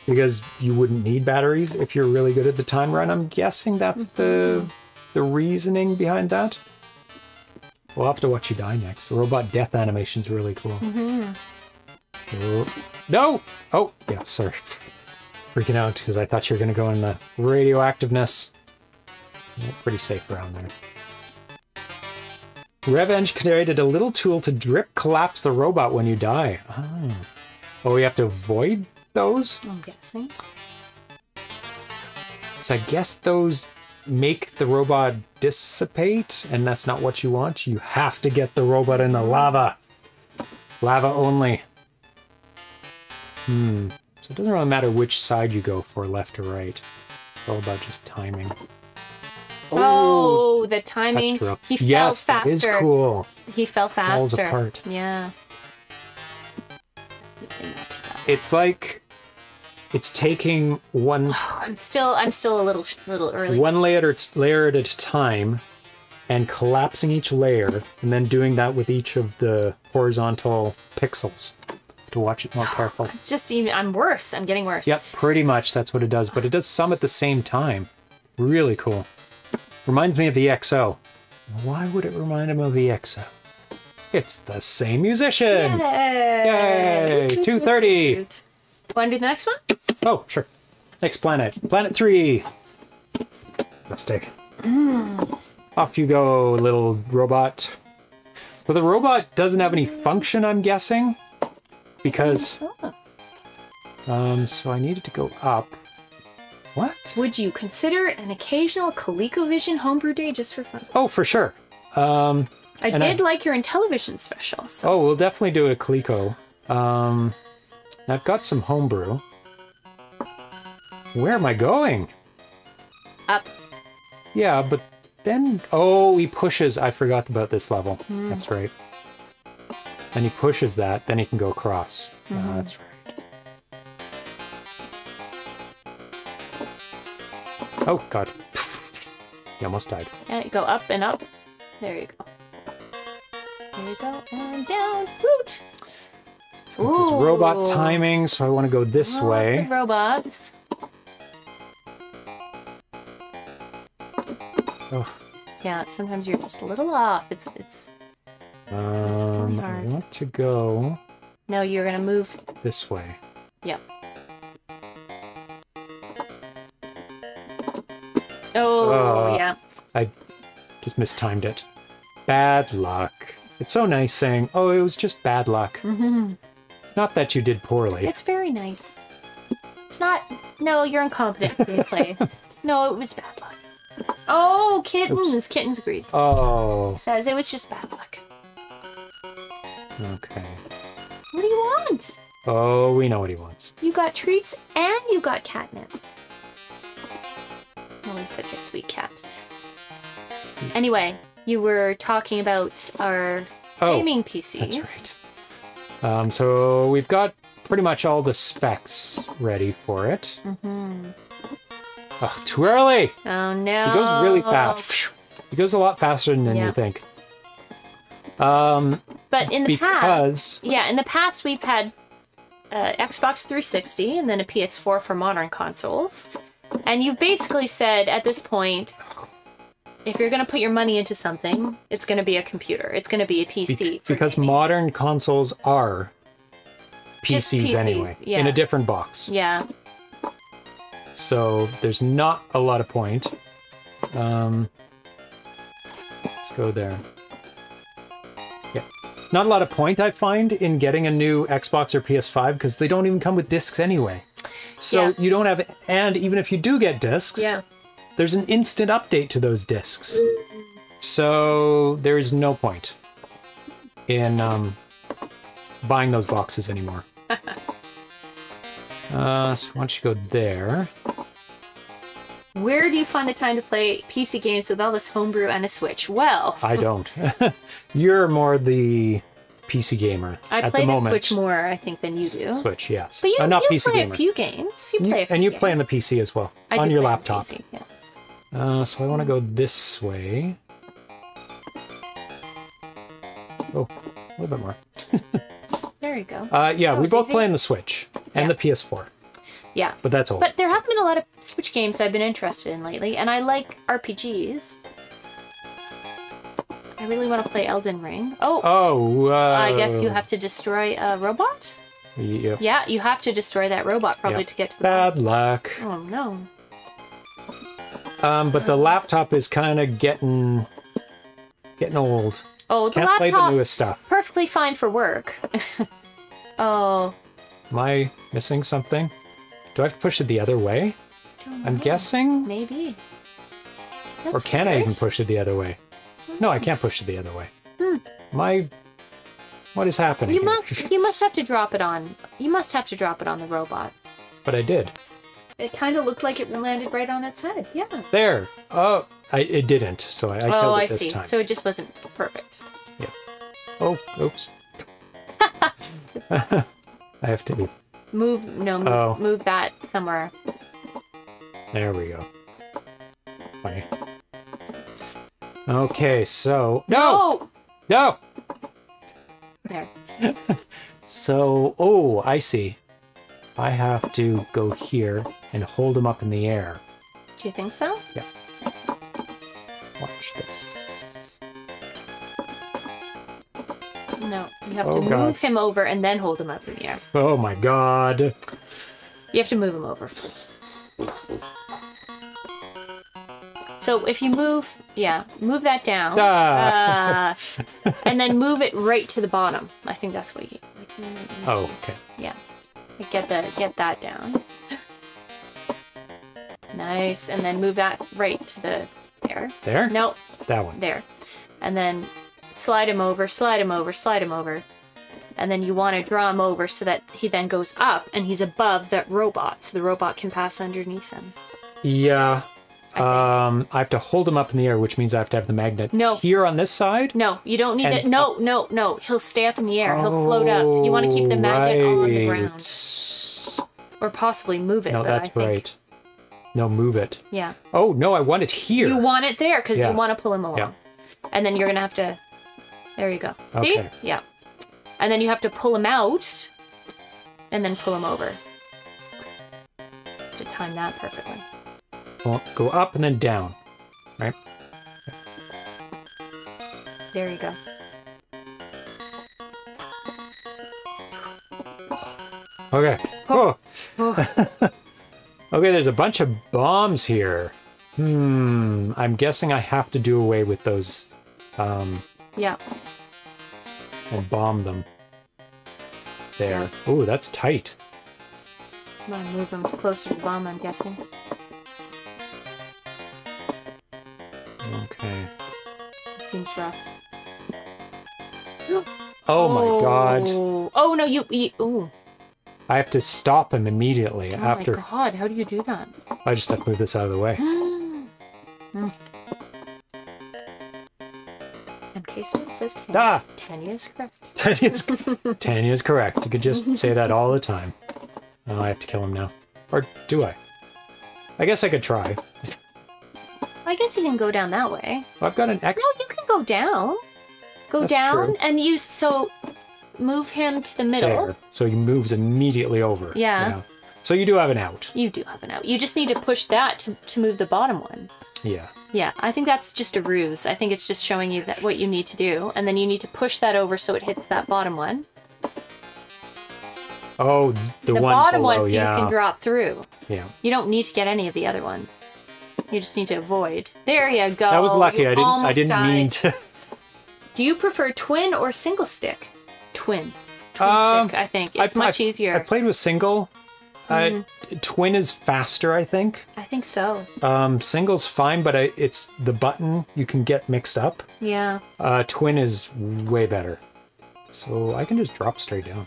A: because you wouldn't need batteries if you're really good at the time run. I'm guessing that's the the reasoning behind that. We'll have to watch you die next. The robot death animation's really cool. Oh, no! Oh, yeah, sorry. Freaking out because I thought you were going to go in the radioactiveness. Yeah, pretty safe around there. RevEng created a little tool to drip collapse the robot when you die. Oh. Oh, we have to avoid those?
B: I'm guessing.
A: So I guess those make the robot dissipate, and that's not what you want. You have to get the robot in the lava. Lava only. Hmm. So it doesn't really matter which side you go for, left or right. It's all about just timing.
B: Oh, the timing. He fell
A: yes,
B: faster.
A: that is cool.
B: He fell faster.
A: Falls apart.
B: Yeah. Really not too bad.
A: It's like it's taking one
B: I'm still, I'm still a little, little early.
A: one layer at, layer at a time and collapsing each layer and then doing that with each of the horizontal pixels to watch it more careful.
B: Just even, I'm worse. I'm getting worse.
A: Yep, pretty much that's what it does, but it does some at the same time. Really cool. Reminds me of the XO. Why would it remind him of the XO? It's the same musician.
B: Yay!
A: Yay! 230.
B: Want to do the next one?
A: Oh, sure. Next planet. Planet 3. Let's take. Off you go, little robot. So the robot doesn't have any function, I'm guessing. Because, um, so I needed to go up. What?
B: Would you consider an occasional ColecoVision homebrew day just for fun?
A: Oh, for sure. Um,
B: I did
A: I-
B: like your Intellivision special. So
A: oh, we'll definitely do a Coleco. Um, I've got some homebrew. Where am I going?
B: up.
A: Yeah, but then oh, he pushes. I forgot about this level. That's right. And he pushes that, then he can go across. Ah, that's right. Oh god. He almost died.
B: Yeah, go up and up. There you go. There you go. And down. Woot!
A: So robot timing, so I want to go this way.
B: robots.
A: Oh,
B: Yeah, sometimes you're just a little off. It's it's.
A: um, I want to go
B: No, you're gonna move.
A: this way.
B: Yep. Oh
A: Uh,
B: yeah.
A: I just mistimed it. Bad luck. It's so nice saying, "Oh, it was just bad luck." It's not that you did poorly.
B: It's very nice. It's not. No, you're incompetent gameplay. no, it was bad luck. Oh, kittens! Kittens agrees.
A: Oh,
B: Says it was just bad luck.
A: okay.
B: What do you want?
A: Oh, we know what he wants.
B: You got treats and you got catnip. Oh, he's such a sweet cat. Anyway, you were talking about our
A: Oh,
B: gaming PC.
A: That's right. Um, so we've got pretty much all the specs ready for it. Mm-hmm. Ugh, too early.
B: Oh no!
A: He goes really fast. He goes a lot faster than
B: Yeah.
A: you think. Um,
B: But in the past, yeah, in the past we've had uh, Xbox 360 and then a PS4 for modern consoles, and you've basically said at this point, if you're going to put your money into something, it's going to be a computer. It's going to be a PC.
A: be- because
B: gaming.
A: modern consoles are PCs
B: PCs,
A: anyway,
B: yeah.
A: in a different box.
B: yeah,
A: So there's not a lot of point. Um, let's go there. Yeah. not a lot of point I find in getting a new Xbox or PS5 because they don't even come with discs anyway. So
B: Yeah.
A: you don't have, and even if you do get discs, there's an instant update to those discs. So there is no point in um, buying those boxes anymore. uh, so once you go there,
B: Where do you find the time to play PC games with all this homebrew and a Switch? Well,
A: I don't. You're more the PC gamer
B: I
A: at
B: play
A: the moment.
B: Switch more, I think, than you do.
A: Switch, yes.
B: But you,
A: Uh, not
B: you
A: PC
B: play
A: gamer.
B: a few games. You
A: You-
B: play a few
A: and you
B: games.
A: play on the PC as well
B: I
A: on your laptop.
B: PC, yeah.
A: Uh, so I want to go this way. Oh, a little bit more.
B: There you go.
A: Uh, yeah,
B: That
A: we both
B: easy.
A: play on the Switch and
B: Yeah.
A: the PS4,
B: yeah.
A: but that's all.
B: But there have been a lot of Switch games I've been interested in lately, and I like RPGs. I really want to play Elden Ring. Oh,
A: oh, uh,
B: I guess you have to destroy a robot?
A: Yeah.
B: Yeah, you have to destroy that robot probably
A: Yeah.
B: to get to the
A: Bad luck.
B: Oh no.
A: Um, but the laptop is kind of getting getting old.
B: Oh, the
A: Can't play the newest stuff.
B: perfectly fine for work. oh,
A: Am I missing something? Do I have to push it the other way? I'm guessing.
B: maybe.
A: Or
B: That's
A: can I even push it the other way? No, I can't push it the other way. Hmm. My, what is happening?
B: You
A: here?
B: must you must have to drop it on you must have to drop it on the robot.
A: But I did.
B: It kind of looked like it landed right on its head. Yeah.
A: There. Oh, I, it didn't. So I, I oh, killed
B: oh,
A: it
B: I
A: this
B: see.
A: time.
B: So it just wasn't perfect. Yeah.
A: Oh, oops. I have to.
B: Move no move,
A: Oh.
B: move that somewhere.
A: There we go. Funny. Okay, so no, no.
B: Oh! There.
A: So, oh, I see. I have to go here and hold him up in the air.
B: Do you think so?
A: Watch
B: You have
A: Oh,
B: to
A: God.
B: move him over and then hold him up in the air.
A: Oh my god.
B: You have to move him over. So if you move, yeah, move that down,
A: Ah.
B: uh, and then move it right to the bottom. I think that's what you. Like,
A: Oh, okay.
B: yeah, get the get that down. Nice, and then move that right to the there.
A: There?
B: No,
A: That one.
B: there, and then slide him over, slide him over, slide him over, and then you want to draw him over so that he then goes up and he's above that robot, so the robot can pass underneath him.
A: Yeah.
B: I.
A: Um, I have to hold him up in the air, which means I have to have the magnet
B: No.
A: here on this side.
B: No, you don't need
A: And-
B: it. No, no, no. He'll stay up in the air. He'll float up. You want to keep the magnet on the ground, or possibly move it.
A: No, that's
B: I think,
A: right. No, move it.
B: Yeah,
A: Oh no, I want it here.
B: you want it there because
A: Yeah.
B: you want to pull him along,
A: Yeah.
B: and then you're gonna have to. There you go. See?
A: Okay.
B: Yeah, and then you have to pull them out, and then pull them over. To time that perfectly.
A: Well, go up and then down. Right?
B: There you go.
A: Okay. Oh.
B: Oh,
A: Okay, there's a bunch of bombs here. Hmm. I'm guessing I have to do away with those um,
B: yeah.
A: and bomb them. There. Ooh, that's tight.
B: I'm gonna move them closer to the bomb. I'm guessing.
A: Okay.
B: Seems rough.
A: Oh my oh. god.
B: Oh, oh no, you. you ooh.
A: I have to stop him immediately
B: Oh
A: after.
B: Oh my god, how do you do that?
A: I just have to move this out of the way.
B: In mm. Says Tanya.
A: Ah!
B: Tanya is correct.
A: Tanya's, Tanya's correct. You could just say that all the time. Oh, I have to kill him now. Or do I? I guess I could try.
B: I guess you can go down that way.
A: I've got an X.
B: No, you can go down. Go
A: That's
B: down
A: true.
B: and use so move him to the middle.
A: there. So he moves immediately over.
B: Yeah.
A: So you do have an out.
B: You do have an out. You just need to push that to, to move the bottom one.
A: Yeah.
B: Yeah, I think that's just a ruse. I think it's just showing you that what you need to do, and then you need to push that over so it hits that bottom one.
A: Oh, the,
B: The
A: one
B: bottom
A: below,
B: ones
A: yeah.
B: you can drop through.
A: Yeah.
B: You don't need to get any of the other ones. You just need to avoid. There you go.
A: That was lucky.
B: You
A: I didn't. I didn't mean to.
B: Do you prefer twin or single stick? Twin. Twin
A: Um,
B: stick, I think. It's
A: I've-
B: much
A: I've-
B: easier.
A: I played with single. Uh, twin is faster, I think.
B: I think so.
A: Um, single's fine, but I, it's the button you can get mixed up.
B: Yeah.
A: Uh, twin is way better. So I can just drop straight down.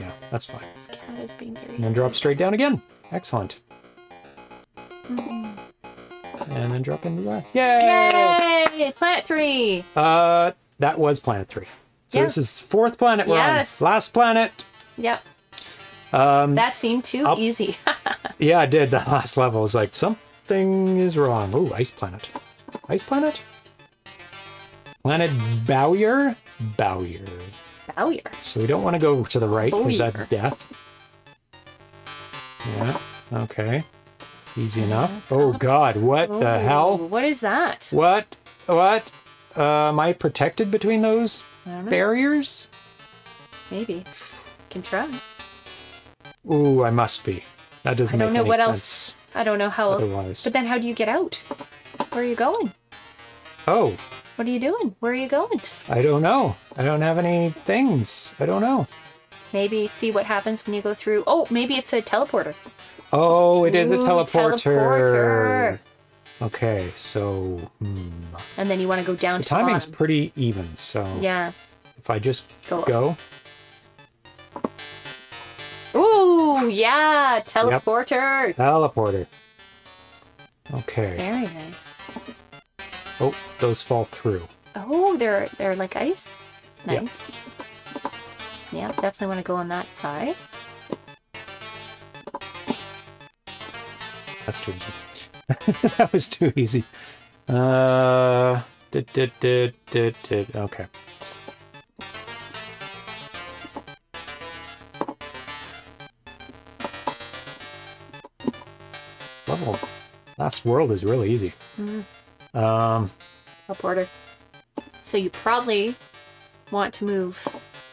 A: Yeah, that's fine.
B: This cat is being very.
A: And then drop straight down again. Excellent. And then drop into that. Yay!
B: Yay! Planet three.
A: Uh, that was planet three. So
B: Yeah.
A: this is fourth planet we're
B: Yes.
A: on. Last planet.
B: Yep. Um, that seemed too
A: I'll-
B: easy.
A: Yeah, I did. The last level was like something is wrong. Ooh, ice planet. Ice planet. Planet Bowyer. Bowyer.
B: Bowyer.
A: So we don't want to go to the right because that's death. Yeah. Okay. Easy enough.
B: that's
A: Oh
B: up.
A: God! What the hell?
B: What is that?
A: What? What? Uh, am I protected between those
B: I don't know.
A: barriers?
B: Maybe. Can try.
A: Ooh, I must be. That doesn't make any sense.
B: I don't know what else. I don't know how else.
A: Otherwise.
B: But then how do you get out? Where are you going?
A: Oh,
B: What are you doing? Where are you going?
A: I don't know. I don't have any things. I don't know.
B: Maybe see what happens when you go through. Oh, maybe it's a teleporter.
A: Oh, it is a
B: Ooh,
A: teleporter.
B: teleporter.
A: Okay, so hmm.
B: And then you want to go down
A: the
B: to
A: timing's pretty even. So
B: Yeah.
A: if I just
B: Go.
A: go,
B: Ooh, yeah, teleporters.
A: teleporter. Okay.
B: Very nice.
A: Oh, those fall through.
B: Oh, they're they're like ice. Nice. Yeah, definitely want to go on that side.
A: That's too easy. that was too easy. Uh, did, did, did, did, did. Okay. Level. Last world is really easy. Um,
B: Teleporter. So you probably want to move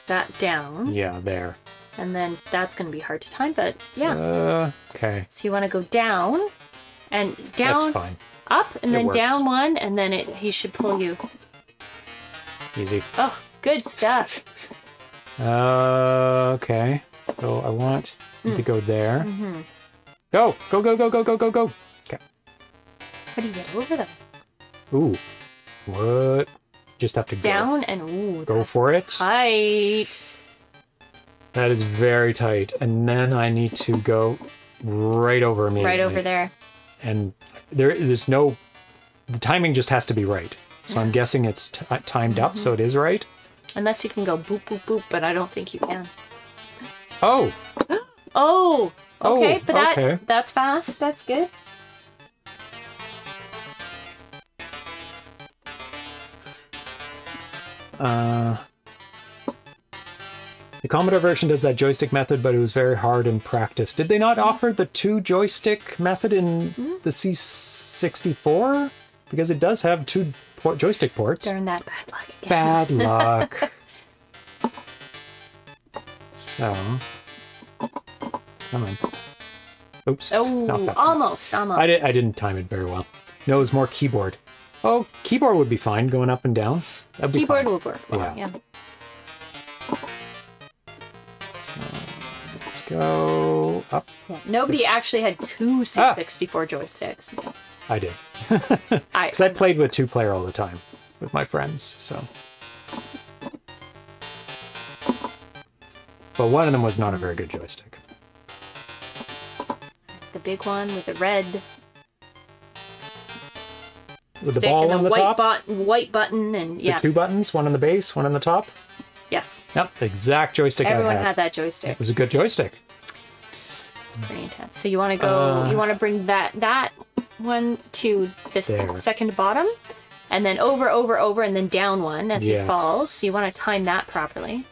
B: that down,
A: yeah, there.
B: and then that's going to be hard to time. But yeah,
A: Uh, okay.
B: so you want to go down, and
A: That's
B: down,
A: fine.
B: up, and
A: It
B: then
A: works.
B: down one, and then it he should pull you.
A: Easy.
B: Oh, good stuff.
A: Uh, okay. So I want
B: Hmm.
A: to go there.
B: Mm-hmm.
A: Go, go, go, go, go, go, go, go. Okay.
B: How do you get over them?
A: Ooh. What? Just have to go.
B: Down and ooh,
A: Go
B: that's
A: for it.
B: Tight.
A: That is very tight. And then I need to go right over me.
B: Right over there.
A: And there, there's no. The timing just has to be right. So I'm guessing it's t- timed up,
B: Mm-hmm.
A: so it is right.
B: Unless you can go boop boop boop, but I don't think you can.
A: Oh,
B: Oh,
A: Oh,
B: okay, but that
A: okay.
B: that's fast. That's good.
A: Uh, the Commodore version does that joystick method, but it was very hard in practice. Did they not offer the two joystick method in the C64? Because it does have two port joystick ports.
B: Darn that bad luck again.
A: Bad luck. so, come on. Oops.
B: Oh, almost, almost.
A: I, did, I didn't time it very well. No, it was more keyboard. Oh, keyboard would be fine going up and down. That'd be
B: Keyboard
A: fine.
B: will work well.
A: Yeah.
B: Yeah.
A: So, let's go up.
B: Nobody actually had two
A: Ah.
B: C64 joysticks.
A: I did. Because I played with two player all the time with my friends, so. But one of them was not a very good joystick.
B: The big one with the red
A: With the ball
B: and
A: on
B: the
A: the
B: white
A: top,
B: button, white button, and yeah,
A: the two buttons, one on the base, one on the top.
B: yes,
A: Yep, the exact joystick
B: everyone
A: I had.
B: had that joystick.
A: It was a good joystick.
B: It's pretty intense. So you want to go,
A: Uh,
B: you want to bring that that one to this
A: There.
B: second bottom, and then over, over, over, and then down one as
A: Yes.
B: it falls. So you want to time that properly.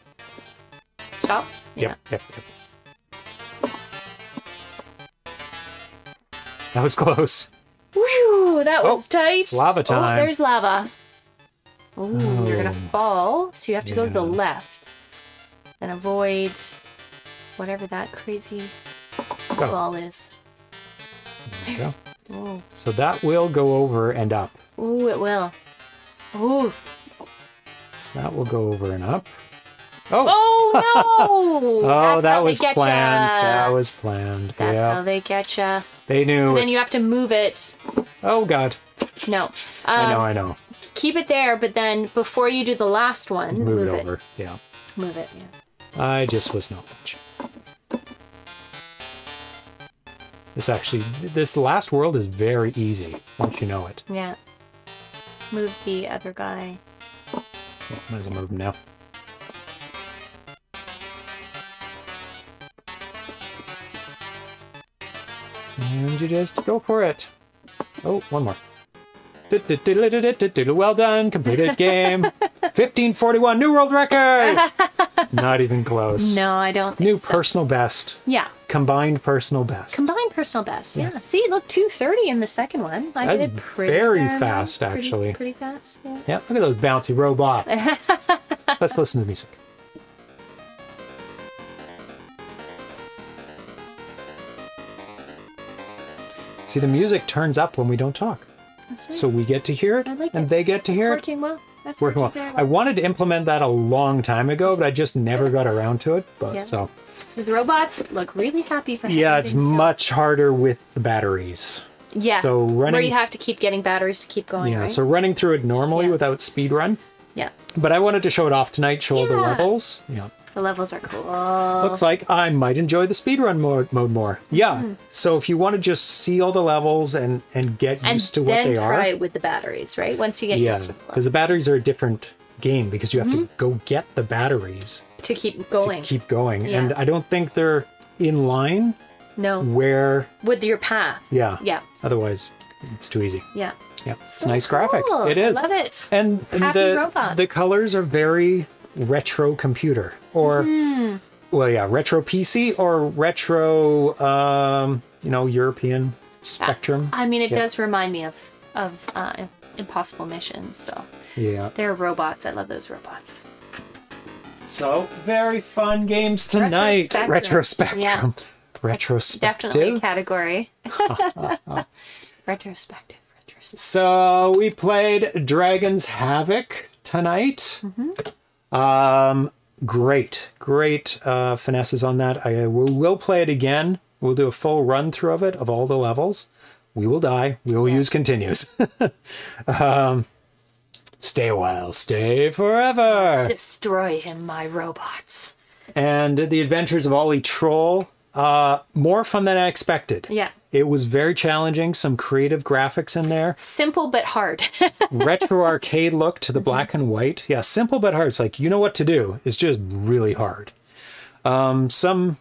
B: Stop. Yeah.
A: Yep, yep, yep. That was close.
B: Whew, that
A: Oh,
B: was tight.
A: it's lava
B: Oh,
A: time.
B: there's lava. Ooh, you're gonna
A: Oh.
B: fall. So you have to go to the left and avoid whatever that crazy
A: Go.
B: ball is.
A: There we go.
B: Oh,
A: So that will go over and up.
B: ooh, it will. Ooh.
A: So that will go over and up. Oh,
B: Oh no!
A: oh, that was planned.
B: ya.
A: That was planned.
B: That's
A: yeah,
B: how they get you.
A: they knew.
B: And then you have to move it.
A: Oh God,
B: No.
A: I know,
B: Um,
A: I know.
B: keep it there, but then before you do the last one,
A: Move, it over. Yeah,
B: Move it. Yeah.
A: I just was not much. This actually, this last world is very easy once you know it.
B: Yeah. Move the other guy.
A: Yeah, might as well move him now. And you just go for it. Oh, one more. Well done, completed game. 1541, new world record! Not even close.
B: No, I don't think
A: New
B: so.
A: personal best.
B: Yeah.
A: Combined personal best.
B: Combined personal best. Yeah. See, look, 230 in the second one. I
A: That's
B: did it pretty
A: very
B: darn
A: fast,
B: Pretty-
A: actually.
B: Pretty, fast. Yeah.
A: Yeah, look at those bouncy robots. Let's listen to the music. See, the music turns up when we don't talk. So we get to hear it,
B: like
A: and
B: it.
A: they get to hear it.
B: working well. That's
A: Working well. I wanted to implement that a long time ago, but I just never got around to it. But
B: Yeah.
A: so,
B: The robots look really happy for
A: yeah, it's much harder with the batteries.
B: Yeah.
A: so
B: Where
A: running-
B: you have to keep getting batteries to keep going,
A: Yeah,
B: right?
A: so running through it normally
B: Yeah.
A: without speed run.
B: yeah.
A: But I wanted to show it off tonight, show all the
B: Yeah.
A: levels. Yeah.
B: The levels are cool.
A: Looks like I might enjoy the speedrun mode, mode more. Yeah.
B: Hmm.
A: So if you want to just see all the levels and and get
B: and
A: used to what
B: then
A: they
B: try
A: are,
B: it with the batteries, right? Once you get
A: yeah,
B: used to
A: because the batteries are a different game because you have
B: Mm-hmm.
A: to go get the batteries
B: to keep going.
A: to keep going,
B: Yeah.
A: and I don't think they're in line
B: no,
A: where.
B: with your path.
A: Yeah.
B: Yeah.
A: Otherwise, it's too easy.
B: Yeah.
A: Yeah, it's a nice graphic. It is.
B: I love it.
A: and, and
B: Happy
A: the
B: robots.
A: the colors are very retro computer or
B: Hmm.
A: well yeah retro pc or retro um you know european spectrum
B: I mean, it
A: Yeah.
B: does remind me of of uh, Impossible Missions. So
A: yeah
B: they're robots. I love those robots.
A: so very fun games tonight
B: Retrospective.
A: retrospective
B: Yeah.
A: retrospective
B: Definitely a category. retrospective. Retrospective.
A: So we played Dragon's Havoc tonight. Um, great, great uh, finesses on that. I we will play it again. We'll do a full run through of it of all the levels. We will die. We will use continues. um, stay a while, stay forever.
B: Destroy him, my robots.
A: And the Adventures of Olli Troll. Uh, more fun than I expected.
B: Yeah.
A: It was very challenging. Some creative graphics in there.
B: Simple but hard.
A: retro arcade look to the black and white. Yeah, simple but hard. It's like you know what to do. It's just really hard. Um, some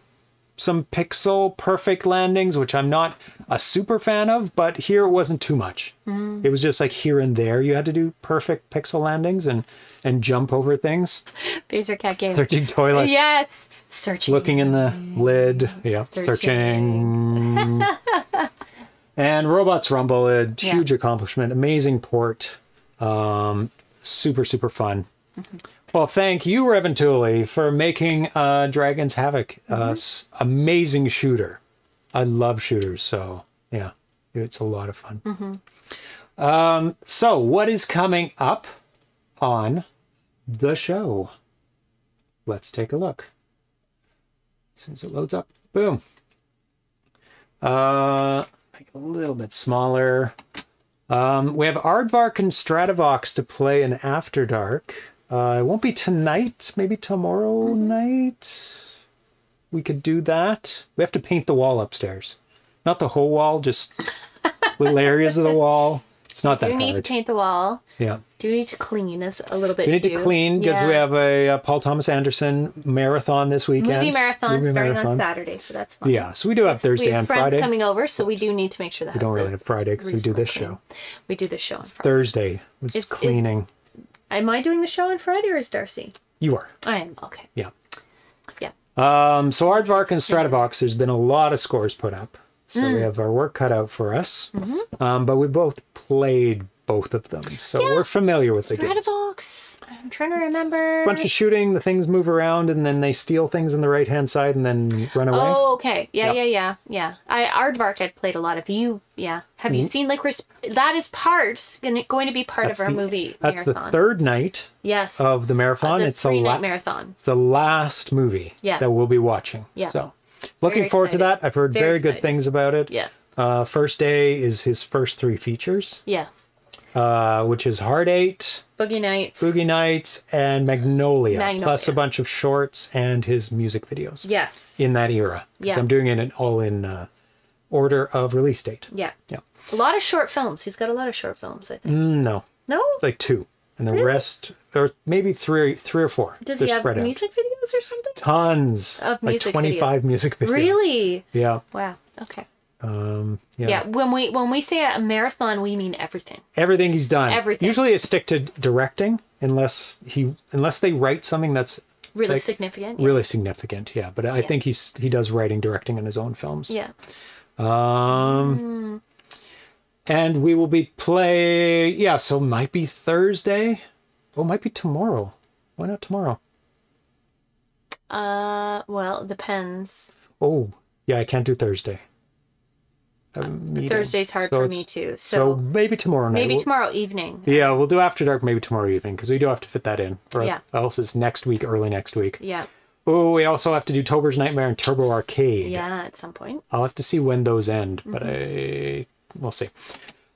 A: some pixel perfect landings, which I'm not a super fan of, but here it wasn't too much. It was just like here and there you had to do perfect pixel landings and and jump over things.
B: Phaser Cat game.
A: Searching toilets,
B: Yes. Searching.
A: looking in the lid. Yeah, searching. and Robots Rumble, a huge accomplishment, amazing port, um, super super fun. Well, thank you, Revontuli, for making uh, Dragon's Havoc uh, amazing shooter. I love shooters, so yeah, it's a lot of fun. Um, so, what is coming up on the show? Let's take a look. As soon as it loads up, boom. Uh, make it a little bit smaller. Um, we have Aardvark and Stratovox to play in After Dark. Uh, it won't be tonight, maybe tomorrow night. We could do that. We have to paint the wall upstairs. Not the whole wall, just little areas of the wall. It's not that hard.
B: Do need to paint the wall.
A: Yeah.
B: Do we need to clean us a little bit
A: We need
B: too.
A: to clean because we have a, uh Paul Thomas Anderson marathon this weekend.
B: movie marathon
A: Movie
B: starting
A: marathon.
B: on Saturday, so that's fun.
A: Yeah, so we do have Thursday
B: we have
A: and
B: friends
A: Friday.
B: coming over, so we do need to make sure that
A: we don't really have Friday because we do this show.
B: We do this show on
A: Thursday
B: Is- is-
A: cleaning.
B: Am I doing the show on Friday or is Darcy?
A: you are.
B: I am. Okay.
A: Yeah.
B: Yeah.
A: Um, so Aardvark and Stratovox, there's been a lot of scores put up. So
B: Mm.
A: we have our work cut out for us.
B: Mm-hmm.
A: Um, but we both played both of them, so we're familiar with the games.
B: Stratovox. I'm trying to remember.
A: bunch of shooting, the things move around, and then they steal things on the right hand side and then run away.
B: Oh, okay. Yeah,
A: Yep.
B: yeah, yeah, yeah. I Aardvark I played a lot of. You, yeah. Have
A: Mm-hmm.
B: you seen Licorice? That is part going to be part of our
A: the,
B: movie
A: That's
B: marathon.
A: the third night
B: Yes.
A: of the marathon.
B: the
A: it's the
B: three
A: la-
B: night marathon.
A: It's the last movie
B: Yeah.
A: that we'll be watching.
B: Yeah.
A: So, looking
B: Very
A: forward to that. I've heard
B: Very
A: very, good
B: excited.
A: things about it.
B: Yeah.
A: Uh, first day is his first three features,
B: Yes.
A: Uh, which is Hard Eight,
B: Boogie Nights.
A: Boogie Nights, and Magnolia,
B: Magnolia.
A: plus a bunch of shorts and his music videos
B: Yes.
A: in that era.
B: Yeah.
A: so I'm doing it all in uh, order of release date.
B: Yeah.
A: Yeah.
B: A lot of short films. He's got a lot of short films. I think.
A: Mm, No,
B: No.
A: like two, and the rest, or maybe three, three or four.
B: Does
A: They're
B: he have
A: spread out.
B: music videos or something?
A: Tons
B: Of
A: like
B: music
A: 25 music videos.
B: Really?
A: Yeah.
B: Wow. Okay.
A: Um, yeah.
B: Yeah. When we when we say a marathon, we mean everything.
A: Everything he's done.
B: Everything.
A: Usually I stick to directing unless he unless they write something that's
B: Really
A: Like,
B: significant. Yeah.
A: really significant. Yeah, but I think he's he does writing directing in his own films.
B: Yeah.
A: Um and we will be play yeah, so might be Thursday. Oh, might be tomorrow. Why not tomorrow?
B: Uh. Well, depends.
A: Oh, yeah, I can't do Thursday.
B: Thursday's hard
A: So
B: for me too.
A: So
B: So,
A: maybe tomorrow night.
B: maybe
A: We'll-
B: tomorrow evening.
A: Yeah, we'll do after dark maybe tomorrow evening because we do have to fit that in. Or
B: Yeah.
A: else it's next week, early next week.
B: Yeah.
A: Oh, we also have to do Tober's Nightmare and Turbo Arcade.
B: Yeah. At some point.
A: I'll have to see when those end, but
B: Mm-hmm.
A: I we'll see.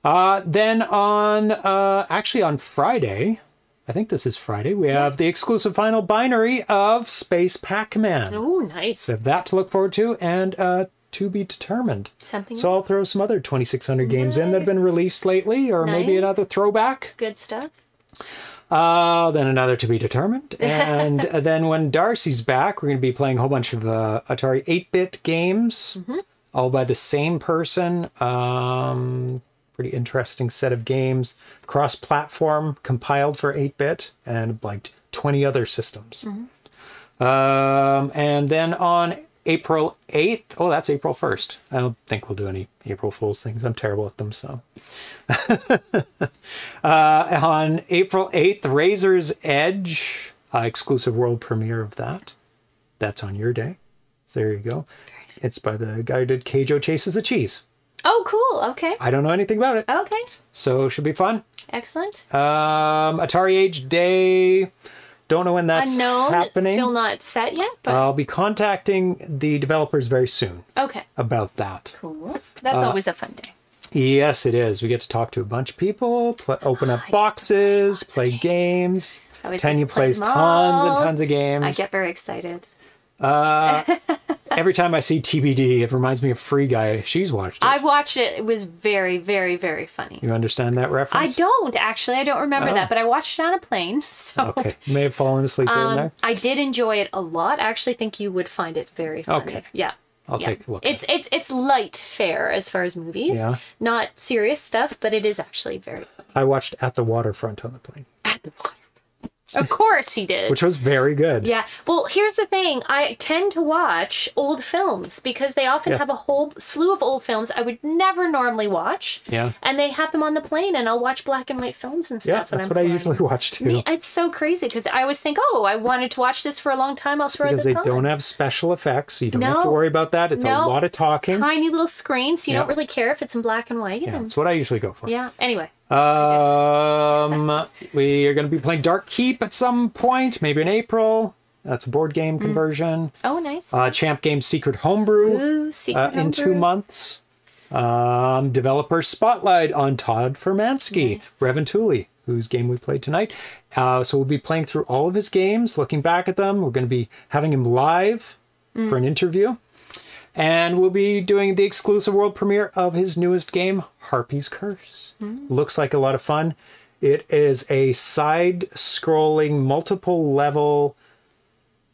A: Uh, then on uh, actually on Friday, I think this is Friday. We have the exclusive final binary of Space Pac-Man.
B: Oh, nice.
A: So have that to look forward to and uh, to be determined.
B: Something
A: So I'll throw some other 2600 games in that have been released lately, or maybe another throwback.
B: good stuff.
A: Uh, then another to be determined. And then when Darcy's back, we're going to be playing a whole bunch of uh, Atari 8 bit games, all by the same person. Um, pretty interesting set of games, cross platform, compiled for 8 bit, and like 20 other systems. Um, and then on April 8th, oh, that's April 1st. I don't think we'll do any April Fool's things. I'm terrible at them, so. uh, on April 8th, Razor's Edge, uh, exclusive world premiere of that. That's on your day. So there you go. It's by the guy who did Keijo Chases the Cheese.
B: Oh, cool. Okay.
A: I don't know anything about it,
B: Okay.
A: so it should be fun.
B: Excellent.
A: Um, Atari Age Day. Don't know when that's
B: Unknown.
A: happening.
B: Still not set yet, but
A: I'll be contacting the developers very soon
B: okay.
A: about that.
B: Cool. That's
A: Uh,
B: always a fun day.
A: Yes, it is. We get to talk to a bunch of people, pl- open up boxes, play games.
B: I always get
A: Tanya
B: play
A: plays tons and tons of games.
B: I get very excited.
A: Every time I see TBD, it reminds me of Free Guy. She's watched it.
B: I've watched it. It was very, very, very funny.
A: you understand that reference?
B: I don't actually. I don't remember
A: Oh.
B: that, but I watched it on a plane. So
A: Okay, you may have fallen asleep
B: um,
A: there.
B: I did enjoy it a lot. I actually think you would find it very funny.
A: Okay.
B: Yeah.
A: I'll
B: yeah.
A: take a look.
B: It's it's it's light fare as far as movies.
A: Yeah.
B: Not serious stuff, but it is actually very funny.
A: I watched At the Waterfront on the plane,
B: At the water. Of course he did.
A: which was very good.
B: Yeah. Well, here's the thing. I tend to watch old films because they often
A: Yes.
B: have a whole slew of old films I would never normally watch.
A: Yeah.
B: And they have them on the plane, and I'll watch black and white films and stuff.
A: Yeah,
B: that's I'm
A: what I usually watch too.
B: Me- It's so crazy because I always think, oh, I wanted to watch this for a long time. I'll throw
A: because
B: this
A: they
B: on.
A: don't have special effects, so you don't have to worry about that. It's a lot of talking.
B: Tiny little screens. So you
A: Yeah.
B: don't really care if it's in black and white.
A: Yeah,
B: and-
A: that's what I usually go for.
B: yeah. Anyway.
A: Um, we are going to be playing Dark Keep at some point, maybe in April. That's a board game
B: Mm.
A: conversion.
B: Oh, nice.
A: Uh, Champ Games Secret Homebrew
B: Ooh, secret
A: uh, in two months. Um, developer Spotlight on Todd Furmanski,
B: Nice.
A: Revontuli, whose game we played tonight. Uh, so we'll be playing through all of his games, looking back at them. We're going to be having him live
B: Mm.
A: for an interview. And we'll be doing the exclusive world premiere of his newest game, Harpy's Curse. Looks like a lot of fun. It is a side scrolling, multiple level,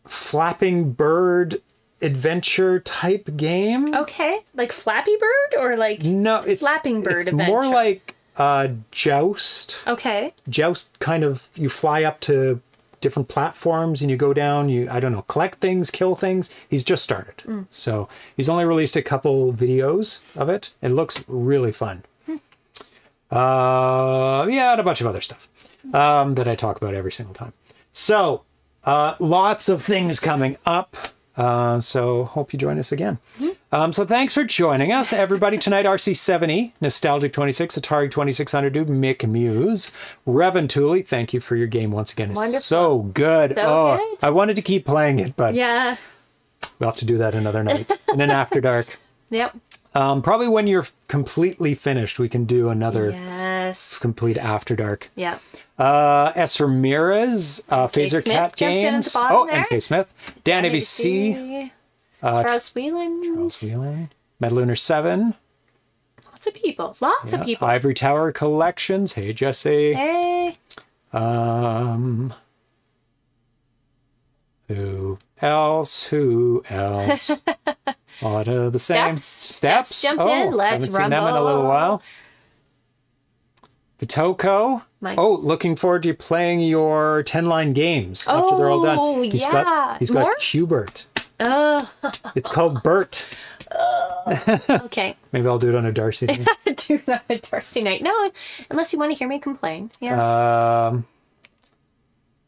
A: flapping bird adventure type game.
B: Okay. Like Flappy Bird or like.
A: No, it's
B: Flapping Bird
A: It's more like uh, Joust.
B: Okay.
A: Joust kind of you fly up to different platforms and you go down. You I don't know collect things, kill things. He's just started,
B: Mm.
A: so he's only released a couple videos of it. It looks really fun. Uh, yeah, and a bunch of other stuff um, that I talk about every single time. So, uh, lots of things coming up. Uh, so, hope you join us again. Um, so, thanks for joining us, everybody. Tonight, RC70, Nostalgic 26, Atari 2600 Dude, Mick Muse, Revontuli. Thank you for your game once again. It's
B: Wonderful.
A: so good.
B: So
A: oh,
B: good.
A: I wanted to keep playing it, but
B: Yeah.
A: we'll have to do that another night in an after dark.
B: Yep.
A: Um, probably when you're completely finished, we can do another
B: Yes.
A: complete after dark.
B: Yeah.
A: Uh, S. Ramirez, uh, Phaser
B: Smith
A: Cat
B: jumped in at the
A: Games. Oh,
B: there.
A: and K. Smith. Dan ABC,
B: ABC. Charles Whelan.
A: Charles Wheelan, Medlunar 7,
B: Lots of people. Lots of people.
A: Ivory Tower Collections. Hey, Jesse.
B: Hey.
A: Um, who else? Who else? A lot of the same.
B: Steps.
A: Steps.
B: Steps jumped in. Let's
A: haven't seen them in a little while. Vitoko.
B: My-
A: Oh, looking forward to playing your 10 line games after they're all done.
B: Oh,
A: He's
B: yeah.
A: got he's got
B: More?
A: Qbert.
B: Oh,
A: It's called Bert.
B: okay.
A: Maybe I'll do it on a Darcy. thing.
B: Do that at Darcy night. No, unless you want to hear me complain. Yeah.
A: um,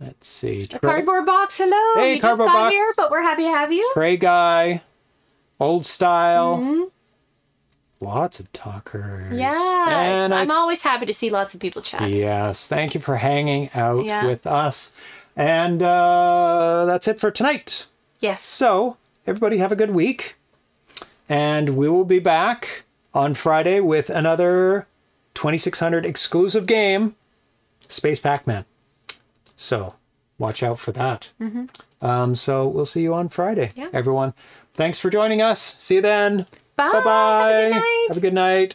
A: let's see.
B: Cardboard box. Hello.
A: Hey,
B: you just
A: Cardboard
B: got
A: Box.
B: here, but we're happy to have you.
A: Trey Guy, Old Style.
B: Mm-hmm.
A: Lots of talkers.
B: Yes.
A: I
B: I'm always happy to see lots of people chat.
A: Yes, thank you for hanging out
B: Yeah.
A: with us. And uh, that's it for tonight.
B: Yes.
A: So, everybody have a good week. And we will be back on Friday with another 2600 exclusive game, Space Pac Man. So, watch out for that. Um, so, we'll see you on Friday.
B: Yeah.
A: everyone. Thanks for joining us. See you then.
B: Bye.
A: Bye bye.
B: Have a good night.
A: Have a good night.